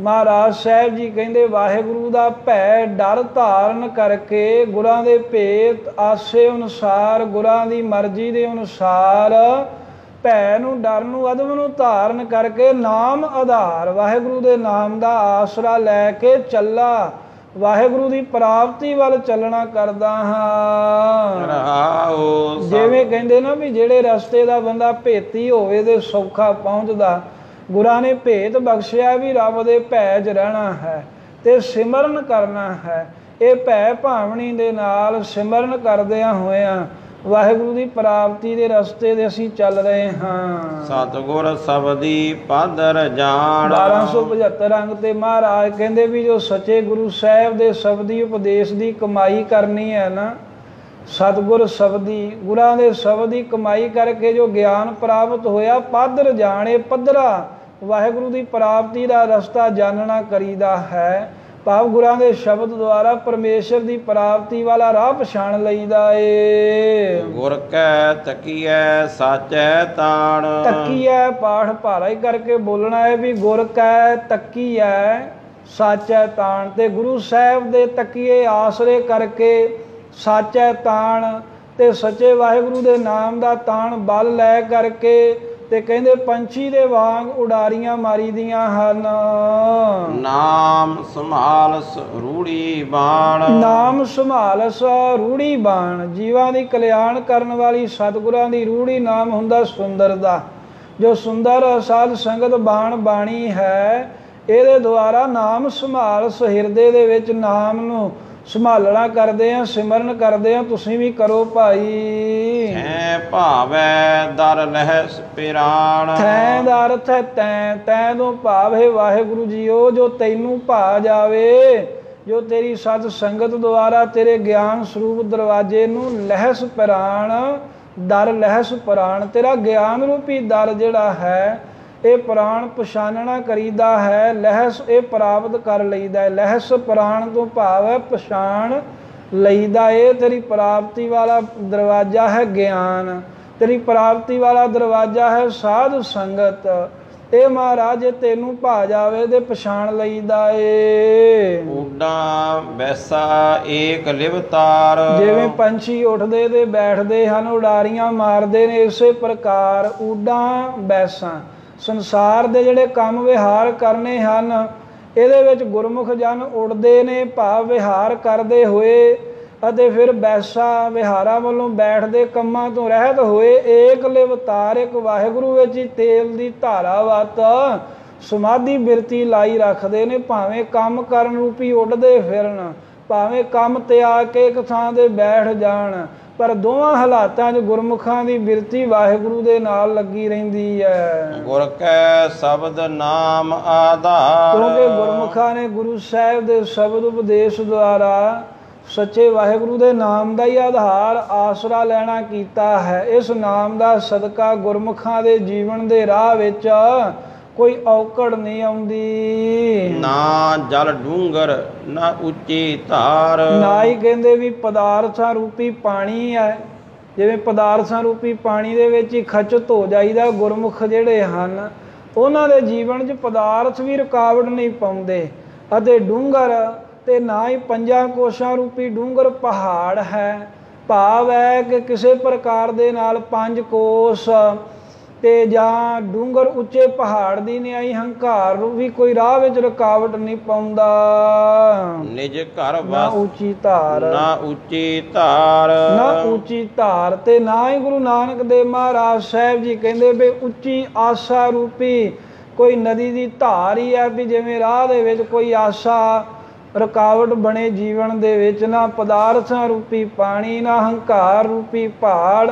ਮਹਾਰਾਜ ਸਾਹਿਬ ਜੀ ਕਹਿੰਦੇ ਵਾਹਿਗੁਰੂ ਦਾ ਭੈ ਡਰ ਧਾਰਨ ਕਰਕੇ ਗੁਰਾਂ ਦੇ ਭੇਤ ਆਸੇ ਅਨੁਸਾਰ ਗੁਰਾਂ ਦੀ ਮਰਜ਼ੀ ਦੇ ਅਨੁਸਾਰ ਭੈ ਨੂੰ ਡਰ ਨੂੰ ਅਦਮ ਨੂੰ ਧਾਰਨ ਕਰਕੇ ਨਾਮ ਆਧਾਰ ਵਾਹਿਗੁਰੂ ਦੇ ਨਾਮ ਦਾ ਆਸਰਾ ਲੈ ਕੇ ਚੱਲਾ। ਵਾਹਿਗੁਰੂ ਦੀ ਪ੍ਰਾਪਤੀ ਵੱਲ ਚੱਲਣਾ ਕਰਦਾ ਹਾਂ। ਜਿਵੇਂ ਕਹਿੰਦੇ ਨਾ ਵੀ ਜਿਹੜੇ ਰਸਤੇ ਦਾ ਬੰਦਾ ਭੇਤੀ ਹੋਵੇ ਤੇ ਸੌਖਾ ਪਹੁੰਚਦਾ ਗੁਰਾਂ ਨੇ ਭੇਤ ਬਖਸ਼ਿਆ ਵੀ ਰੱਬ ਦੇ ਭੈ 'ਚ ਰਹਿਣਾ ਹੈ ਤੇ ਸਿਮਰਨ ਕਰਨਾ ਹੈ। ਇਹ ਭੈ ਭਾਵਨੀ ਦੇ ਨਾਲ ਸਿਮਰਨ ਕਰਦਿਆਂ ਹੋਇਆਂ ਵਾਹਿਗੁਰੂ ਦੀ ਪ੍ਰਾਪਤੀ ਦੇ ਰਸਤੇ ਦੇ ਅਸੀਂ ਚੱਲ ਰਹੇ ਹਾਂ। ਸਤਿਗੁਰ ਸਬਦੀ ਪਾਦਰ ਜਾਣ 1275 ਅੰਗ ਤੇ ਮਹਾਰਾਜ ਕਹਿੰਦੇ ਵੀ ਜੋ ਸੱਚੇ ਗੁਰੂ ਸਾਹਿਬ ਦੇ ਸ਼ਬਦੀ ਉਪਦੇਸ਼ ਦੀ ਕਮਾਈ ਕਰਨੀ ਹੈ ਨਾ ਸਤਿਗੁਰ ਸ਼ਬਦੀ ਗੁਰਾਂ ਦੇ ਸ਼ਬਦ ਦੀ ਕਮਾਈ ਕਰਕੇ ਜੋ ਗਿਆਨ ਪ੍ਰਾਪਤ ਹੋਇਆ ਪਾਦਰ ਜਾਣੇ ਪੱਧਰਾ। ਵਾਹਿਗੁਰੂ ਦੀ ਪ੍ਰਾਪਤੀ ਦਾ ਰਸਤਾ ਜਾਣਨਾ ਕਰੀਦਾ ਹੈ। ਭਾਵ ਗੁਰਾਂ ਦੇ ਸ਼ਬਦ ਦੁਆਰਾ ਪਰਮੇਸ਼ਰ ਦੀ ਪ੍ਰਾਪਤੀ ਵਾਲਾ ਰਾਹ ਪਛਾਣ ਲਈਦਾ ਏ। ਗੁਰ ਕੈ ਤਕੀਐ ਸਾਚੈ ਤਾਣ। ਤੱਕੀ ਹੈ ਪਾਠ ਭਾਰਾ ਹੀ ਕਰਕੇ ਬੋਲਣਾ ਹੈ ਵੀ ਗੁਰ ਕੈ ਤੱਕੀ ਹੈ ਸਾਚੈ ਤਾਣ ਤੇ ਗੁਰੂ ਸਾਹਿਬ ਦੇ ਤੱਕੀਏ ਆਸਰੇ ਕਰਕੇ ਸਾਚੈ ਤਾਣ ਤੇ ਸੱਚੇ ਵਾਹਿਗੁਰੂ ਦੇ ਨਾਮ ਦਾ ਤਾਣ ਬਲ ਲੈ ਕਰਕੇ ਤੇ ਕਹਿੰਦੇ ਪੰਛੀ ਦੇ ਵਾਂਗ ਉਡਾਰੀਆਂ ਮਾਰੀਦੀਆਂ ਹਨ। ਨਾਮ ਸੰਭਾਲਸ ਰੂੜੀ ਬਾਣ। ਨਾਮ ਸੰਭਾਲਸ ਰੂੜੀ ਬਾਣ। ਜੀਵਾਂ ਦੀ ਕਲਿਆਣ ਕਰਨ ਵਾਲੀ ਸਤਿਗੁਰਾਂ ਦੀ ਰੂੜੀ ਨਾਮ ਹੁੰਦਾ ਸੁੰਦਰ ਦਾ। ਜੋ ਸੁੰਦਰ ਸਾਧ ਸੰਗਤ ਬਾਣ ਬਾਣੀ ਹੈ ਇਹਦੇ ਦੁਆਰਾ ਨਾਮ ਸੰਭਾਲ ਹਿਰਦੇ ਦੇ ਵਿੱਚ ਨਾਮ ਨੂੰ ਸੰਭਾਲਣਾ ਕਰਦੇ ਆ ਸਿਮਰਨ ਕਰਦੇ ਆ ਤੁਸੀਂ ਵੀ ਕਰੋ ਭਾਈ। ਹੈ ਭਾਵੈ ਦਰ ਲਹਿ ਪਿਰਾਣ। ਥੈਂ ਦਾ ਅਰਥ ਹੈ ਤੈਂ ਤੈਂ ਤੋਂ ਭਾਵ ਹੈ ਵਾਹਿਗੁਰੂ ਜੀਓ ਜੋ ਤੈਨੂੰ ਭਾ ਜਾਵੇ ਜੋ ਤੇਰੀ ਸਤ ਸੰਗਤ ਦੁਆਰਾ ਤੇਰੇ ਗਿਆਨ ਸਰੂਪ ਦਰਵਾਜੇ ਨੂੰ ਲਹਿਸ ਪ੍ਰਾਣ ਦਰ ਲਹਿਸ ਪ੍ਰਾਣ। ਤੇਰਾ ਗਿਆਨ ਰੂਪੀ ਦਰ ਜਿਹੜਾ ਹੈ ਇਹ ਪ੍ਰਾਣ ਪਛਾਨਣਾ ਕਰੀਦਾ ਹੈ ਲਹਿਸ ਇਹ ਪ੍ਰਾਪਤ ਕਰ ਲਈਦਾ ਹੈ। ਲਹਿਸ ਪ੍ਰਾਣ ਤੋਂ ਭਾਵ ਹੈ ਪਛਾਣ ਲਈਦਾ। ਇਹ ਤੇਰੀ ਪ੍ਰਾਪਤੀ ਵਾਲਾ ਦਰਵਾਜ਼ਾ ਹੈ ਗਿਆਨ। ਤੇਰੀ ਪ੍ਰਾਪਤੀ ਵਾਲਾ ਦਰਵਾਜ਼ਾ ਹੈ ਸਾਧ ਸੰਗਤ। ਇਹ ਮਹਾਰਾਜ ਤੈਨੂੰ ਭਾ ਜਾਵੇ ਤੇ ਪਛਾਣ ਲਈਦਾ ਏ। ਊਡਾ ਬੈਸਾ ਏਕ ਲਿਵਤਾਰ ਜਿਵੇਂ ਪੰਛੀ ਉੱਠਦੇ ਤੇ ਬੈਠਦੇ ਹਨ ਉਡਾਰੀਆਂ ਮਾਰਦੇ ਨੇ ਇਸੇ ਪ੍ਰਕਾਰ ਊਡਾਂ ਬੈਸਾਂ ਸੰਸਾਰ ਦੇ ਜਿਹੜੇ ਕੰਮ ਵਿਹਾਰ ਕਰਨੇ ਹਨ, ਇਹਦੇ ਵਿੱਚ ਗੁਰਮੁਖ ਜਨ ਉੜਦੇ ਨੇ, ਭਾਵ ਵਿਹਾਰ ਕਰਦੇ ਹੋਏ ਅਤੇ ਫਿਰ ਬੈਸਾ ਵਿਹਾਰਾਂ ਵੱਲੋਂ ਬੈਠਦੇ ਕੰਮਾਂ ਤੋਂ ਰਹਿਤ ਹੋਏ, ਏਕ ਲਿਵਤਾਰ ਇੱਕ ਵਾਹਿਗੁਰੂ ਵਿੱਚ ਹੀ ਤੇਲ ਦੀ ਧਾਰਾ ਵਤ ਸਮਾਧੀ ਬਿਰਤੀ ਲਾਈ ਰੱਖਦੇ ਨੇ, ਭਾਵੇਂ ਕੰਮ ਕਰਨ ਰੂਪੀ ਉੱਡਦੇ ਫਿਰਨ, ਭਾਵੇਂ ਕੰਮ ਤਿਆਗ ਕੇ ਇੱਕ ਥਾਂ ਤੇ ਬੈਠ ਜਾਣ। ਪਰ ਦੋਵਾਂ ਹਾਲਾਤਾਂ 'ਚ ਗੁਰਮੁਖਾਂ ਦੀ ਬਿਰਤੀ ਵਾਹਿਗੁਰੂ ਦੇ ਨਾਲ ਲੱਗੀ ਰਹਿੰਦੀ ਹੈ ਗੁਰ ਕੈ ਸ਼ਬਦ ਨਾਮ ਆਧਾਰ। ਕਿਉਂਕਿ ਗੁਰਮੁਖਾਂ ਨੇ ਗੁਰੂ ਸਾਹਿਬ ਦੇ ਸ਼ਬਦ ਉਪਦੇਸ਼ ਦੁਆਰਾ ਸੱਚੇ ਵਾਹਿਗੁਰੂ ਦੇ ਨਾਮ ਦਾ ਹੀ ਆਧਾਰ ਆਸਰਾ ਲੈਣਾ ਕੀਤਾ ਹੈ। ਇਸ ਨਾਮ ਦਾ ਸਦਕਾ ਗੁਰਮੁਖਾਂ ਦੇ ਜੀਵਨ ਦੇ ਰਾਹ ਵਿੱਚ ਕੋਈ ਔਕੜ ਨਹੀਂ ਆਉਂਦੀ। ਨਾ ਜਲ ਡੂੰਗਰ ਨਾ ਉੱਚੀ ਧਾਰ। ਨਾ ਹੀ ਕਹਿੰਦੇ ਵੀ ਪਦਾਰਥਾਂ ਰੂਪੀ ਪਾਣੀ ਹੈ। ਜਿਵੇਂ ਪਦਾਰਥਾਂ ਰੂਪੀ ਪਾਣੀ ਦੇ ਵਿੱਚ ਹੀ ਖਚਤ ਹੋ ਜਾਈਦਾ ਗੁਰਮੁਖ ਜਿਹੜੇ ਹਨ ਉਹਨਾਂ ਦੇ ਜੀਵਨ 'ਚ ਪਦਾਰਥ ਵੀ ਰੁਕਾਵਟ ਨਹੀਂ ਪਾਉਂਦੇ। ਅਤੇ ਡੂੰਗਰ ਤੇ ਨਾ ਹੀ ਪੰਜਾਂ ਕੋਸ਼ਾਂ ਰੂਪੀ ਡੂੰਗਰ ਪਹਾੜ ਹੈ। ਭਾਵ ਹੈ ਕਿ ਕਿਸੇ ਪ੍ਰਕਾਰ ਦੇ ਨਾਲ ਪੰਜ ਕੋਸ਼ ਤੇ ਜਾਂ ਡੂੰਗਰ ਉੱਚੇ ਪਹਾੜ ਦੀ ਨਿਆਈ ਹੰਕਾਰ ਨੂੰ ਵੀ ਕੋਈ ਰਾਹ ਵਿੱਚ ਰੁਕਾਵਟ ਨਹੀਂ ਪਾਉਂਦਾ। ਨਿਜ ਘਰ ਨਾ ਵਸ ਉੱਚੀ ਧਾਰ। ਨਾ ਉੱਚੀ ਧਾਰ। ਨਾ ਉੱਚੀ ਧਾਰ ਤੇ ਨਾ ਹੀ ਗੁਰੂ ਨਾਨਕ ਦੇਵ ਮਹਾਰਾਜ ਸਾਹਿਬ ਜੀ ਕਹਿੰਦੇ ਵੀ ਉੱਚੀ ਆਸਾ ਰੂਪੀ ਕੋਈ ਨਦੀ ਦੀ ਧਾਰ ਹੀ ਹੈ ਵੀ ਜਿਵੇਂ ਰਾਹ ਦੇ ਵਿੱਚ ਕੋਈ ਆਸਾ ਰੁਕਾਵਟ ਬਣੇ ਜੀਵਨ ਦੇ ਵਿੱਚ ਨਾ ਪਦਾਰਥਾਂ ਰੂਪੀ ਪਾਣੀ ਨਾ ਹੰਕਾਰ ਰੂਪੀ ਪਹਾੜ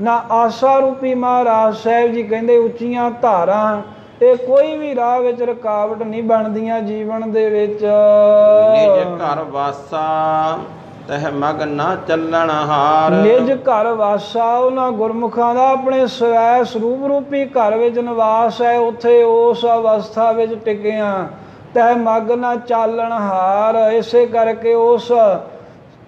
ਨਾ ਆਸਾ ਰੂਪੀ ਮਹਾਰਾਜ ਸਾਹਿਬ ਜੀ ਕਹਿੰਦੇ ਉੱਚੀਆਂ ਧਾਰਾਂ ਇਹ ਕੋਈ ਵੀ ਰਾਹ ਵਿੱਚ ਰੁਕਾਵਟ ਨਹੀਂ ਬਣਦੀਆਂ ਜੀਵਨ ਦੇ ਵਿੱਚ। ਨਿਜ ਘਰ ਵਾਸਾ ਤਹ ਮਗ ਨਾ ਚੱਲਣ ਹਾਰ। ਨਿਜ ਘਰ ਵਾਸਾ ਉਹਨਾਂ ਗੁਰਮੁਖਾਂ ਦਾ ਆਪਣੇ ਸਵੈ ਸਰੂਪ ਰੂਪੀ ਘਰ ਵਿੱਚ ਨਿਵਾਸ ਹੈ ਉੱਥੇ ਉਸ ਅਵਸਥਾ ਵਿੱਚ ਟਿਕਿਆ। ਤੈ ਮਗ ਨਾ ਚਾਲਣ ਹਾਰ ਇਸੇ ਕਰਕੇ ਉਸ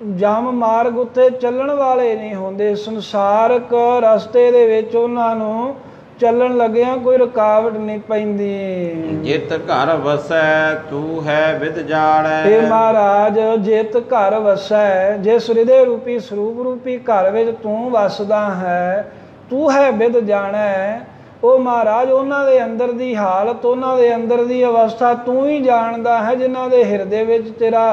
ਜਮ ਮਾਰਗ ਉੱਤੇ ਚੱਲਣ ਵਾਲੇ ਨਹੀਂ ਹੁੰਦੇ। ਸੰਸਾਰਕ ਰਸਤੇ ਦੇ ਵਿੱਚ ਉਹਨਾਂ ਨੂੰ ਚੱਲਣ ਲੱਗਿਆਂ ਕੋਈ ਰੁਕਾਵਟ ਨਹੀਂ ਪੈਂਦੀ। ਜਿਤ ਘਰ ਵਸੈ ਤੂੰ ਹੈ ਵਿਦ ਜਾਣੈ। ਇਹ ਮਹਾਰਾਜ ਜਿਤ ਘਰ ਵਸੈ ਜਿਸ ਹਿਰਦੇ ਰੂਪੀ ਸਰੂਪ ਰੂਪੀ ਘਰ ਵਿੱਚ ਤੂੰ ਵਸਦਾ ਹੈ ਤੂੰ ਹੈ ਵਿਦ ਜਾਣੈ। ਉਹ ਮਹਾਰਾਜ ਉਹਨਾਂ ਦੇ ਅੰਦਰ ਦੀ ਹਾਲਤ ਉਹਨਾਂ ਦੇ ਅੰਦਰ ਦੀ ਅਵਸਥਾ ਤੂੰ ਹੀ ਜਾਣਦਾ ਹੈ ਜਿਨ੍ਹਾਂ ਦੇ ਹਿਰਦੇ ਵਿੱਚ ਤੇਰਾ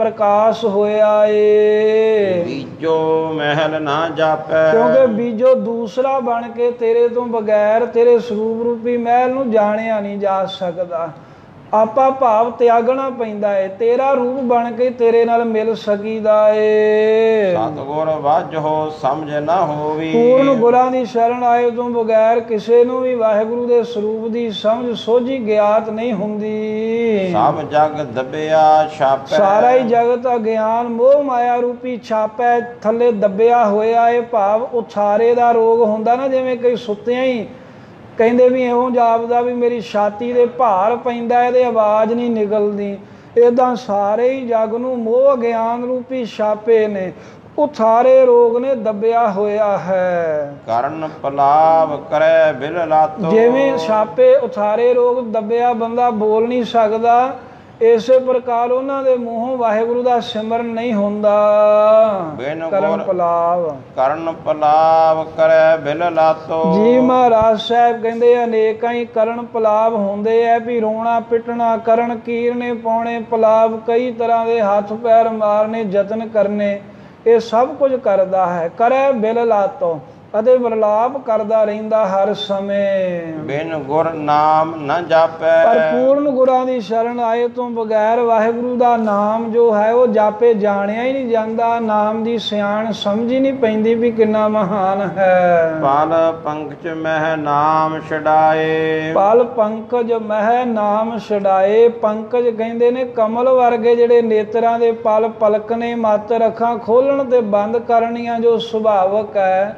ਪ੍ਰਕਾਸ਼ ਹੋਇਆ ਏ ਬੀਜੋ ਮਹਿਲ ਨਾ ਜਾਪੈ। ਕਿਉਂਕਿ ਬੀਜੋ ਦੂਸਰਾ ਬਣ ਕੇ ਤੇਰੇ ਤੋਂ ਬਗੈਰ ਤੇਰੇ ਸਰੂਪ ਰੂਪੀ ਮਹਿਲ ਨੂੰ ਜਾਣਿਆ ਨਹੀਂ ਜਾ ਸਕਦਾ। ਆਪਾ ਭਾਵ ਤਿਆਗਣਾ ਪੈਂਦਾ ਏ ਤੇਰਾ ਰੂਪ ਬਣ ਕੇ ਤੇਰੇ ਨਾਲ ਮਿਲ ਸਕੀਦਾ ਏ। ਸਤਗੁਰ ਵਾਜੋ ਸਮਝ ਨਾ ਹੋਵੀ। ਪੂਰਨ ਗੁਰਾਂ ਦੀ ਸ਼ਰਨ ਆਏ ਤੋਂ ਬਗੈਰ ਕਿਸੇ ਨੂੰ ਵੀ ਵਾਹਿਗੁਰੂ ਦੇ ਸਰੂਪ ਦੀ ਸਮਝ ਸੋਝੀ ਗਿਆਤ ਨਹੀਂ ਹੁੰਦੀ। ਸਭ ਜਗ ਦਬਿਆ ਛਾਪੈ। ਸਾਰਾ ਹੀ ਜਗਤ ਅਗਿਆਨ ਮੋਹ ਮਾਇਆ ਰੂਪੀ ਛਾਪੈ ਥੱਲੇ ਦੱਬਿਆ ਹੋਇਆ ਏ ਭਾਵ ਉਛਾਰੇ ਦਾ ਰੋਗ ਹੁੰਦਾ ਨਾ ਜਿਵੇਂ ਕਈ ਸੁੱਤਿਆਂ ਹੀ ਕਹਿੰਦੇ ਵੀ ਇਉਂ ਜਾਪਦਾ ਵੀ ਮੇਰੀ ਛਾਤੀ ਦੇ ਭਾਰ ਪੈਂਦਾ ਇਹਦੇ ਆਵਾਜ਼ ਨਹੀਂ ਨਿਕਲਦੀ। ਇਦਾਂ ਸਾਰੇ ਹੀ ਜਗ ਨੂੰ ਮੋਹ ਅਗਿਆਨ ਰੂਪੀ ਛਾਪੇ ਨੇ। ਉਥਾਰੇ ਰੋਗ ਨੇ ਦੱਬਿਆ ਹੋਇਆ ਹੈ। ਕਰਨ ਪਲਾਵ ਕਰੈ ਬਿਲ ਲਾਤੋ। ਜਿਵੇਂ ਛਾਪੇ ਉਥਾਰੇ ਰੋਗ ਦੱਬਿਆ ਬੰਦਾ ਬੋਲ ਨਹੀਂ ਸਕਦਾ। ਇਸੇ ਪ੍ਰਕਾਰ ਉਹਨਾਂ ਦੇ ਮੂੰਹੋਂ ਵਾਹਿਗੁਰੂ ਦਾ ਸਿਮਰਨ ਨਹੀਂ ਹੁੰਦਾ। ਕਰਮ ਪਲਾਵ। ਕਰਨ ਪਲਾਵ ਕਰੈ ਬਿਲ ਲਾਤੋ। ਜੀ ਮਹਾਰਾਜ ਸਾਹਿਬ ਕਹਿੰਦੇ ਅਨੇਕਾਂ ਹੀ ਕਰਨ ਪਲਾਵ ਹੁੰਦੇ ਐ ਵੀ ਰੋਣਾ ਪਿਟਣਾ ਕਰਨ ਕੀਰਨੇ ਪਾਉਣੇ ਪਲਾਵ ਕਈ ਤਰ੍ਹਾਂ ਦੇ ਹੱਥ ਪੈਰ ਮਾਰਨੇ ਯਤਨ ਕਰਨੇ ਇਹ ਸਭ ਕੁਝ ਕਰਦਾ ਹੈ। ਕਰੈ ਬਿਲ ਲਾਤੋ। ਅਤੇ ਵਿਰਲਾਪ ਕਰਦਾ ਰਹਿੰਦਾ ਹਰ ਸਮੇਂ। ਬਿਨ ਗੁਰ ਨਾਮ ਨ ਜਾਪੈ। ਪਰ ਪੂਰਨ ਗੁਰਾਂ ਦੀ ਸ਼ਰਨ ਆਏ ਤੋਂ ਬਗੈਰ ਵਾਹਿਗੁਰੂ ਦਾ ਨਾਮ ਜੋ ਹੈ ਉਹ ਜਾਪੇ ਜਾਣਿਆ ਹੀ ਨਹੀਂ ਜਾਂਦਾ। ਨਾਮ ਦੀ ਸਿਆਣ ਸਮਝ ਹੀ ਨਹੀਂ ਪੈਂਦੀ ਵੀ ਕਿੰਨਾ ਮਹਾਨ ਹੈ। ਪਲ ਪੰਕਜ ਮਹਿ ਨਾਮ ਛਡਾਏ। ਪਲ ਪੰਕਜ ਮਹਿ ਨਾਮ ਛਡਾਏ। ਪੰਕਜ ਕਹਿੰਦੇ ਨੇ ਕਮਲ ਵਰਗੇ ਜਿਹੜੇ ਨੇਤਰਾਂ ਦੇ ਪਲ ਪਲਕ ਨੇ ਮਤ ਅੱਖਾਂ ਖੋਲਣ ਤੇ ਬੰਦ ਕਰਨੀਆਂ ਜੋ ਸੁਭਾਵਕ ਹੈ।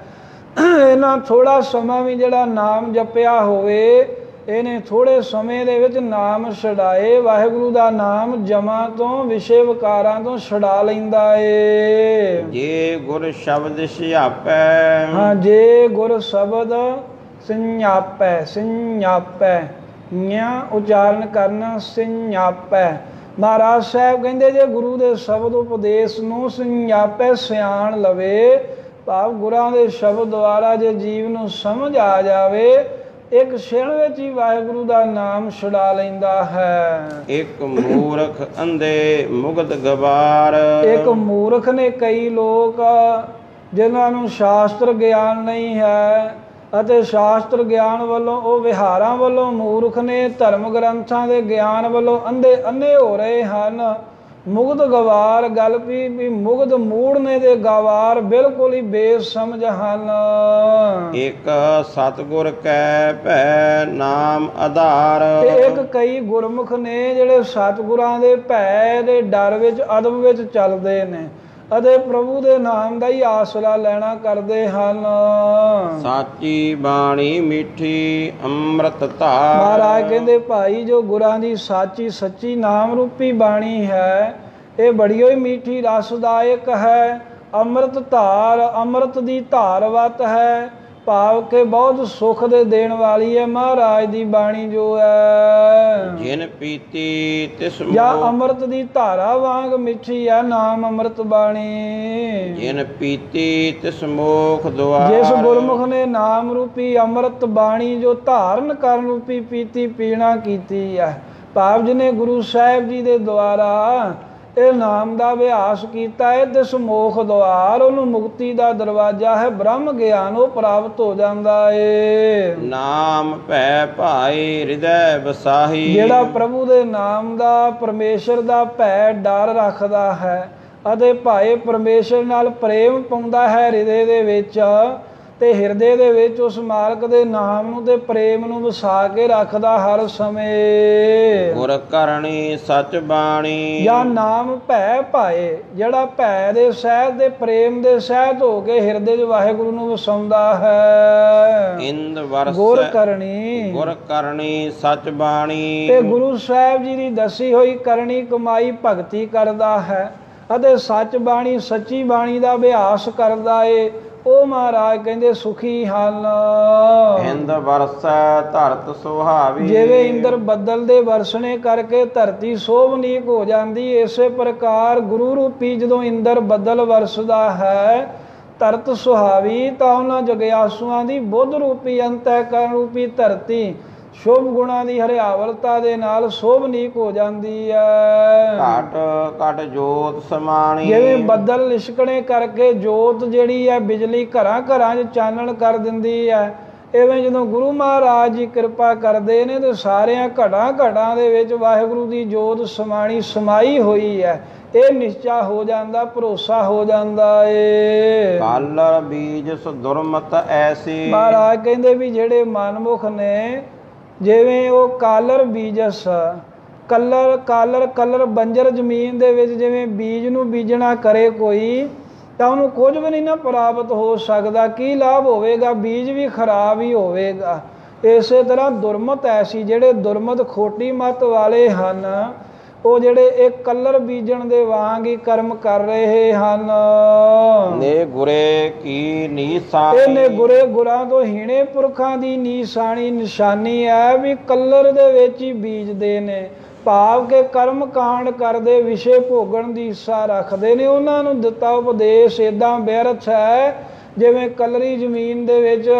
ਇਹਨਾਂ ਥੋੜਾ ਸਮਾਂ ਵੀ ਜਿਹੜਾ ਨਾਮ ਜਪਿਆ ਹੋਵੇ ਇਹਨੇ ਥੋੜੇ ਸਮੇਂ ਦੇ ਵਿੱਚ ਨਾਮ ਛਡਾਏ। ਵਾਹਿਗੁਰੂ ਦਾ ਨਾਮ ਜਮਾ ਤੋਂ ਵਿਸ਼ੇ ਵਿਕਾਰਾਂ ਤੋਂ ਛਡਾ ਲੈਂਦਾ ਏ। ਜੇ ਗੁਰ ਸ਼ਬਦ ਸਿਆਪੈ। ਹਾਂ ਜੇ ਗੁਰ ਸ਼ਬਦ ਸਿਆਪੈ ਸਿਆਪੈ। ਨਿਆ ਉਚਾਰਨ ਕਰਨਾ ਸਿਆਪੈ। ਮਹਾਰਾਜ ਸਾਹਿਬ ਕਹਿੰਦੇ ਜੇ ਗੁਰੂ ਦੇ ਸ਼ਬਦ ਉਪਦੇਸ਼ ਨੂੰ ਸਿਆਪੈ ਸਿਆਣ ਲਵੇ ਭਾਵ ਗੁਰਾਂ ਦੇ ਸ਼ਬਦ ਦੁਆਰਾ ਜੇ ਜੀਵ ਨੂੰ ਸਮਝ ਆ ਜਾਵੇ ਇੱਕ ਛਿਣ ਵਿੱਚ ਹੀ ਵਾਹਿਗੁਰੂ ਦਾ ਨਾਮ ਛੁਡਾ ਲੈਂਦਾ ਹੈ। ਇੱਕ ਮੂਰਖ ਅੰਧੇ ਮੁਗਧ ਗਵਾਰ। ਇੱਕ ਮੂਰਖ ਨੇ ਕਈ ਲੋਕ ਜਿਨ੍ਹਾਂ ਨੂੰ ਸ਼ਾਸਤਰ ਗਿਆਨ ਨਹੀਂ ਹੈ ਅਤੇ ਸ਼ਾਸਤਰ ਗਿਆਨ ਵੱਲੋਂ ਉਹ ਵਿਹਾਰਾਂ ਵੱਲੋਂ ਮੂਰਖ ਨੇ ਧਰਮ ਗ੍ਰੰਥਾਂ ਦੇ ਗਿਆਨ ਵੱਲੋਂ ਅੰਧੇ ਅੰਨੇ ਹੋ ਰਹੇ ਹਨ। ਮੁਗਧ ਗਵਾਰ ਗੱਲ ਵੀ ਵੀ ਮੁਗਧ ਮੂੜ ਨੇ ਦੇ ਗਵਾਰ ਬਿਲਕੁਲ ਹੀ ਬੇਸਮਝ ਹਨ। ਇੱਕ ਸਤਗੁਰ ਕੈ ਭੈ ਨਾਮ ਆਧਾਰ। ਤੇ ਇੱਕ ਕਈ ਗੁਰਮੁਖ ਨੇ ਜਿਹੜੇ ਸਤਿਗੁਰਾਂ ਦੇ ਭੈ ਦੇ ਡਰ ਵਿੱਚ ਅਦਬ ਵਿੱਚ ਚੱਲਦੇ ਨੇ। ਅਤੇ ਪ੍ਰਭੂ ਦੇ ਨਾਮ ਦਾ ਹੀ ਆਸਰਾ ਲੈਣਾ ਕਰਦੇ ਹਨ। ਸਾਚੀ ਬਾਣੀ ਮਿੱਠੀ ਅੰਮ੍ਰਿਤ ਧਾਰ। ਮਹਾਰਾਜ ਕਹਿੰਦੇ ਭਾਈ ਜੋ ਗੁਰਾਂ ਦੀ ਸਾਚੀ ਸੱਚੀ ਨਾਮ ਰੂਪੀ ਬਾਣੀ ਹੈ ਇਹ ਬੜੀ ਹੀ ਮਿੱਠੀ ਰਸਦਾਇਕ ਹੈ। ਅੰਮ੍ਰਿਤ ਧਾਰ ਅੰਮ੍ਰਿਤ ਦੀ ਧਾਰਵਤ ਹੈ। ਭਾਵ ਕਿ ਬਹੁਤ ਸੁਖ ਦੇ ਦੇਣ ਵਾਲੀ ਹੈ ਮਹਾਰਾਜ ਦੀ ਬਾਣੀ ਜੋ ਹੈ। ਜਿਨ ਪੀਤੀ ਤਿਸ ਜਾਂ ਮੋਹ। ਅੰਮ੍ਰਿਤ ਦੀ ਧਾਰਾ ਵਾਂਗ ਮਿੱਠੀ ਹੈ ਨਾਮ ਅੰਮ੍ਰਿਤ ਬਾਣੀ। ਜਿਨ ਪੀਤੀ ਤਿਸ ਮੋਖ ਦੁਆਰ। ਜਿਸ ਗੁਰਮੁਖ ਨੇ ਨਾਮ ਰੂਪੀ ਅੰਮ੍ਰਿਤ ਬਾਣੀ ਜੋ ਧਾਰਨ ਕਰਨ ਰੂਪੀ ਪੀਤੀ ਪੀਣਾ ਕੀਤੀ ਹੈ। ਭਾਵ ਜਿਨੇ ਗੁਰੂ ਸਾਹਿਬ ਜੀ ਦੇ ਦੁਆਰਾ ਇਹ ਨਾਮ ਦਾ ਅਭਿਆਸ ਕੀਤਾ ਹੈ ਤੇ ਸਮੋਖ ਦੁਆਰ ਉਹਨੂੰ ਮੁਕਤੀ ਦਾ ਦਰਵਾਜ਼ਾ ਹੈ ਬ੍ਰਹਮ ਗਿਆਨ ਉਹ ਪ੍ਰਾਪਤ ਹੋ ਜਾਂਦਾ ਏ। ਨਾਮ ਭੈ ਭਾਈ ਹਿਰਦੈ ਵਸਾਹੀ। ਜਿਹੜਾ ਪ੍ਰਭੂ ਦੇ ਨਾਮ ਦਾ ਪਰਮੇਸ਼ਰ ਦਾ ਭੈ ਡਰ ਰੱਖਦਾ ਹੈ ਅਤੇ ਭਾਏ ਪਰਮੇਸ਼ਰ ਨਾਲ ਪ੍ਰੇਮ ਪਾਉਂਦਾ ਹੈ ਹਿਰਦੇ ਦੇ ਵਿੱਚ। ਤੇ ਹਿਰਦੇ ਦੇ ਵਿੱਚ ਉਸ ਮਾਲਕ ਦੇ ਨਾਮ ਨੂੰ ਤੇ ਪ੍ਰੇਮ ਨੂੰ ਵਸਾ ਕੇ ਰੱਖਦਾ ਹਰ ਸਮੇਂ। ਗੁਰ ਕਰਨੀ ਸਚ ਬਾਣੀ। ਜਾਂ ਨਾਮ ਭੈ ਭਾਏ ਜਿਹੜਾ ਭੈ ਦੇ ਸਹਿਤ ਦੇ ਪ੍ਰੇਮ ਦੇ ਸਹਿਤ ਹੋ ਕੇ ਹਿਰਦੇ 'ਚ ਵਾਹਿਗੁਰੂ ਨੂੰ ਵਸਾਉਂਦਾ ਹੈ। ਇੰਦ ਵਰਸ ਗੁਰ ਕਰਨੀ ਗੁਰ ਕਰਨੀ ਸਚ ਬਾਣੀ। ਤੇ ਗੁਰੂ ਸਾਹਿਬ ਜੀ ਦੀ ਦੱਸੀ ਹੋਈ ਕਰਨੀ ਕਮਾਈ ਭਗਤੀ ਕਰਦਾ ਹੈ ਅਤੇ ਸੱਚ ਬਾਣੀ ਸੱਚੀ ਬਾਣੀ ਦਾ ਅਭਿਆਸ ਕਰਦਾ ਏ। ਉਹ ਮਹਾਰਾਜ ਕਹਿੰਦੇ ਸੁਖੀ ਹਨ ਇੰਦ ਵਰਸੈ ਧਰਤ ਸੁਹਾਵੀ। ਜਿਵੇਂ ਇੰਦਰ ਬੱਦਲ ਦੇ ਵਰਸਣੇ ਕਰਕੇ ਧਰਤੀ ਸੋਭਨੀਕ ਹੋ ਜਾਂਦੀ ਇਸੇ ਪ੍ਰਕਾਰ ਗੁਰੂ ਰੂਪੀ ਜਦੋਂ ਇੰਦਰ ਬੱਦਲ ਵਰਸਦਾ ਹੈ ਧਰਤ ਸੁਹਾਵੀ ਤਾਂ ਉਹਨਾਂ ਜਗਿਆਸੂਆਂ ਦੀ ਬੁੱਧ ਰੂਪੀ ਅੰਤःਕਰਨ ਰੂਪੀ ਧਰਤੀ ਸ਼ੁਭ ਗੁਣਾਂ ਦੀ ਹਰਿਆਵਲਤਾ ਦੇ ਨਾਲ ਸੋਭਨੀਕ ਹੋ ਜਾਂਦੀ ਹੈ ਘਟ ਘਟ ਜੋਤ ਸਮਾਣੀ। ਜਿਵੇਂ ਬੱਦਲ ਲਿਸ਼ਕਣੇ ਕਰਕੇ ਜੋਤ ਜਿਹੜੀ ਹੈ ਬਿਜਲੀ ਘਰਾਂ ਘਰਾਂ 'ਚ ਚਾਨਣ ਕਰ ਦਿੰਦੀ ਹੈ ਐਵੇਂ ਜਦੋਂ ਗੁਰੂ ਮਹਾਰਾਜ ਜੀ ਕਿਰਪਾ ਕਰਦੇ ਨੇ ਤੇ ਸਾਰਿਆਂ ਘੜਾਂ ਘੜਾਂ ਦੇ ਵਿੱਚ ਵਾਹਿਗੁਰੂ ਦੀ ਜੋਤ ਸਮਾਣੀ ਸਮਾਈ ਹੋਈ ਹੈ ਇਹ ਨਿਸ਼ਚਾ ਹੋ ਜਾਂਦਾ ਭਰੋਸਾ ਹੋ ਜਾਂਦਾ ਏ। ਕਾਲਰ ਬੀਜ ਸੁਦੁਰਮਤ ਐਸੀ। ਮਹਾਰਾਜ ਕਹਿੰਦੇ ਵੀ ਜਿਹੜੇ ਮਨਮੁਖ ਨੇ ਜਿਵੇਂ ਉਹ ਕਾਲਰ ਬੀਜਸ, ਕਲਰ, ਕਾਲਰ, ਕਲਰ ਬੰਜਰ ਜ਼ਮੀਨ ਦੇ ਵਿੱਚ ਜਿਵੇਂ ਬੀਜ ਨੂੰ ਬੀਜਣਾ ਕਰੇ ਕੋਈ, ਤਾਂ ਉਹਨੂੰ ਕੁਝ ਵੀ ਨਹੀਂ ਨਾ ਪ੍ਰਾਪਤ ਹੋ ਸਕਦਾ। ਕੀ ਲਾਭ ਹੋਵੇਗਾ? ਬੀਜ ਵੀ ਖਰਾਬ ਹੀ ਹੋਵੇਗਾ। ਇਸੇ ਤਰ੍ਹਾਂ ਦੁਰਮਤ ਐਸੀ ਜਿਹੜੇ ਦੁਰਮਤ ਖੋਟੀ ਮਤ ਵਾਲੇ ਹਨ ਉਹ ਜਿਹੜੇ ਇੱਕ ਕਲਰ ਬੀਜਣ ਦੇ ਵਾਂਗ ਹੀ ਕਰਮ ਕਰ ਰਹੇ ਹਨ। ਨੇ ਗੁਰੇ ਕੀ ਨੀਸਾ ਇਹਨੇ ਗੁਰੇ ਗੁਰਾਂ ਤੋਂ ਹੀਣੇ ਪੁਰਖਾਂ ਦੀ ਨੀਸਾਨੀ ਨਿਸ਼ਾਨੀ ਹੈ ਵੀ ਕਲਰ ਦੇ ਵਿੱਚ ਹੀ ਬੀਜਦੇ ਨੇ। ਭਾਵ ਕੇ ਕਰਮ ਕਾਂਡ ਕਰਦੇ ਵਿਸ਼ੇ ਭੋਗਣ ਦੀ ਇੱਛਾ ਰੱਖਦੇ ਨੇ। ਉਹਨਾਂ ਨੂੰ ਦਿੱਤਾ ਉਪਦੇਸ਼ ਇਦਾਂ ਬੇਅਰਥ ਹੈ ਜਿਵੇਂ ਕਲਰੀ ਜ਼ਮੀਨ ਦੇ ਵਿੱਚ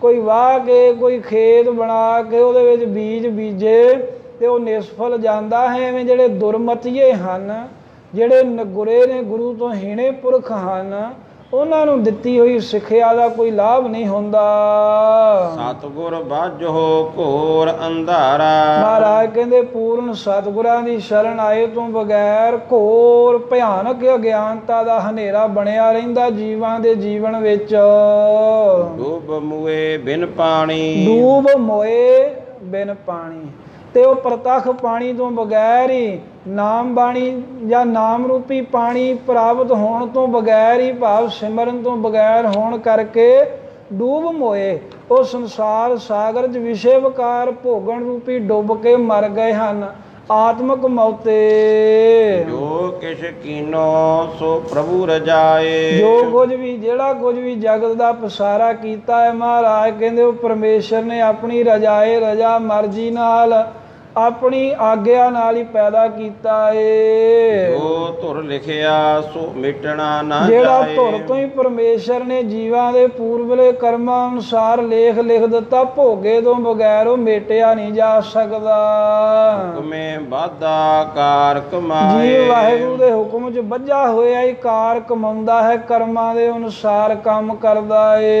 ਕੋਈ ਵਾਹ ਕੇ ਕੋਈ ਖੇਤ ਬਣਾ ਕੇ ਉਹਦੇ ਵਿੱਚ ਬੀਜ ਬੀਜੇ। ਤੇ ਉਹ ਨਿਸਫਲ ਜਾਂਦਾ ਹੈ ਐਵੇਂ ਜਿਹੜੇ ਦੁਰਮਤੀਏ ਹਨ ਜਿਹੜੇ ਨਗੁਰੇ ਨੇ ਗੁਰੂ ਤੋਂ ਹੀਣੇ ਪੁਰਖ ਹਨ ਉਹਨਾਂ ਨੂੰ ਦਿੱਤੀ ਹੋਈ ਸਿੱਖਿਆ ਦਾ ਕੋਈ ਲਾਭ ਨਹੀਂ ਹੁੰਦਾ। ਸਤਗੁਰ ਬਾਝੋ ਘੋਰ ਅੰਧਾਰਾ। ਮਹਾਰਾਜ ਕਹਿੰਦੇ ਪੂਰਨ ਸਤਿਗੁਰਾਂ ਦੀ ਸ਼ਰਨ ਆਏ ਤੋਂ ਬਗੈਰ ਘੋਰ ਭਿਆਨਕ ਅਗਿਆਨਤਾ ਦਾ ਹਨੇਰਾ ਬਣਿਆ ਰਹਿੰਦਾ ਜੀਵਾਂ ਦੇ ਜੀਵਨ ਵਿੱਚ। ਡੂਬ ਮੂਏ ਬਿਨ ਪਾਣੀ। ਡੂਬ ਮੋਏ ਬਿਨ ਪਾਣੀ। ਤੇ ਉਹ ਪ੍ਰਤੱਖ ਪਾਣੀ ਤੋਂ ਬਗੈਰ ਹੀ ਨਾਮ ਬਾਣੀ ਜਾਂ ਨਾਮ ਰੂਪੀ ਪਾਣੀ ਪ੍ਰਾਪਤ ਹੋਣ ਤੋਂ ਬਗੈਰ ਹੀ ਭਾਵ ਸਿਮਰਨ ਤੋਂ ਬਗੈਰ ਹੋਣ ਕਰਕੇ ਡੂਬ ਮੋਏ। ਉਹ ਸੰਸਾਰ ਸਾਗਰ 'ਚ ਵਿਸ਼ੇ ਵਿਕਾਰ ਭੋਗਣ ਰੂਪੀ ਡੁੱਬ ਕੇ ਮਰ ਗਏ ਹਨ। ਆਤਮਕ ਮੌਤੇ। ਜੋ ਕਿਛ ਕੀਨੋ ਸੋ ਪ੍ਰਭੂ ਰਜਾਏ। ਜੋ ਕੁਝ ਵੀ ਜਿਹੜਾ ਕੁਝ ਵੀ ਜਗਤ ਦਾ ਪਸਾਰਾ ਕੀਤਾ ਹੈ ਮਹਾਰਾਜ ਕਹਿੰਦੇ ਉਹ ਪਰਮੇਸ਼ਰ ਨੇ ਆਪਣੀ ਰਜਾਏ ਰਜਾ ਮਰਜ਼ੀ ਨਾਲ ਆਪਣੀ ਆਗਿਆ ਨਾਲ ਹੀ ਪੈਦਾ ਕੀਤਾ ਏ। ਜੋ ਧੁਰ ਲਿਖਿਆ ਸੋ ਮਿਟਣਾ ਨਾ ਜਿਹੜਾ ਜਾਏ। ਧੁਰ ਤੋਂ ਹੀ ਪਰਮੇਸ਼ਰ ਨੇ ਜੀਵਾਂ ਦੇ ਪੂਰਬਲੇ ਕਰਮਾਂ ਅਨੁਸਾਰ ਲੇਖ ਲਿਖ ਦਿੱਤਾ ਭੋਗੇ ਤੋਂ ਬਗੈਰ ਉਹ ਮੇਟਿਆ ਨਹੀਂ ਜਾ ਸਕਦਾ। ਹੁਕਮੇ ਬਾਦਾ ਕਾਰ ਕਮਾਏ। ਜੀ ਵਾਹਿਗੁਰੂ ਦੇ ਹੁਕਮ 'ਚ ਬੱਝਾ ਹੋਇਆ ਹੀ ਕਾਰ ਕਮਾਉਂਦਾ ਹੈ ਕਰਮਾਂ ਦੇ ਅਨੁਸਾਰ ਕੰਮ ਕਰਦਾ ਏ।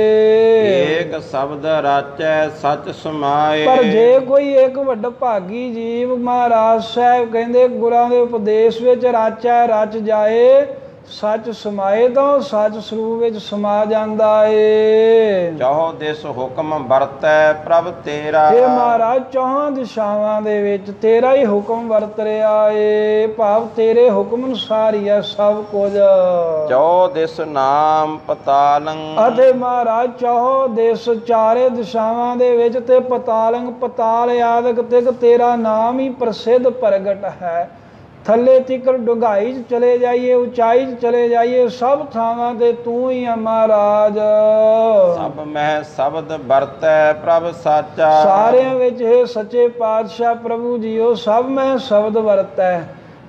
ਏਕ ਸ਼ਬਦ ਰਾਚੈ ਸਚ ਸਮਾਏ। ਪਰ ਜੇ ਕੋਈ ਇੱਕ ਵੱਡਾ ਭਾਗੀ ਜੀਵ ਮਹਾਰਾਜ ਸਾਹਿਬ ਕਹਿੰਦੇ ਗੁਰਾਂ ਦੇ ਉਪਦੇਸ਼ ਵਿੱਚ ਰਾਚਾ ਰਚ ਜਾਏ। ਸੱਚ ਸਮਾਏ ਤਾਂ ਸੱਚ ਸਰੂਪ ਵਿੱਚ ਸਮਾ ਜਾਂਦਾ ਏ। ਚਾਹੋ ਦਿਸ ਹੁਕਮ ਵਰਤੈ ਪ੍ਰਭ ਤੇਰਾ। ਇਹ ਮਹਾਰਾਜ ਚੌਹਾਂ ਦਿਸ਼ਾਵਾਂ ਦੇ ਵਿੱਚ ਤੇਰਾ ਹੀ ਹੁਕਮ ਵਰਤ ਰਿਹਾ ਏ। ਭਾਵ ਤੇਰੇ ਹੁਕਮ ਅਨੁਸਾਰ ਹੀ ਹੈ ਸਭ ਕੁਝ। ਜੋ ਦਿਸ ਨਾਮ ਪਤਾਲੰ ਅਤੇ ਮਹਾਰਾਜ ਚਾਹੋ ਦੇਸ ਚਾਰੇ ਦਿਸ਼ਾਵਾਂ ਦੇ ਵਿੱਚ ਤੇ ਪਤਾਲੰਗ ਪਤਾਲ ਆਦਿਕ ਤੇਰਾ ਨਾਮ ਹੀ ਪ੍ਰਸਿੱਧ ਪ੍ਰਗਟ ਹੈ। ਥੱਲੇ ਤਿਕਰ ਡੁੰਗਾਈ 'ਚ ਚਲੇ ਜਾਈਏ ਉਚਾਈ 'ਚ ਚਲੇ ਜਾਈਏ ਸਭ ਥਾਵਾਂ ਤੇ ਤੂੰ ਹੀ ਆ ਮਹਾਰਾਜ। ਸਭ ਮਹਿ ਸ਼ਬਦ ਵਰਤੈ ਪ੍ਰਭ ਸਾਚਾ। ਸਾਰਿਆਂ ਵਿੱਚ ਇਹ ਸੱਚੇ ਪਾਤਸ਼ਾਹ ਪ੍ਰਭੂ ਜੀਓ ਸਭ ਮੈਂ ਸ਼ਬਦ ਵਰਤੈ।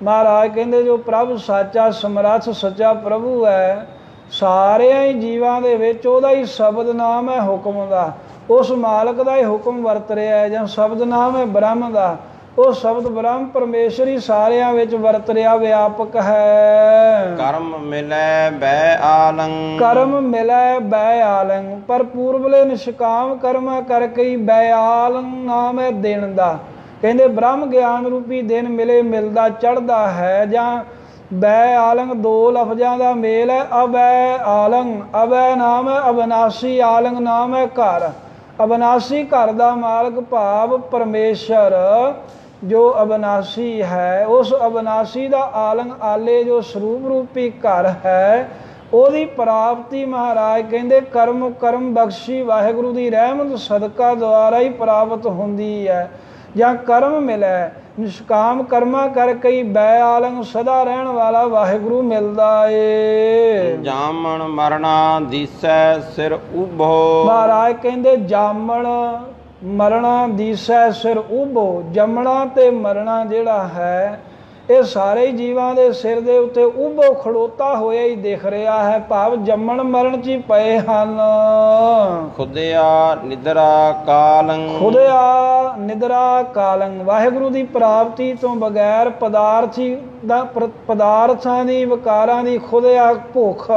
ਮਹਾਰਾਜ ਕਹਿੰਦੇ ਜੋ ਪ੍ਰਭ ਸਾਚਾ ਸਮਰੱਥ ਸੱਚਾ ਪ੍ਰਭੂ ਹੈ ਸਾਰਿਆਂ ਹੀ ਜੀਵਾਂ ਦੇ ਵਿੱਚ ਉਹਦਾ ਹੀ ਸ਼ਬਦ ਨਾਮ ਹੈ ਹੁਕਮ ਦਾ। ਉਸ ਮਾਲਕ ਦਾ ਹੀ ਹੁਕਮ ਵਰਤ ਰਿਹਾ ਹੈ ਜਾਂ ਸ਼ਬਦ ਨਾਮ ਹੈ ਬ੍ਰਹਮ ਦਾ। ਉਹ ਸ਼ਬਦ ਬ੍ਰਹਮ ਪਰਮੇਸ਼ਰ ਹੀ ਸਾਰਿਆਂ ਵਿੱਚ ਵਰਤ ਰਿਹਾ ਵਿਆਪਕ ਹੈ। ਕਰਮ ਮਿਲੈ ਬੈ ਆਲੰ। ਕਰਮ ਮਿਲੈ ਬੈ ਆਲੰ। ਪਰ ਪੂਰਬਲੇ ਨਿਸ਼ਕਾਮ ਕਰਮਾ ਕਰਕੇ ਹੀ ਬੈ ਆਲੰ ਨਾਮ ਹੈ ਦਿਨ ਦਾ। ਕਹਿੰਦੇ ਬ੍ਰਹਮ ਗਿਆਨ ਰੂਪੀ ਦਿਨ ਮਿਲੇ ਮਿਲਦਾ ਚੜਦਾ ਹੈ। ਜਾਂ ਬੈ ਆਲੰਗ ਦੋ ਲਫ਼ਜ਼ਾਂ ਦਾ ਮੇਲ ਹੈ ਅਬੈ ਆਲੰਗ ਅਬੈ ਨਾਮ ਹੈ ਅਬਨਾਸੀ ਆਲੰਗ ਨਾਮ ਹੈ ਘਰ। ਅਬਨਾਸੀ ਘਰ ਦਾ ਮਾਲਕ ਭਾਵ ਪਰਮੇਸ਼ਰ। ਜੋ ਅਬਨਾਸੀ ਹੈ ਉਸ ਅਬਨਾਸੀ ਦਾ ਆਲੰਗ ਆਲੇ ਜੋ ਸਰੂਪ ਰੂਪੀ ਘਰ ਹੈ ਉਹਦੀ ਪ੍ਰਾਪਤੀ ਮਹਾਰਾਜ ਕਹਿੰਦੇ ਕਰਮ ਕਰਮ ਬਖਸ਼ੀ ਵਾਹਿਗੁਰੂ ਦੀ ਰਹਿਮਤ ਸਦਕਾ ਦੁਆਰਾ ਹੀ ਪ੍ਰਾਪਤ ਹੁੰਦੀ ਹੈ। ਜਾਂ ਕਰਮ ਮਿਲੈ ਨਿਸ਼ਕਾਮ ਕਰਮਾ ਕਰਕੇ ਹੀ ਬੈ ਆਲੰਗ ਸਦਾ ਰਹਿਣ ਵਾਲਾ ਵਾਹਿਗੁਰੂ ਮਿਲਦਾ ਏ। ਜਾਮਣ ਮਰਣਾ ਦੀਸੈ ਸਿਰ ਉਭੋ। ਮਹਾਰਾਜ ਕਹਿੰਦੇ ਜਾਮਣ ਮਰਣਾ ਦੀਸੈ ਸਿਰ ਉਭੋ ਜੰਮਣਾ ਤੇ ਮਰਣਾ ਜਿਹੜਾ ਹੈ ਇਹ ਸਾਰੇ ਜੀਵਾਂ ਦੇ ਸਿਰ ਦੇ ਉੱਤੇ ਉਭੋ ਖੜੋਤਾ ਹੋਇਆ ਹੀ ਦਿਖ ਰਿਹਾ ਹੈ। ਭਾਵ ਜੰਮਣ ਮਰਨ ਚ ਹੀ ਪਏ ਹਨ। ਖੁਦਿਆ ਨਿਦਰਾ ਕਾਲੰ। ਖੁਦਿਆ ਨਿਦਰਾ ਕਾਲੰ। ਵਾਹਿਗੁਰੂ ਦੀ ਪ੍ਰਾਪਤੀ ਤੋਂ ਬਗੈਰ ਪਦਾਰਥੀ ਦਾ ਪਦਾਰਥਾਂ ਦੀ ਵਿਕਾਰਾਂ ਦੀ ਖੁਦਿਆ ਭੁੱਖ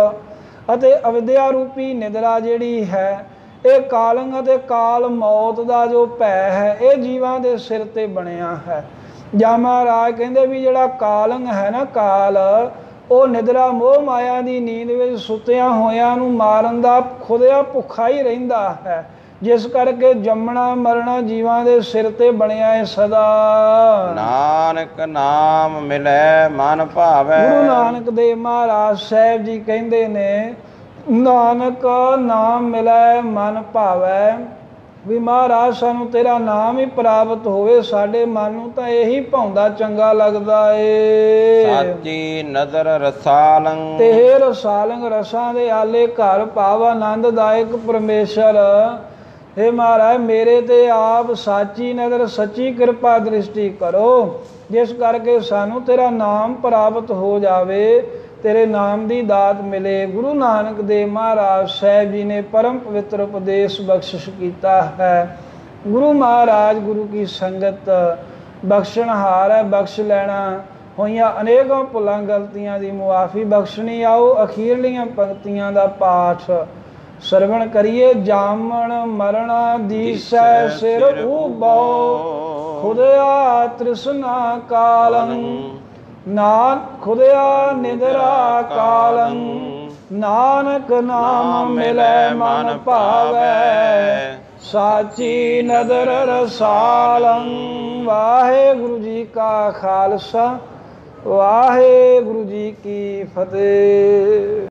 ਅਤੇ ਅਵਿਦਿਆ ਰੂਪੀ ਨਿਦਰਾ ਜਿਹੜੀ ਹੈ ਇਹ ਕਾਲੰਗ ਅਤੇ ਕਾਲ ਮੌਤ ਦਾ ਜੋ ਭੈ ਹੈ ਇਹ ਜੀਵਾਂ ਦੇ ਸਿਰ ਤੇ ਬਣਿਆ ਹੈ। ਜਾਂ ਮਹਾਰਾਜ ਕਹਿੰਦੇ ਵੀ ਜਿਹੜਾ ਕਾਲੰਗ ਹੈ ਨਾ ਕਾਲ ਉਹ ਨਿਦਰਾ ਮੋਹ ਮਾਇਆ ਦੀ ਨੀਂਦ ਵਿੱਚ ਸੁੱਤਿਆਂ ਹੋਇਆਂ ਨੂੰ ਮਾਰਨ ਦਾ ਖੁਦਿਆ ਭੁੱਖਾ ਹੀ ਰਹਿੰਦਾ ਹੈ। ਜਿਸ ਕਰਕੇ ਜੰਮਣਾ ਮਰਨਾ ਜੀਵਾਂ ਦੇ ਸਿਰ ਤੇ ਬਣਿਆ ਹੈ ਸਦਾ। ਨਾਨਕ ਨਾਮ ਮਿਲੈ ਮਨ ਭਾਵੈ। ਗੁਰੂ ਨਾਨਕ ਦੇਵ ਮਹਾਰਾਜ ਸਾਹਿਬ ਜੀ ਕਹਿੰਦੇ ਨੇ ਨਾਨਕ ਨਾਮ ਮਿਲੈ ਮਨ ਭਾਵੈ। ਵੀ ਮਹਾਰਾਜ ਸਾਨੂੰ ਤੇਰਾ ਨਾਮ ਹੀ ਪ੍ਰਾਪਤ ਹੋਵੇ ਸਾਡੇ ਮਨ ਨੂੰ ਤਾਂ ਇਹੀ ਭਾਉਂਦਾ ਚੰਗਾ ਲੱਗਦਾ ਏ। ਸਾਚੀ ਨਦਰ ਰਸਾਲੰ। ਤੇ ਹੇ ਰਸਾਲੰਗ ਰਸਾਂ ਦੇ ਆਲੇ ਘਰ ਭਾਵ ਆਨੰਦਦਾਇਕ ਪਰਮੇਸ਼ਰ। ਹੇ ਮਹਾਰਾਜ ਮੇਰੇ ਤੇ ਆਪ ਸਾਚੀ ਨਜ਼ਰ ਸੱਚੀ ਕਿਰਪਾ ਦ੍ਰਿਸ਼ਟੀ ਕਰੋ। ਜਿਸ ਕਰਕੇ ਸਾਨੂੰ ਤੇਰਾ ਨਾਮ ਪ੍ਰਾਪਤ ਹੋ ਜਾਵੇ। ਤੇਰੇ ਨਾਮ ਦੀ ਦਾਤ ਮਿਲੇ। ਗੁਰੂ ਨਾਨਕ ਦੇਵ ਮਹਾਰਾਜ ਸਾਹਿਬ ਜੀ ਨੇ ਪਰਮ ਪਵਿੱਤਰ ਉਪਦੇਸ਼ ਬਖਸ਼ਿਸ਼ ਕੀਤਾ ਹੈ। ਗੁਰੂ ਮਹਾਰਾਜ ਗੁਰੂ ਕੀ ਸੰਗਤ ਬਖਸ਼ਣਹਾਰ ਹੈ ਬਖਸ਼ ਲੈਣਾ। ਹੋਈਆਂ ਅਨੇਕਾਂ ਭੁੱਲਾਂ ਗਲਤੀਆਂ ਦੀ ਮੁਆਫੀ ਬਖਸ਼ਣੀ। ਆਓ ਅਖੀਰਲੀਆਂ ਪੰਕਤੀਆਂ ਦਾ ਪਾਠ ਸਰਵਣ ਕਰੀਏ। ਜਾਮਣ ਮਰਣਾ ਦੀਸੈ ਸਿਰ ਉਬੋ ਖੁਦਿਆ ਤ੍ਰਿਸ਼ਨਾ ਕਾਲੰ। ਨਾਨ ਖੁਦਿਆ ਨਿਦਰਾ ਕਾਲੰ ਨਾਨਕ ਨਾਮ ਮਿਲੈ ਮਨ ਭਾਵੈ। ਸਾਚੀ ਨਦਰ ਰਸਾਲੰ ਵਾਹਿਗੁਰੂ ਜੀ ਕਾ ਖਾਲਸਾ ਵਾਹਿਗੁਰੂ ਜੀ ਕੀ ਫਤਿਹ।